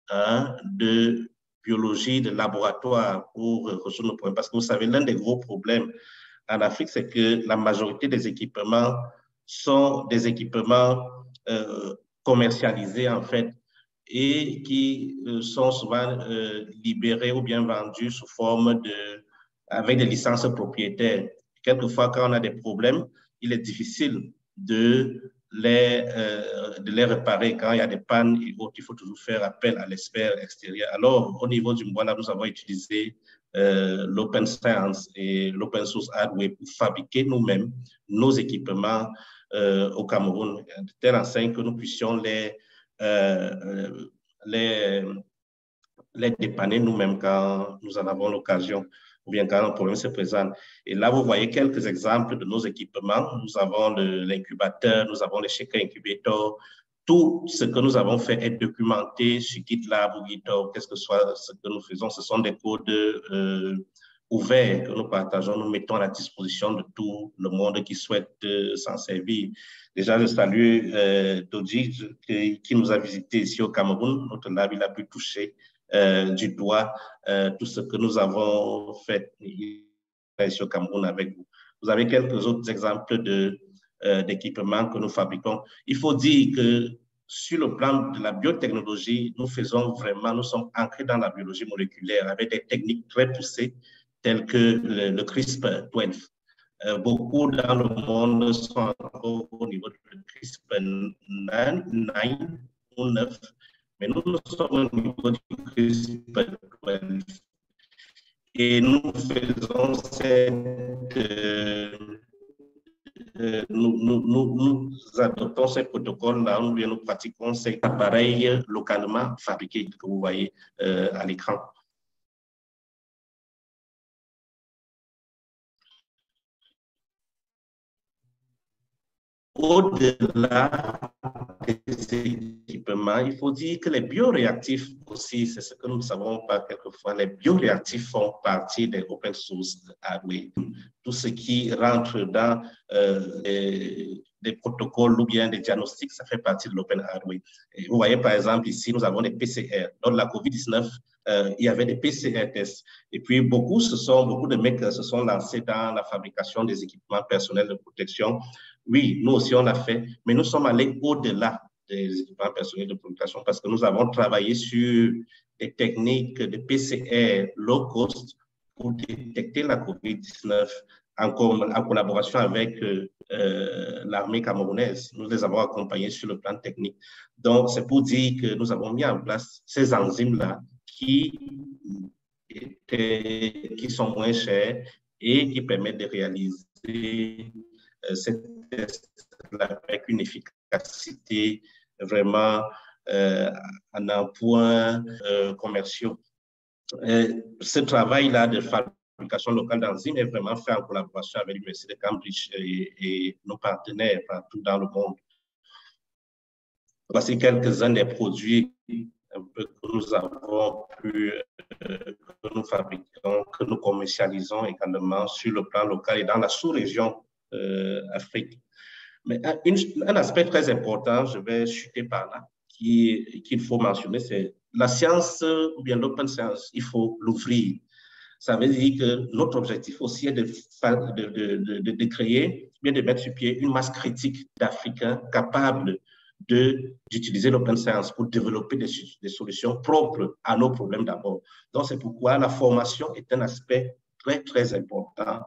hein, de biologie de laboratoire pour résoudre nos problèmes. Parce que vous savez, l'un des gros problèmes en Afrique, c'est que la majorité des équipements sont des équipements euh, commercialisés, en fait. et qui sont souvent libérés ou bien vendus sous forme de, avec des licences propriétaires. Quelquefois, quand on a des problèmes, il est difficile de euh, de les réparer quand il y a des pannes et autres. Il faut toujours faire appel à l'expert extérieur. Alors, au niveau du là, nous avons utilisé euh, l'open science et l'open source hardware pour fabriquer nous-mêmes nos équipements euh, au Cameroun, de telle enseigne que nous puissions les, les dépanner nous-mêmes quand nous en avons l'occasion ou bien quand un problème se présente. Et là, vous voyez quelques exemples de nos équipements. Nous avons l'incubateur, nous avons le shaker incubator. Tout ce que nous avons fait est documenté sur GitLab ou GitHub, qu'est-ce que soit ce que nous faisons. Ce sont des codes euh, ouverts que nous partageons, nous mettons à la disposition de tout le monde qui souhaite euh, s'en servir. Déjà, je salue euh, qui, nous a visité ici au Cameroun. Notre lab, il a pu toucher du doigt euh, tout ce que nous avons fait ici au Cameroun avec vous. Vous avez quelques autres exemples de, euh, d'équipements que nous fabriquons. Il faut dire que sur le plan de la biotechnologie, nous faisons vraiment, nous sommes ancrés dans la biologie moléculaire avec des techniques très poussées telles que le, CRISPR-12. beaucoup dans le monde sont au niveau du CRISPR 9 ou 9 mais nous, sommes au niveau du CRISPR 12 et nous faisons cette. Euh, euh, nous, adoptons ces protocoles-là, nous, nous pratiquons ces appareils localement fabriqués que vous voyez euh, à l'écran. Au-delà des équipements, il faut dire que les bioréactifs aussi, c'est ce que nous ne savons pas quelquefois, les bioréactifs font partie des open source hardware. Tout ce qui rentre dans euh, des protocoles ou bien des diagnostics, ça fait partie de l'open hardware. Vous voyez par exemple ici, nous avons des PCR. Lors de la COVID-19, euh, il y avait des PCR tests. Et puis beaucoup, ce sont, beaucoup de mecs se sont lancés dans la fabrication des équipements personnels de protection oui, nous aussi, on l'a fait, mais nous sommes allés au-delà des équipements personnels de protection parce que nous avons travaillé sur des techniques de PCR low cost pour détecter la COVID-19 en, collaboration avec euh, l'armée camerounaise. Nous les avons accompagnés sur le plan technique. Donc, c'est pour dire que nous avons mis en place ces enzymes-là qui, qui sont moins chers et qui permettent de réaliser euh, cette avec une efficacité vraiment euh, en un point euh, commerciaux. ce travail-là de fabrication locale d'enzymes est vraiment fait en collaboration avec l'Université de Cambridge et, nos partenaires partout dans le monde. Voici quelques-uns des produits que nous avons pu, euh, que nous fabriquons, que nous commercialisons également sur le plan local et dans la sous-région Afrique. Mais un, aspect très important, je vais chuter par là, qu'il faut mentionner, c'est la science ou bien l'open science, il faut l'ouvrir. Ça veut dire que notre objectif aussi est de, de, de, de, créer, bien de mettre sur pied une masse critique d'Africains capables d'utiliser l'open science pour développer des, des, solutions propres à nos problèmes d'abord. Donc, c'est pourquoi la formation est un aspect très, très important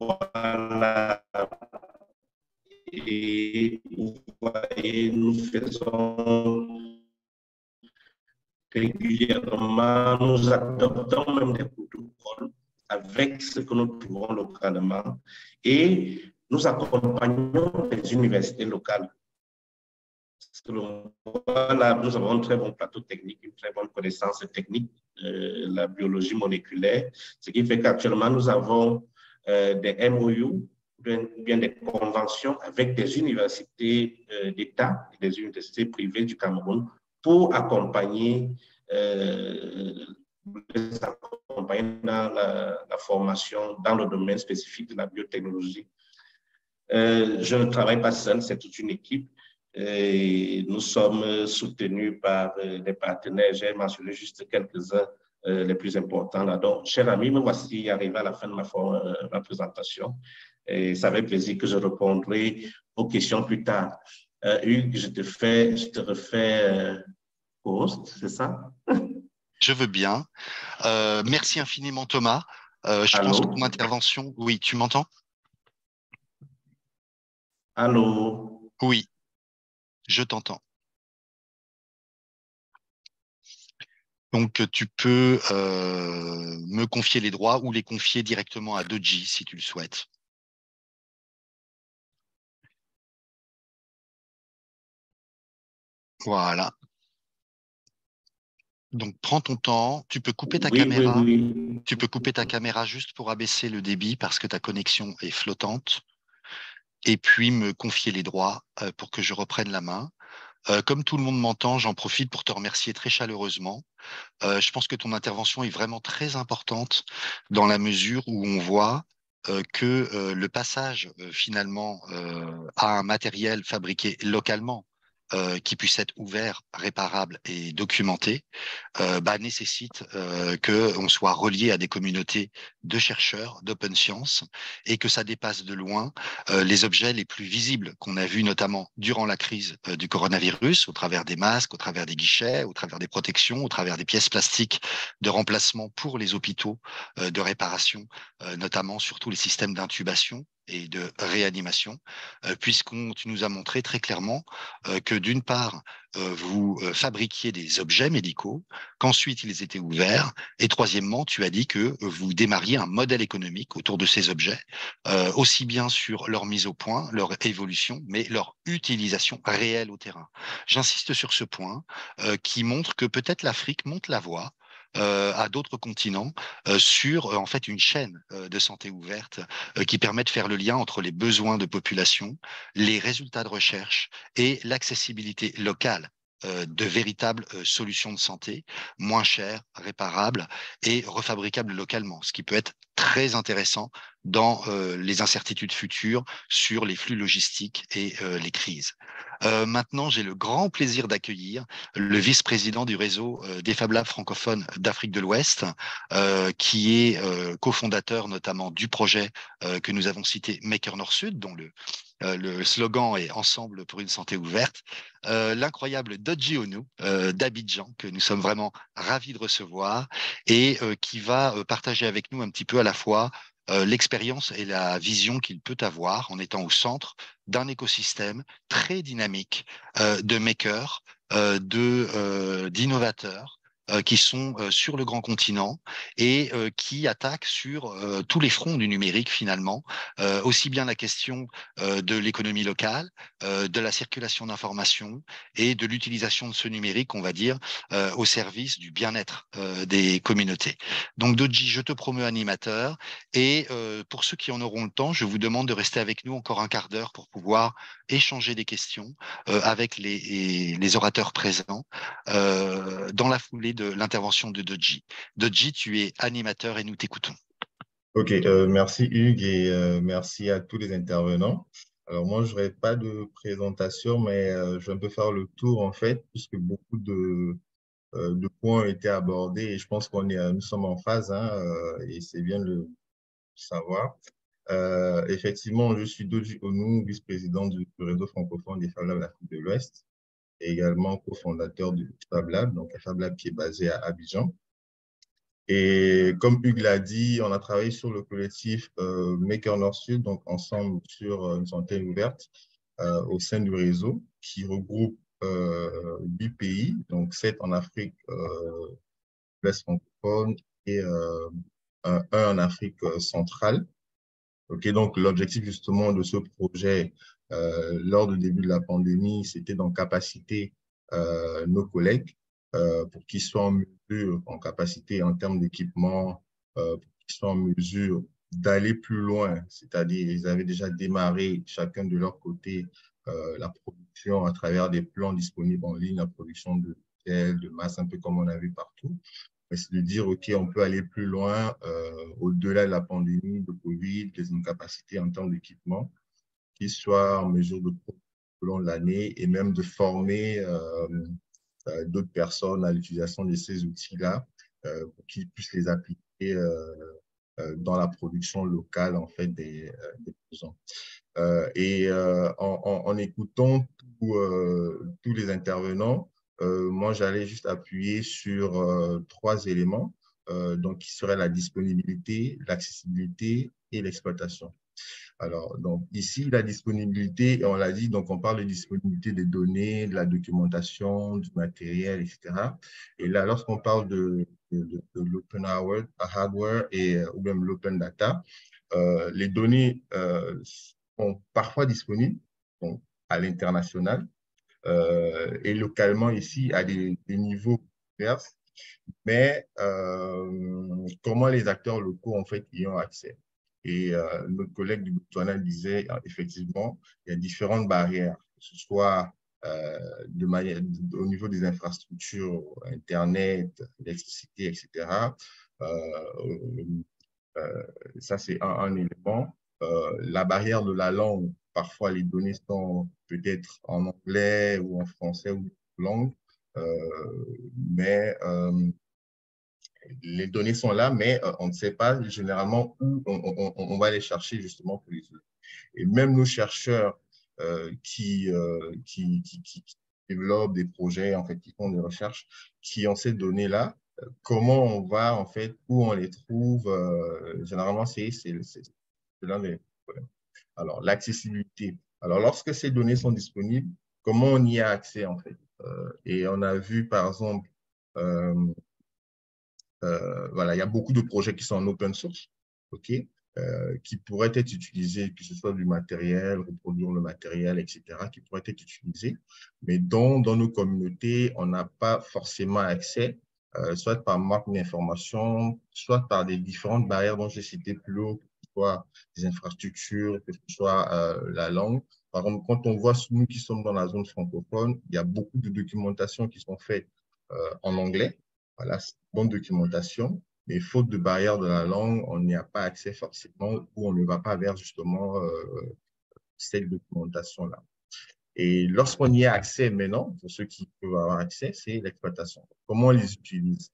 voilà. Et vous voyez, nous faisons régulièrement, nous adoptons même des protocoles avec ce que nous trouvons localement et nous accompagnons les universités locales. Nous avons un très bon plateau technique, une très bonne connaissance technique euh, la biologie moléculaire, ce qui fait qu'actuellement, nous avons euh, des MOU, bien des conventions avec des universités euh, d'État et des universités privées du Cameroun pour accompagner, la, formation dans le domaine spécifique de la biotechnologie. je ne travaille pas seul, c'est toute une équipe. Et nous sommes soutenus par euh, des partenaires. J'ai mentionné juste quelques-uns euh, les plus importants là. Donc, cher ami, me voici arrivé à la fin de ma, euh, ma présentation. Et ça fait plaisir que je répondrai aux questions plus tard. Hugues, je te fais, je te refais post, c'est ça? Je veux bien. merci infiniment, Thomas. je pense que ton intervention. Oui, tu m'entends? Allô? Oui, je t'entends. Donc, tu peux euh, me confier les droits ou les confier directement à Doji si tu le souhaites. Voilà. Donc, prends ton temps. Tu peux couper ta caméra. Tu peux couper ta caméra juste pour abaisser le débit parce que ta connexion est flottante. Et puis me confier les droits euh, pour que je reprenne la main. Euh, comme tout le monde m'entend, j'en profite pour te remercier très chaleureusement. Euh, je pense que ton intervention est vraiment très importante dans la mesure où on voit que le passage finalement à un matériel fabriqué localement euh, qui puisse être ouvert, réparable et documenté, euh, bah, nécessite euh, qu'on soit relié à des communautés de chercheurs, d'open science, et que ça dépasse de loin euh, les objets les plus visibles qu'on a vus notamment durant la crise euh, du coronavirus, au travers des masques, au travers des guichets, au travers des protections, au travers des pièces plastiques de remplacement pour les hôpitaux, de réparation, notamment sur tous les systèmes d'intubation et de réanimation, euh, puisqu'on nous as montré très clairement euh, que d'une part, euh, vous fabriquiez des objets médicaux, qu'ensuite ils étaient ouverts, et troisièmement, tu as dit que vous démarriez un modèle économique autour de ces objets, aussi bien sur leur mise au point, leur évolution, mais leur utilisation réelle au terrain. J'insiste sur ce point qui montre que peut-être l'Afrique monte la voie à d'autres continents euh, sur euh, en fait une chaîne de santé ouverte qui permet de faire le lien entre les besoins de population, les résultats de recherche et l'accessibilité locale de véritables solutions de santé, moins chères, réparables et refabricables localement, ce qui peut être très intéressant dans les incertitudes futures sur les flux logistiques et les crises. maintenant, j'ai le grand plaisir d'accueillir le vice-président du réseau des Fab Labs francophones d'Afrique de l'Ouest, qui est cofondateur notamment du projet que nous avons cité Maker Nord-Sud, dont le, le slogan est Ensemble pour une santé ouverte, l'incroyable Dodji Onu d'Abidjan, que nous sommes vraiment ravis de recevoir et qui va partager avec nous un petit peu à la fois euh, l'expérience et la vision qu'il peut avoir en étant au centre d'un écosystème très dynamique euh, de makers, euh, d'innovateurs euh, qui sont euh, sur le grand continent et euh, qui attaquent sur tous les fronts du numérique finalement, aussi bien la question de l'économie locale, de la circulation d'informations et de l'utilisation de ce numérique, on va dire, au service du bien-être des communautés. Donc Doji, je te promeux animateur et pour ceux qui en auront le temps, je vous demande de rester avec nous encore un quart d'heure pour pouvoir échanger des questions avec les, les, orateurs présents dans la foulée de l'intervention de Doji. Doji, tu es animateur et nous t'écoutons. Ok, euh, merci Hugues et euh, merci à tous les intervenants. Alors moi, je n'aurai pas de présentation, mais euh, je vais un peu faire le tour en fait, puisque beaucoup de, points ont été abordés et je pense qu'on est, nous sommes en phase hein, et c'est bien de le savoir. effectivement, je suis Doji Onu, vice-président du réseau francophone des femmes de l'Afrique de l'Ouest également cofondateur du Fab Lab, donc un Fab Lab qui est basé à Abidjan. Et comme Hugues l'a dit, on a travaillé sur le collectif euh, Maker Nord-Sud, donc ensemble sur euh, une santé ouverte euh, au sein du réseau qui regroupe huit pays, donc sept en Afrique l'Est francophone et un, en Afrique centrale. Ok, donc l'objectif justement de ce projet euh, lors du début de la pandémie, c'était dans capacité euh, nos collègues euh, pour qu'ils soient en mesure, en capacité en termes d'équipement, pour qu'ils soient en mesure d'aller plus loin, c'est-à-dire ils avaient déjà démarré chacun de leur côté la production à travers des plans disponibles en ligne, la production de gel, de masse, un peu comme on a vu partout. C'est de dire, OK, on peut aller plus loin au-delà de la pandémie de Covid, des incapacités en termes d'équipement qui soit en mesure de long l'année et même de former euh, euh, d'autres personnes à l'utilisation de ces outils-là euh, pour qu'ils puissent les appliquer dans la production locale en fait des, des et en, écoutant tous les intervenants, moi, j'allais juste appuyer sur trois éléments, donc qui seraient la disponibilité, l'accessibilité et l'exploitation. Alors, donc ici, la disponibilité, on l'a dit, donc on parle de disponibilité des données, de la documentation, du matériel, etc. Et là, lorsqu'on parle de, de, l'open hardware et, ou même l'open data, euh, les données euh, sont parfois disponibles à l'international euh, et localement ici à des, des niveaux divers, mais comment les acteurs locaux en fait y ont accès? Et euh, notre collègue du Botswana disait euh, effectivement, il y a différentes barrières, que ce soit euh, au niveau des infrastructures, Internet, l'électricité, etc. ça, c'est un, élément. la barrière de la langue, parfois les données sont peut-être en anglais ou en français ou langue, mais les données sont là, mais euh, on ne sait pas généralement où on, va les chercher justement pour les Et même nos chercheurs euh, qui, euh, qui, qui, développent des projets, en fait, qui font des recherches, qui ont ces données-là, comment on va, en fait, où on les trouve, généralement, c'est l'un des problèmes. Alors, l'accessibilité. Alors, lorsque ces données sont disponibles, comment on y a accès, en fait? Et on a vu, par exemple, euh, voilà, il y a beaucoup de projets qui sont en open source, ok, euh, qui pourraient être utilisés, que ce soit du matériel, reproduire le matériel, etc., qui pourraient être utilisés, mais dont dans nos communautés, on n'a pas forcément accès, euh, soit par manque d'information, soit par des différentes barrières dont j'ai cité plus haut, que ce soit des infrastructures, que ce soit la langue. Par exemple, quand on voit nous qui sommes dans la zone francophone, il y a beaucoup de documentation qui sont faites en anglais, voilà, bonne documentation, mais faute de barrière de la langue, on n'y a pas accès forcément ou on ne va pas vers justement euh, cette documentation-là. Et lorsqu'on y a accès maintenant, pour ceux qui peuvent avoir accès, c'est l'exploitation. Comment on les utilise?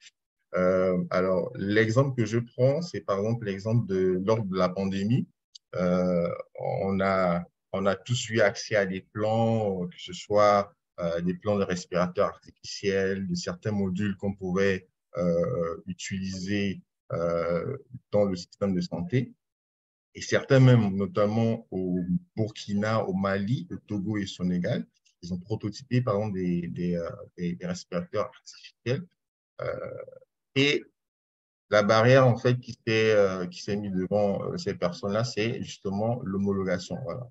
Euh, Alors, l'exemple que je prends, c'est par exemple l'exemple de lors de la pandémie. Euh, on, a, on a tous eu accès à des plans, que ce soit euh, des plans de respirateurs artificiels, de certains modules qu'on pouvait euh, utiliser euh, dans le système de santé. Et certains même, notamment au Burkina, au Mali, au Togo et au Sénégal, ils ont prototypé par exemple des, des, des, respirateurs artificiels. et la barrière en fait qui s'est s'est mise devant ces personnes-là, c'est justement l'homologation. Voilà.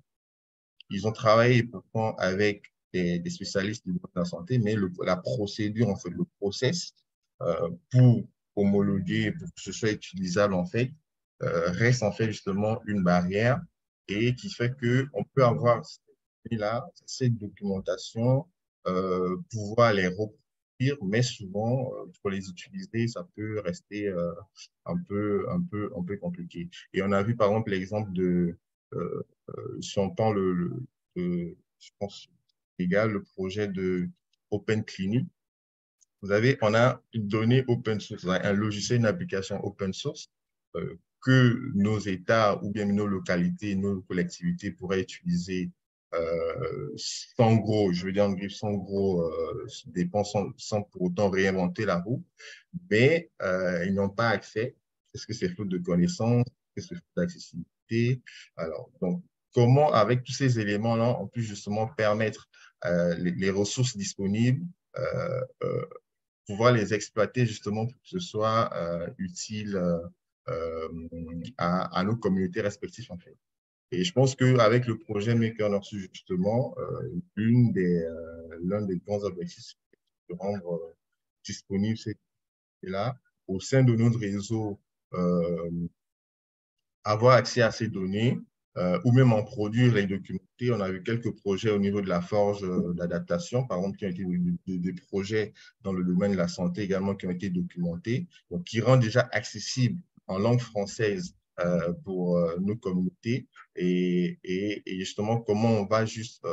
Ils ont travaillé pourtant avec des, spécialistes de la santé, mais la procédure, en fait, le process euh, pour homologuer, pour que ce soit utilisable, en fait, euh, reste en fait justement une barrière et qui fait qu'on peut avoir là, cette documentation, euh, pouvoir les reproduire, mais souvent, pour les utiliser, ça peut rester un, peu, un, peu, un peu compliqué. Et on a vu par exemple l'exemple de, si on prend le je pense, égal le projet de Open Clinic. Vous avez, on a une donnée open source, un logiciel, une application open source euh, que nos États ou bien nos localités, nos collectivités pourraient utiliser euh, sans gros, je veux dire en sans gros euh, dépenses, sans, pour autant réinventer la roue, mais ils n'ont pas accès. Est-ce que c'est faute de connaissances? Est-ce que c'est faute d'accessibilité? Alors, donc, comment, avec tous ces éléments-là, on peut justement permettre euh, les, ressources disponibles, euh, euh, pouvoir les exploiter justement pour que ce soit utile à, nos communautés respectives en fait. Et je pense qu'avec le projet Maker Nord-Sud, justement, l'un des, des grands objectifs, de rendre disponible ces là au sein de notre réseau, avoir accès à ces données euh, ou même en produire et documenter. On a eu quelques projets au niveau de la forge euh, d'adaptation, par exemple, qui ont été des, projets dans le domaine de la santé également qui ont été documentés, donc qui rendent déjà accessible en langue française euh, pour nos communautés et, et, justement comment on va juste,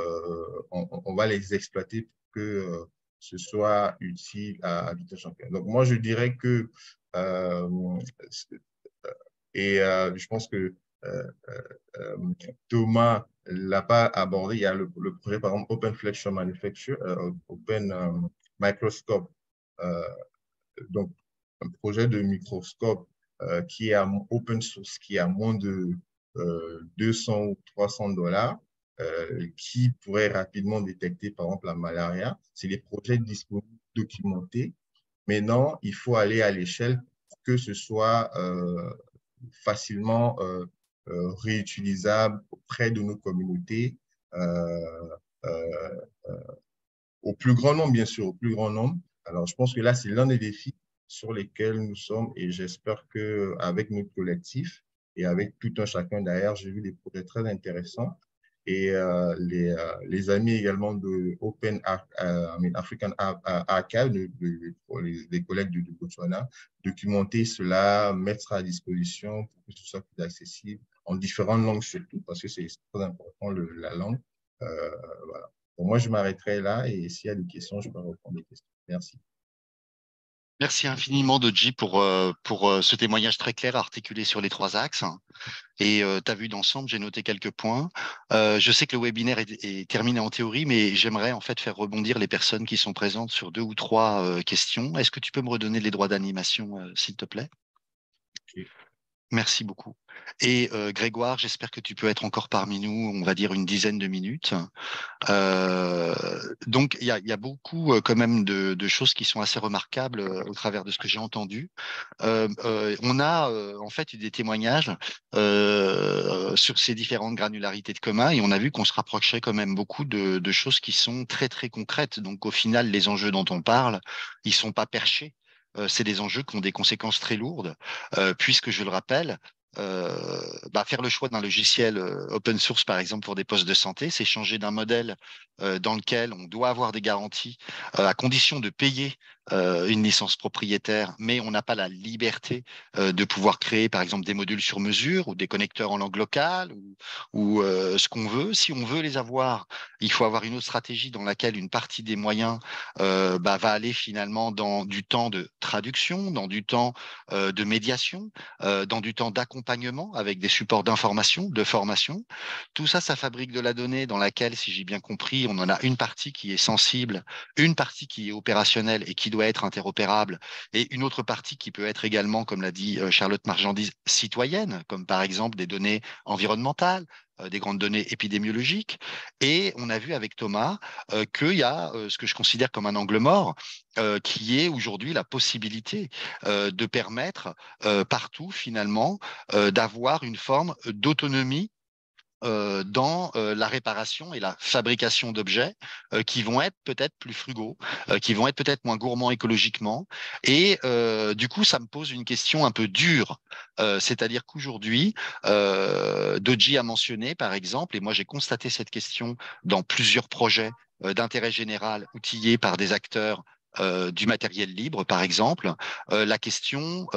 on, va les exploiter pour que ce soit utile à, à chacun. Donc moi, je dirais que, et je pense que euh, euh, Thomas l'a pas abordé. Il y a le, projet, par exemple, Open Flexure Manufacture, Open Microscope. donc, un projet de microscope qui est open source, qui est à moins de 200 ou 300 dollars, qui pourrait rapidement détecter, par exemple, la malaria. C'est des projets disponibles, documentés. Maintenant, il faut aller à l'échelle pour que ce soit facilement euh, euh, réutilisable auprès de nos communautés, euh, au plus grand nombre, bien sûr, au plus grand nombre. Alors, je pense que là, c'est l'un des défis sur lesquels nous sommes et j'espère qu'avec notre collectif et avec tout un chacun derrière, j'ai vu des projets très intéressants et euh, les, euh, les, amis également de Open euh, African Archive, de, des collègues de, Botswana, documenter cela, mettre à disposition pour que ce soit plus accessible en différentes langues surtout, parce que c'est très important le, la langue. voilà. moi, je m'arrêterai là et s'il y a des questions, je peux répondre des questions. Merci. Merci infiniment, Doji, pour, euh, pour euh, ce témoignage très clair articulé sur les trois axes. Et euh, tu as vu d'ensemble, j'ai noté quelques points. je sais que le webinaire est, terminé en théorie, mais j'aimerais en fait faire rebondir les personnes qui sont présentes sur deux ou trois questions. Est-ce que tu peux me redonner les droits d'animation, s'il te plaît? Merci beaucoup. Et euh, Grégoire, j'espère que tu peux être encore parmi nous, on va dire une dizaine de minutes. Euh, donc, il y a, beaucoup euh, quand même de, choses qui sont assez remarquables au travers de ce que j'ai entendu. on a en fait eu des témoignages sur ces différentes granularités de commun et on a vu qu'on se rapprochait quand même beaucoup de, de, choses qui sont très très concrètes. Donc, au final, les enjeux dont on parle, ils sont pas perchés. Euh, c'est des enjeux qui ont des conséquences très lourdes, euh, puisque, je le rappelle, euh, bah, faire le choix d'un logiciel open source, par exemple, pour des postes de santé, c'est changer d'un modèle dans lequel on doit avoir des garanties à condition de payer euh, une licence propriétaire, mais on n'a pas la liberté euh, de pouvoir créer, par exemple, des modules sur mesure ou des connecteurs en langue locale ou, euh, ce qu'on veut. Si on veut les avoir, il faut avoir une autre stratégie dans laquelle une partie des moyens bah, va aller finalement dans du temps de traduction, dans du temps de médiation, dans du temps d'accompagnement avec des supports d'information, de formation. Tout ça, ça fabrique de la donnée dans laquelle, si j'ai bien compris, on en a une partie qui est sensible, une partie qui est opérationnelle et qui doit être interopérable, et une autre partie qui peut être également, comme l'a dit euh, Charlotte Marjandise, citoyenne, comme par exemple des données environnementales, euh, des grandes données épidémiologiques. Et on a vu avec Thomas euh, qu'il y a ce que je considère comme un angle mort, qui est aujourd'hui la possibilité de permettre partout, finalement, d'avoir une forme d'autonomie euh, dans euh, la réparation et la fabrication d'objets euh, qui vont être peut-être plus frugaux, qui vont être peut-être moins gourmands écologiquement. Et du coup, ça me pose une question un peu dure. C'est-à-dire qu'aujourd'hui, Doji a mentionné, par exemple, et moi j'ai constaté cette question dans plusieurs projets d'intérêt général outillés par des acteurs du matériel libre, par exemple, la question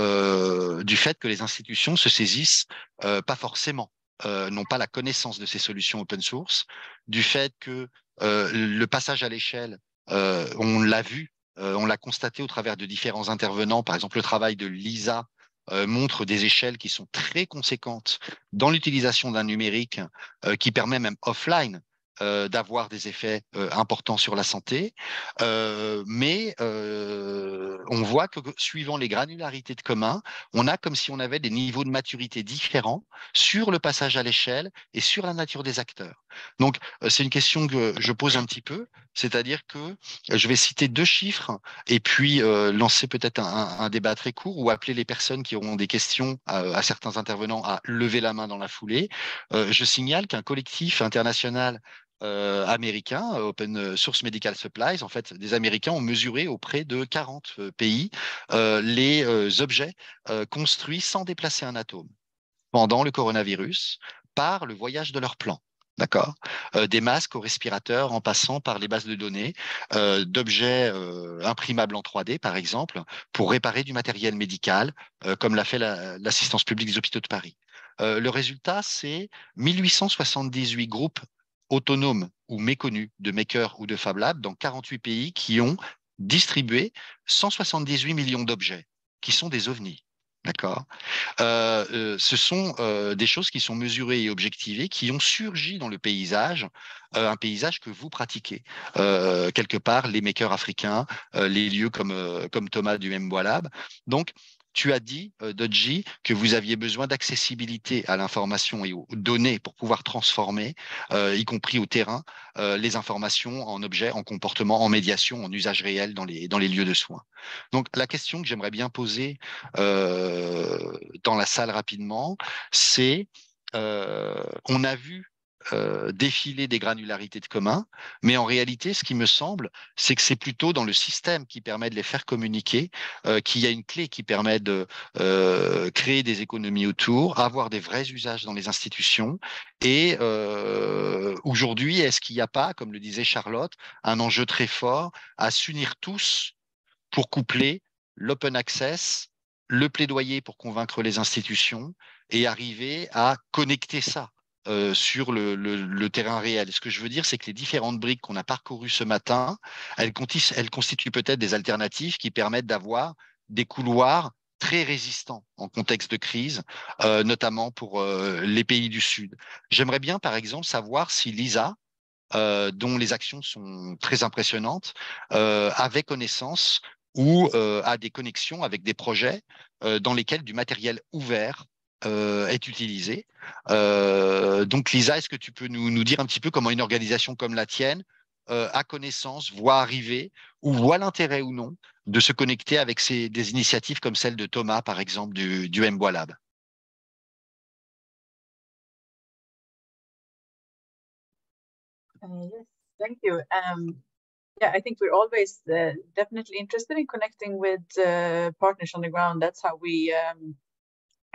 du fait que les institutions se saisissent pas forcément euh, n'ont pas la connaissance de ces solutions open source, du fait que euh, le passage à l'échelle, euh, on l'a vu, on l'a constaté au travers de différents intervenants, par exemple le travail de Lisa montre des échelles qui sont très conséquentes dans l'utilisation d'un numérique qui permet même offline euh, d'avoir des effets euh, importants sur la santé, euh, mais on voit que suivant les granularités de commun, on a comme si on avait des niveaux de maturité différents sur le passage à l'échelle et sur la nature des acteurs. Donc, c'est une question que je pose un petit peu, c'est-à-dire que je vais citer deux chiffres et puis lancer peut-être un, débat très court ou appeler les personnes qui auront des questions à, à certains intervenants à lever la main dans la foulée. je signale qu'un collectif international euh, américains, Open Source Medical Supplies, en fait, des Américains ont mesuré auprès de 40 euh, pays euh, les objets construits sans déplacer un atome pendant le coronavirus par le voyage de leur plan. D'accord? Des masques aux respirateurs en passant par les bases de données d'objets imprimables en 3D, par exemple, pour réparer du matériel médical, comme l'a fait l'assistance publique des hôpitaux de Paris. le résultat, c'est 1878 groupes autonomes ou méconnus de makers ou de Fab Lab dans 48 pays qui ont distribué 178 millions d'objets qui sont des ovnis. D'accord? Euh, euh, ce sont euh, des choses qui sont mesurées et objectivées, qui ont surgi dans le paysage, un paysage que vous pratiquez. quelque part, les makers africains, les lieux comme, comme Thomas du Lab. Donc, tu as dit, euh, Dodgy, que vous aviez besoin d'accessibilité à l'information et aux données pour pouvoir transformer, euh, y compris au terrain, euh, les informations en objets, en comportement, en médiation, en usage réel dans les, dans les lieux de soins. Donc, la question que j'aimerais bien poser dans la salle rapidement, c'est, on a vu euh, défiler des granularités de commun, mais en réalité, ce qui me semble, c'est que c'est plutôt dans le système qui permet de les faire communiquer, euh, qu'il y a une clé qui permet de euh, créer des économies autour, avoir des vrais usages dans les institutions. Et aujourd'hui, est-ce qu'il n'y a pas, comme le disait Charlotte, un enjeu très fort à s'unir tous pour coupler l'open access, le plaidoyer pour convaincre les institutions et arriver à connecter ça? Euh, sur le, terrain réel. Ce que je veux dire, c'est que les différentes briques qu'on a parcourues ce matin, elles, constituent peut-être des alternatives qui permettent d'avoir des couloirs très résistants en contexte de crise, euh, notamment pour euh, les pays du Sud. J'aimerais bien, par exemple, savoir si l'ISA, dont les actions sont très impressionnantes, avait connaissance ou a des connexions avec des projets dans lesquels du matériel ouvert euh, est utilisé. Euh, donc, Lisa, est-ce que tu peux nous, dire un petit peu comment une organisation comme la tienne euh, a connaissance, voit arriver ou voit l'intérêt ou non de se connecter avec des initiatives comme celle de Thomas, par exemple, du, du Mbois Lab? Uh, yes, thank you. Um, yeah, I think we're always uh, definitely interested in connecting with uh, partners on the ground. That's how we um,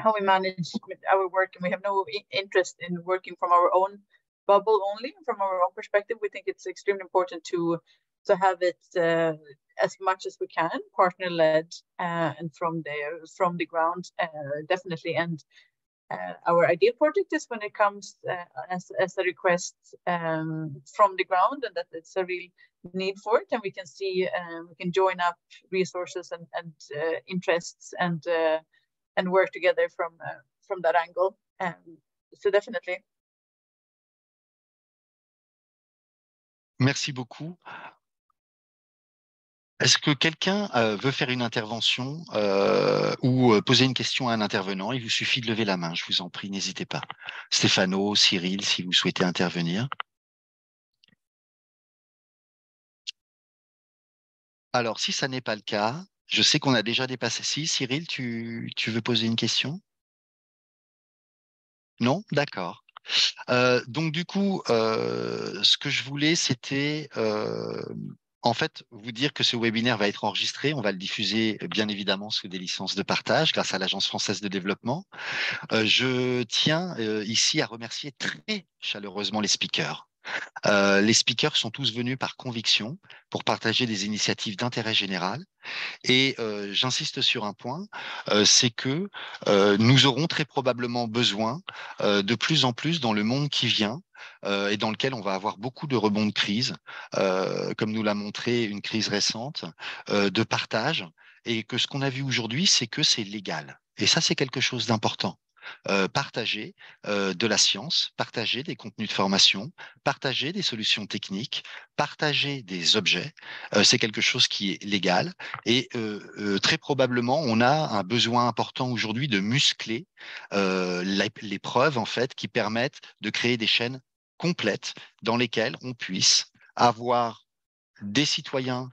how we manage our work and we have no interest in working from our own bubble only from our own perspective. We think it's extremely important to to have it uh, as much as we can partner led uh, and from there from the ground uh, definitely. And uh, our ideal project is when it comes uh, as, as a request um, from the ground and that it's a real need for it and we can see um, we can join up resources and, and uh, interests and and work together from uh, from that angle. Um, so definitely. Merci beaucoup. Est-ce que quelqu'un euh, veut faire une intervention euh, ou euh, poser une question à un intervenant? Il vous suffit de lever la main, je vous en prie, n'hésitez pas. Stéphano, Cyril, si vous souhaitez intervenir. Alors, si ça n'est pas le cas, je sais qu'on a déjà dépassé. Si, Cyril, tu, veux poser une question? Non? D'accord. Euh, donc du coup, euh, ce que je voulais, c'était euh, en fait vous dire que ce webinaire va être enregistré. On va le diffuser bien évidemment sous des licences de partage grâce à l'Agence française de développement. je tiens ici à remercier très chaleureusement les speakers. Les speakers sont tous venus par conviction pour partager des initiatives d'intérêt général et j'insiste sur un point, c'est que nous aurons très probablement besoin de plus en plus dans le monde qui vient et dans lequel on va avoir beaucoup de rebonds de crise, comme nous l'a montré une crise récente, de partage, et que ce qu'on a vu aujourd'hui, c'est que c'est légal. Et ça, c'est quelque chose d'important. Euh, partager euh, de la science, partager des contenus de formation, partager des solutions techniques, partager des objets. Euh, c'est quelque chose qui est légal et très probablement, on a un besoin important aujourd'hui de muscler les preuves en fait qui permettent de créer des chaînes complètes dans lesquelles on puisse avoir des citoyens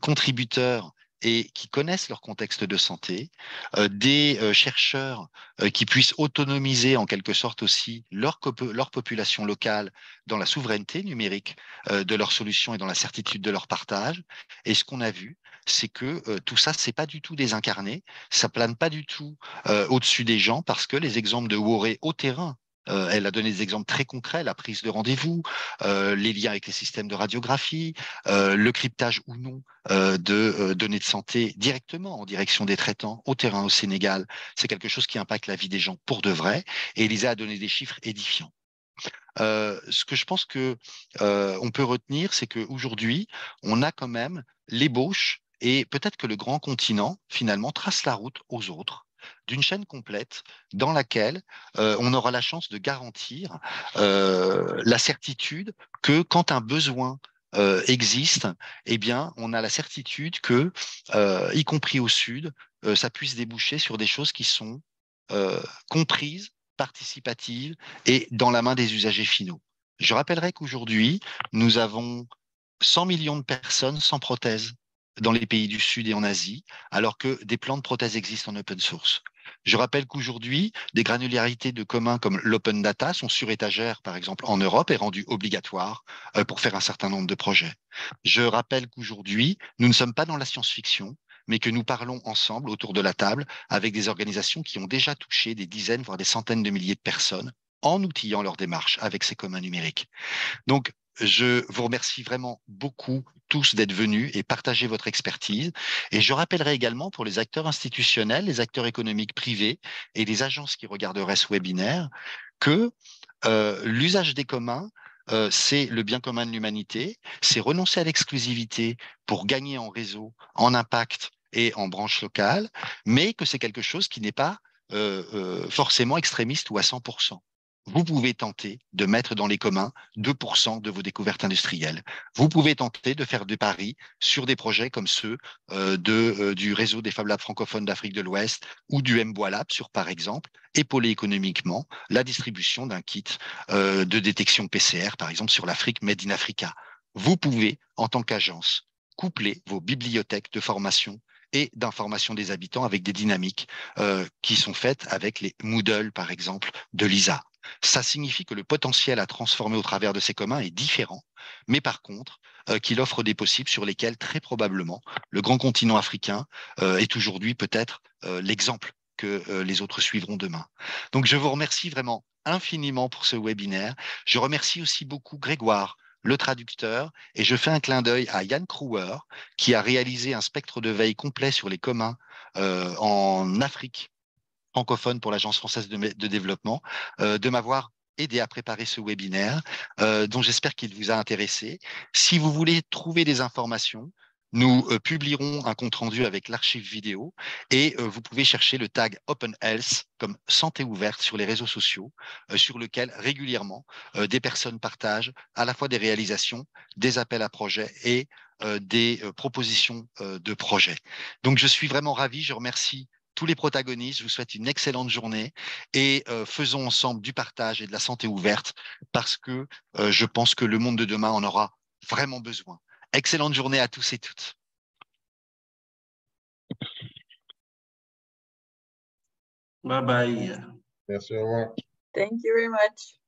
contributeurs et qui connaissent leur contexte de santé, euh, des euh, chercheurs euh, qui puissent autonomiser en quelque sorte aussi leur, leur population locale dans la souveraineté numérique de leurs solutions et dans la certitude de leur partage. Et ce qu'on a vu, c'est que tout ça, c'est pas du tout désincarné, ça plane pas du tout au-dessus des gens parce que les exemples de Woré au terrain euh, elle a donné des exemples très concrets, la prise de rendez-vous, euh, les liens avec les systèmes de radiographie, euh, le cryptage ou non de données de santé directement en direction des traitants au terrain au Sénégal. C'est quelque chose qui impacte la vie des gens pour de vrai. Et Elisa a donné des chiffres édifiants. ce que je pense que on peut retenir, c'est qu'aujourd'hui, on a quand même l'ébauche et peut-être que le grand continent finalement trace la route aux autres d'une chaîne complète dans laquelle on aura la chance de garantir la certitude que quand un besoin existe, eh on a la certitude que, y compris au sud, ça puisse déboucher sur des choses qui sont comprises, participatives et dans la main des usagers finaux. Je rappellerai qu'aujourd'hui, nous avons 100 millions de personnes sans prothèse dans les pays du Sud et en Asie, alors que des plans de prothèses existent en open source. Je rappelle qu'aujourd'hui, des granularités de communs comme l'open data sont sur étagère, par exemple, en Europe et rendues obligatoires euh, pour faire un certain nombre de projets. Je rappelle qu'aujourd'hui, nous ne sommes pas dans la science-fiction, mais que nous parlons ensemble autour de la table avec des organisations qui ont déjà touché des dizaines, voire des centaines de milliers de personnes en outillant leur démarche avec ces communs numériques. Donc, je vous remercie vraiment beaucoup tous d'être venus et partager votre expertise. Et je rappellerai également pour les acteurs institutionnels, les acteurs économiques privés et les agences qui regarderaient ce webinaire que euh, l'usage des communs, euh, c'est le bien commun de l'humanité, c'est renoncer à l'exclusivité pour gagner en réseau, en impact et en branche locale, mais que c'est quelque chose qui n'est pas euh, forcément extrémiste ou à 100% vous pouvez tenter de mettre dans les communs 2% de vos découvertes industrielles. Vous pouvez tenter de faire des paris sur des projets comme ceux euh, de, euh, du réseau des Fab Labs francophones d'Afrique de l'Ouest ou du MBOA Lab sur, par exemple, épauler économiquement la distribution d'un kit euh, de détection PCR, par exemple, sur l'Afrique Made in Africa. Vous pouvez, en tant qu'agence, coupler vos bibliothèques de formation et d'information des habitants avec des dynamiques qui sont faites avec les Moodle, par exemple, de l'ISA ça signifie que le potentiel à transformer au travers de ces communs est différent, mais par contre, euh, qu'il offre des possibles sur lesquels très probablement le grand continent africain euh, est aujourd'hui peut-être euh, l'exemple que les autres suivront demain. Donc je vous remercie vraiment infiniment pour ce webinaire. Je remercie aussi beaucoup Grégoire, le traducteur, et je fais un clin d'œil à Yann Krouwer, qui a réalisé un spectre de veille complet sur les communs en Afrique francophone pour l'Agence française de, développement, euh, de m'avoir aidé à préparer ce webinaire, euh, dont j'espère qu'il vous a intéressé. Si vous voulez trouver des informations, nous euh, publierons un compte-rendu avec l'archive vidéo et vous pouvez chercher le tag Open Health comme santé ouverte sur les réseaux sociaux, sur lequel régulièrement des personnes partagent à la fois des réalisations, des appels à projets et des propositions de projets. Donc je suis vraiment ravi, je remercie tous les protagonistes. Je vous souhaite une excellente journée et euh, faisons ensemble du partage et de la santé ouverte parce que euh, je pense que le monde de demain en aura vraiment besoin. Excellente journée à tous et toutes. Bye bye. Merci, au revoir. Thank you very much.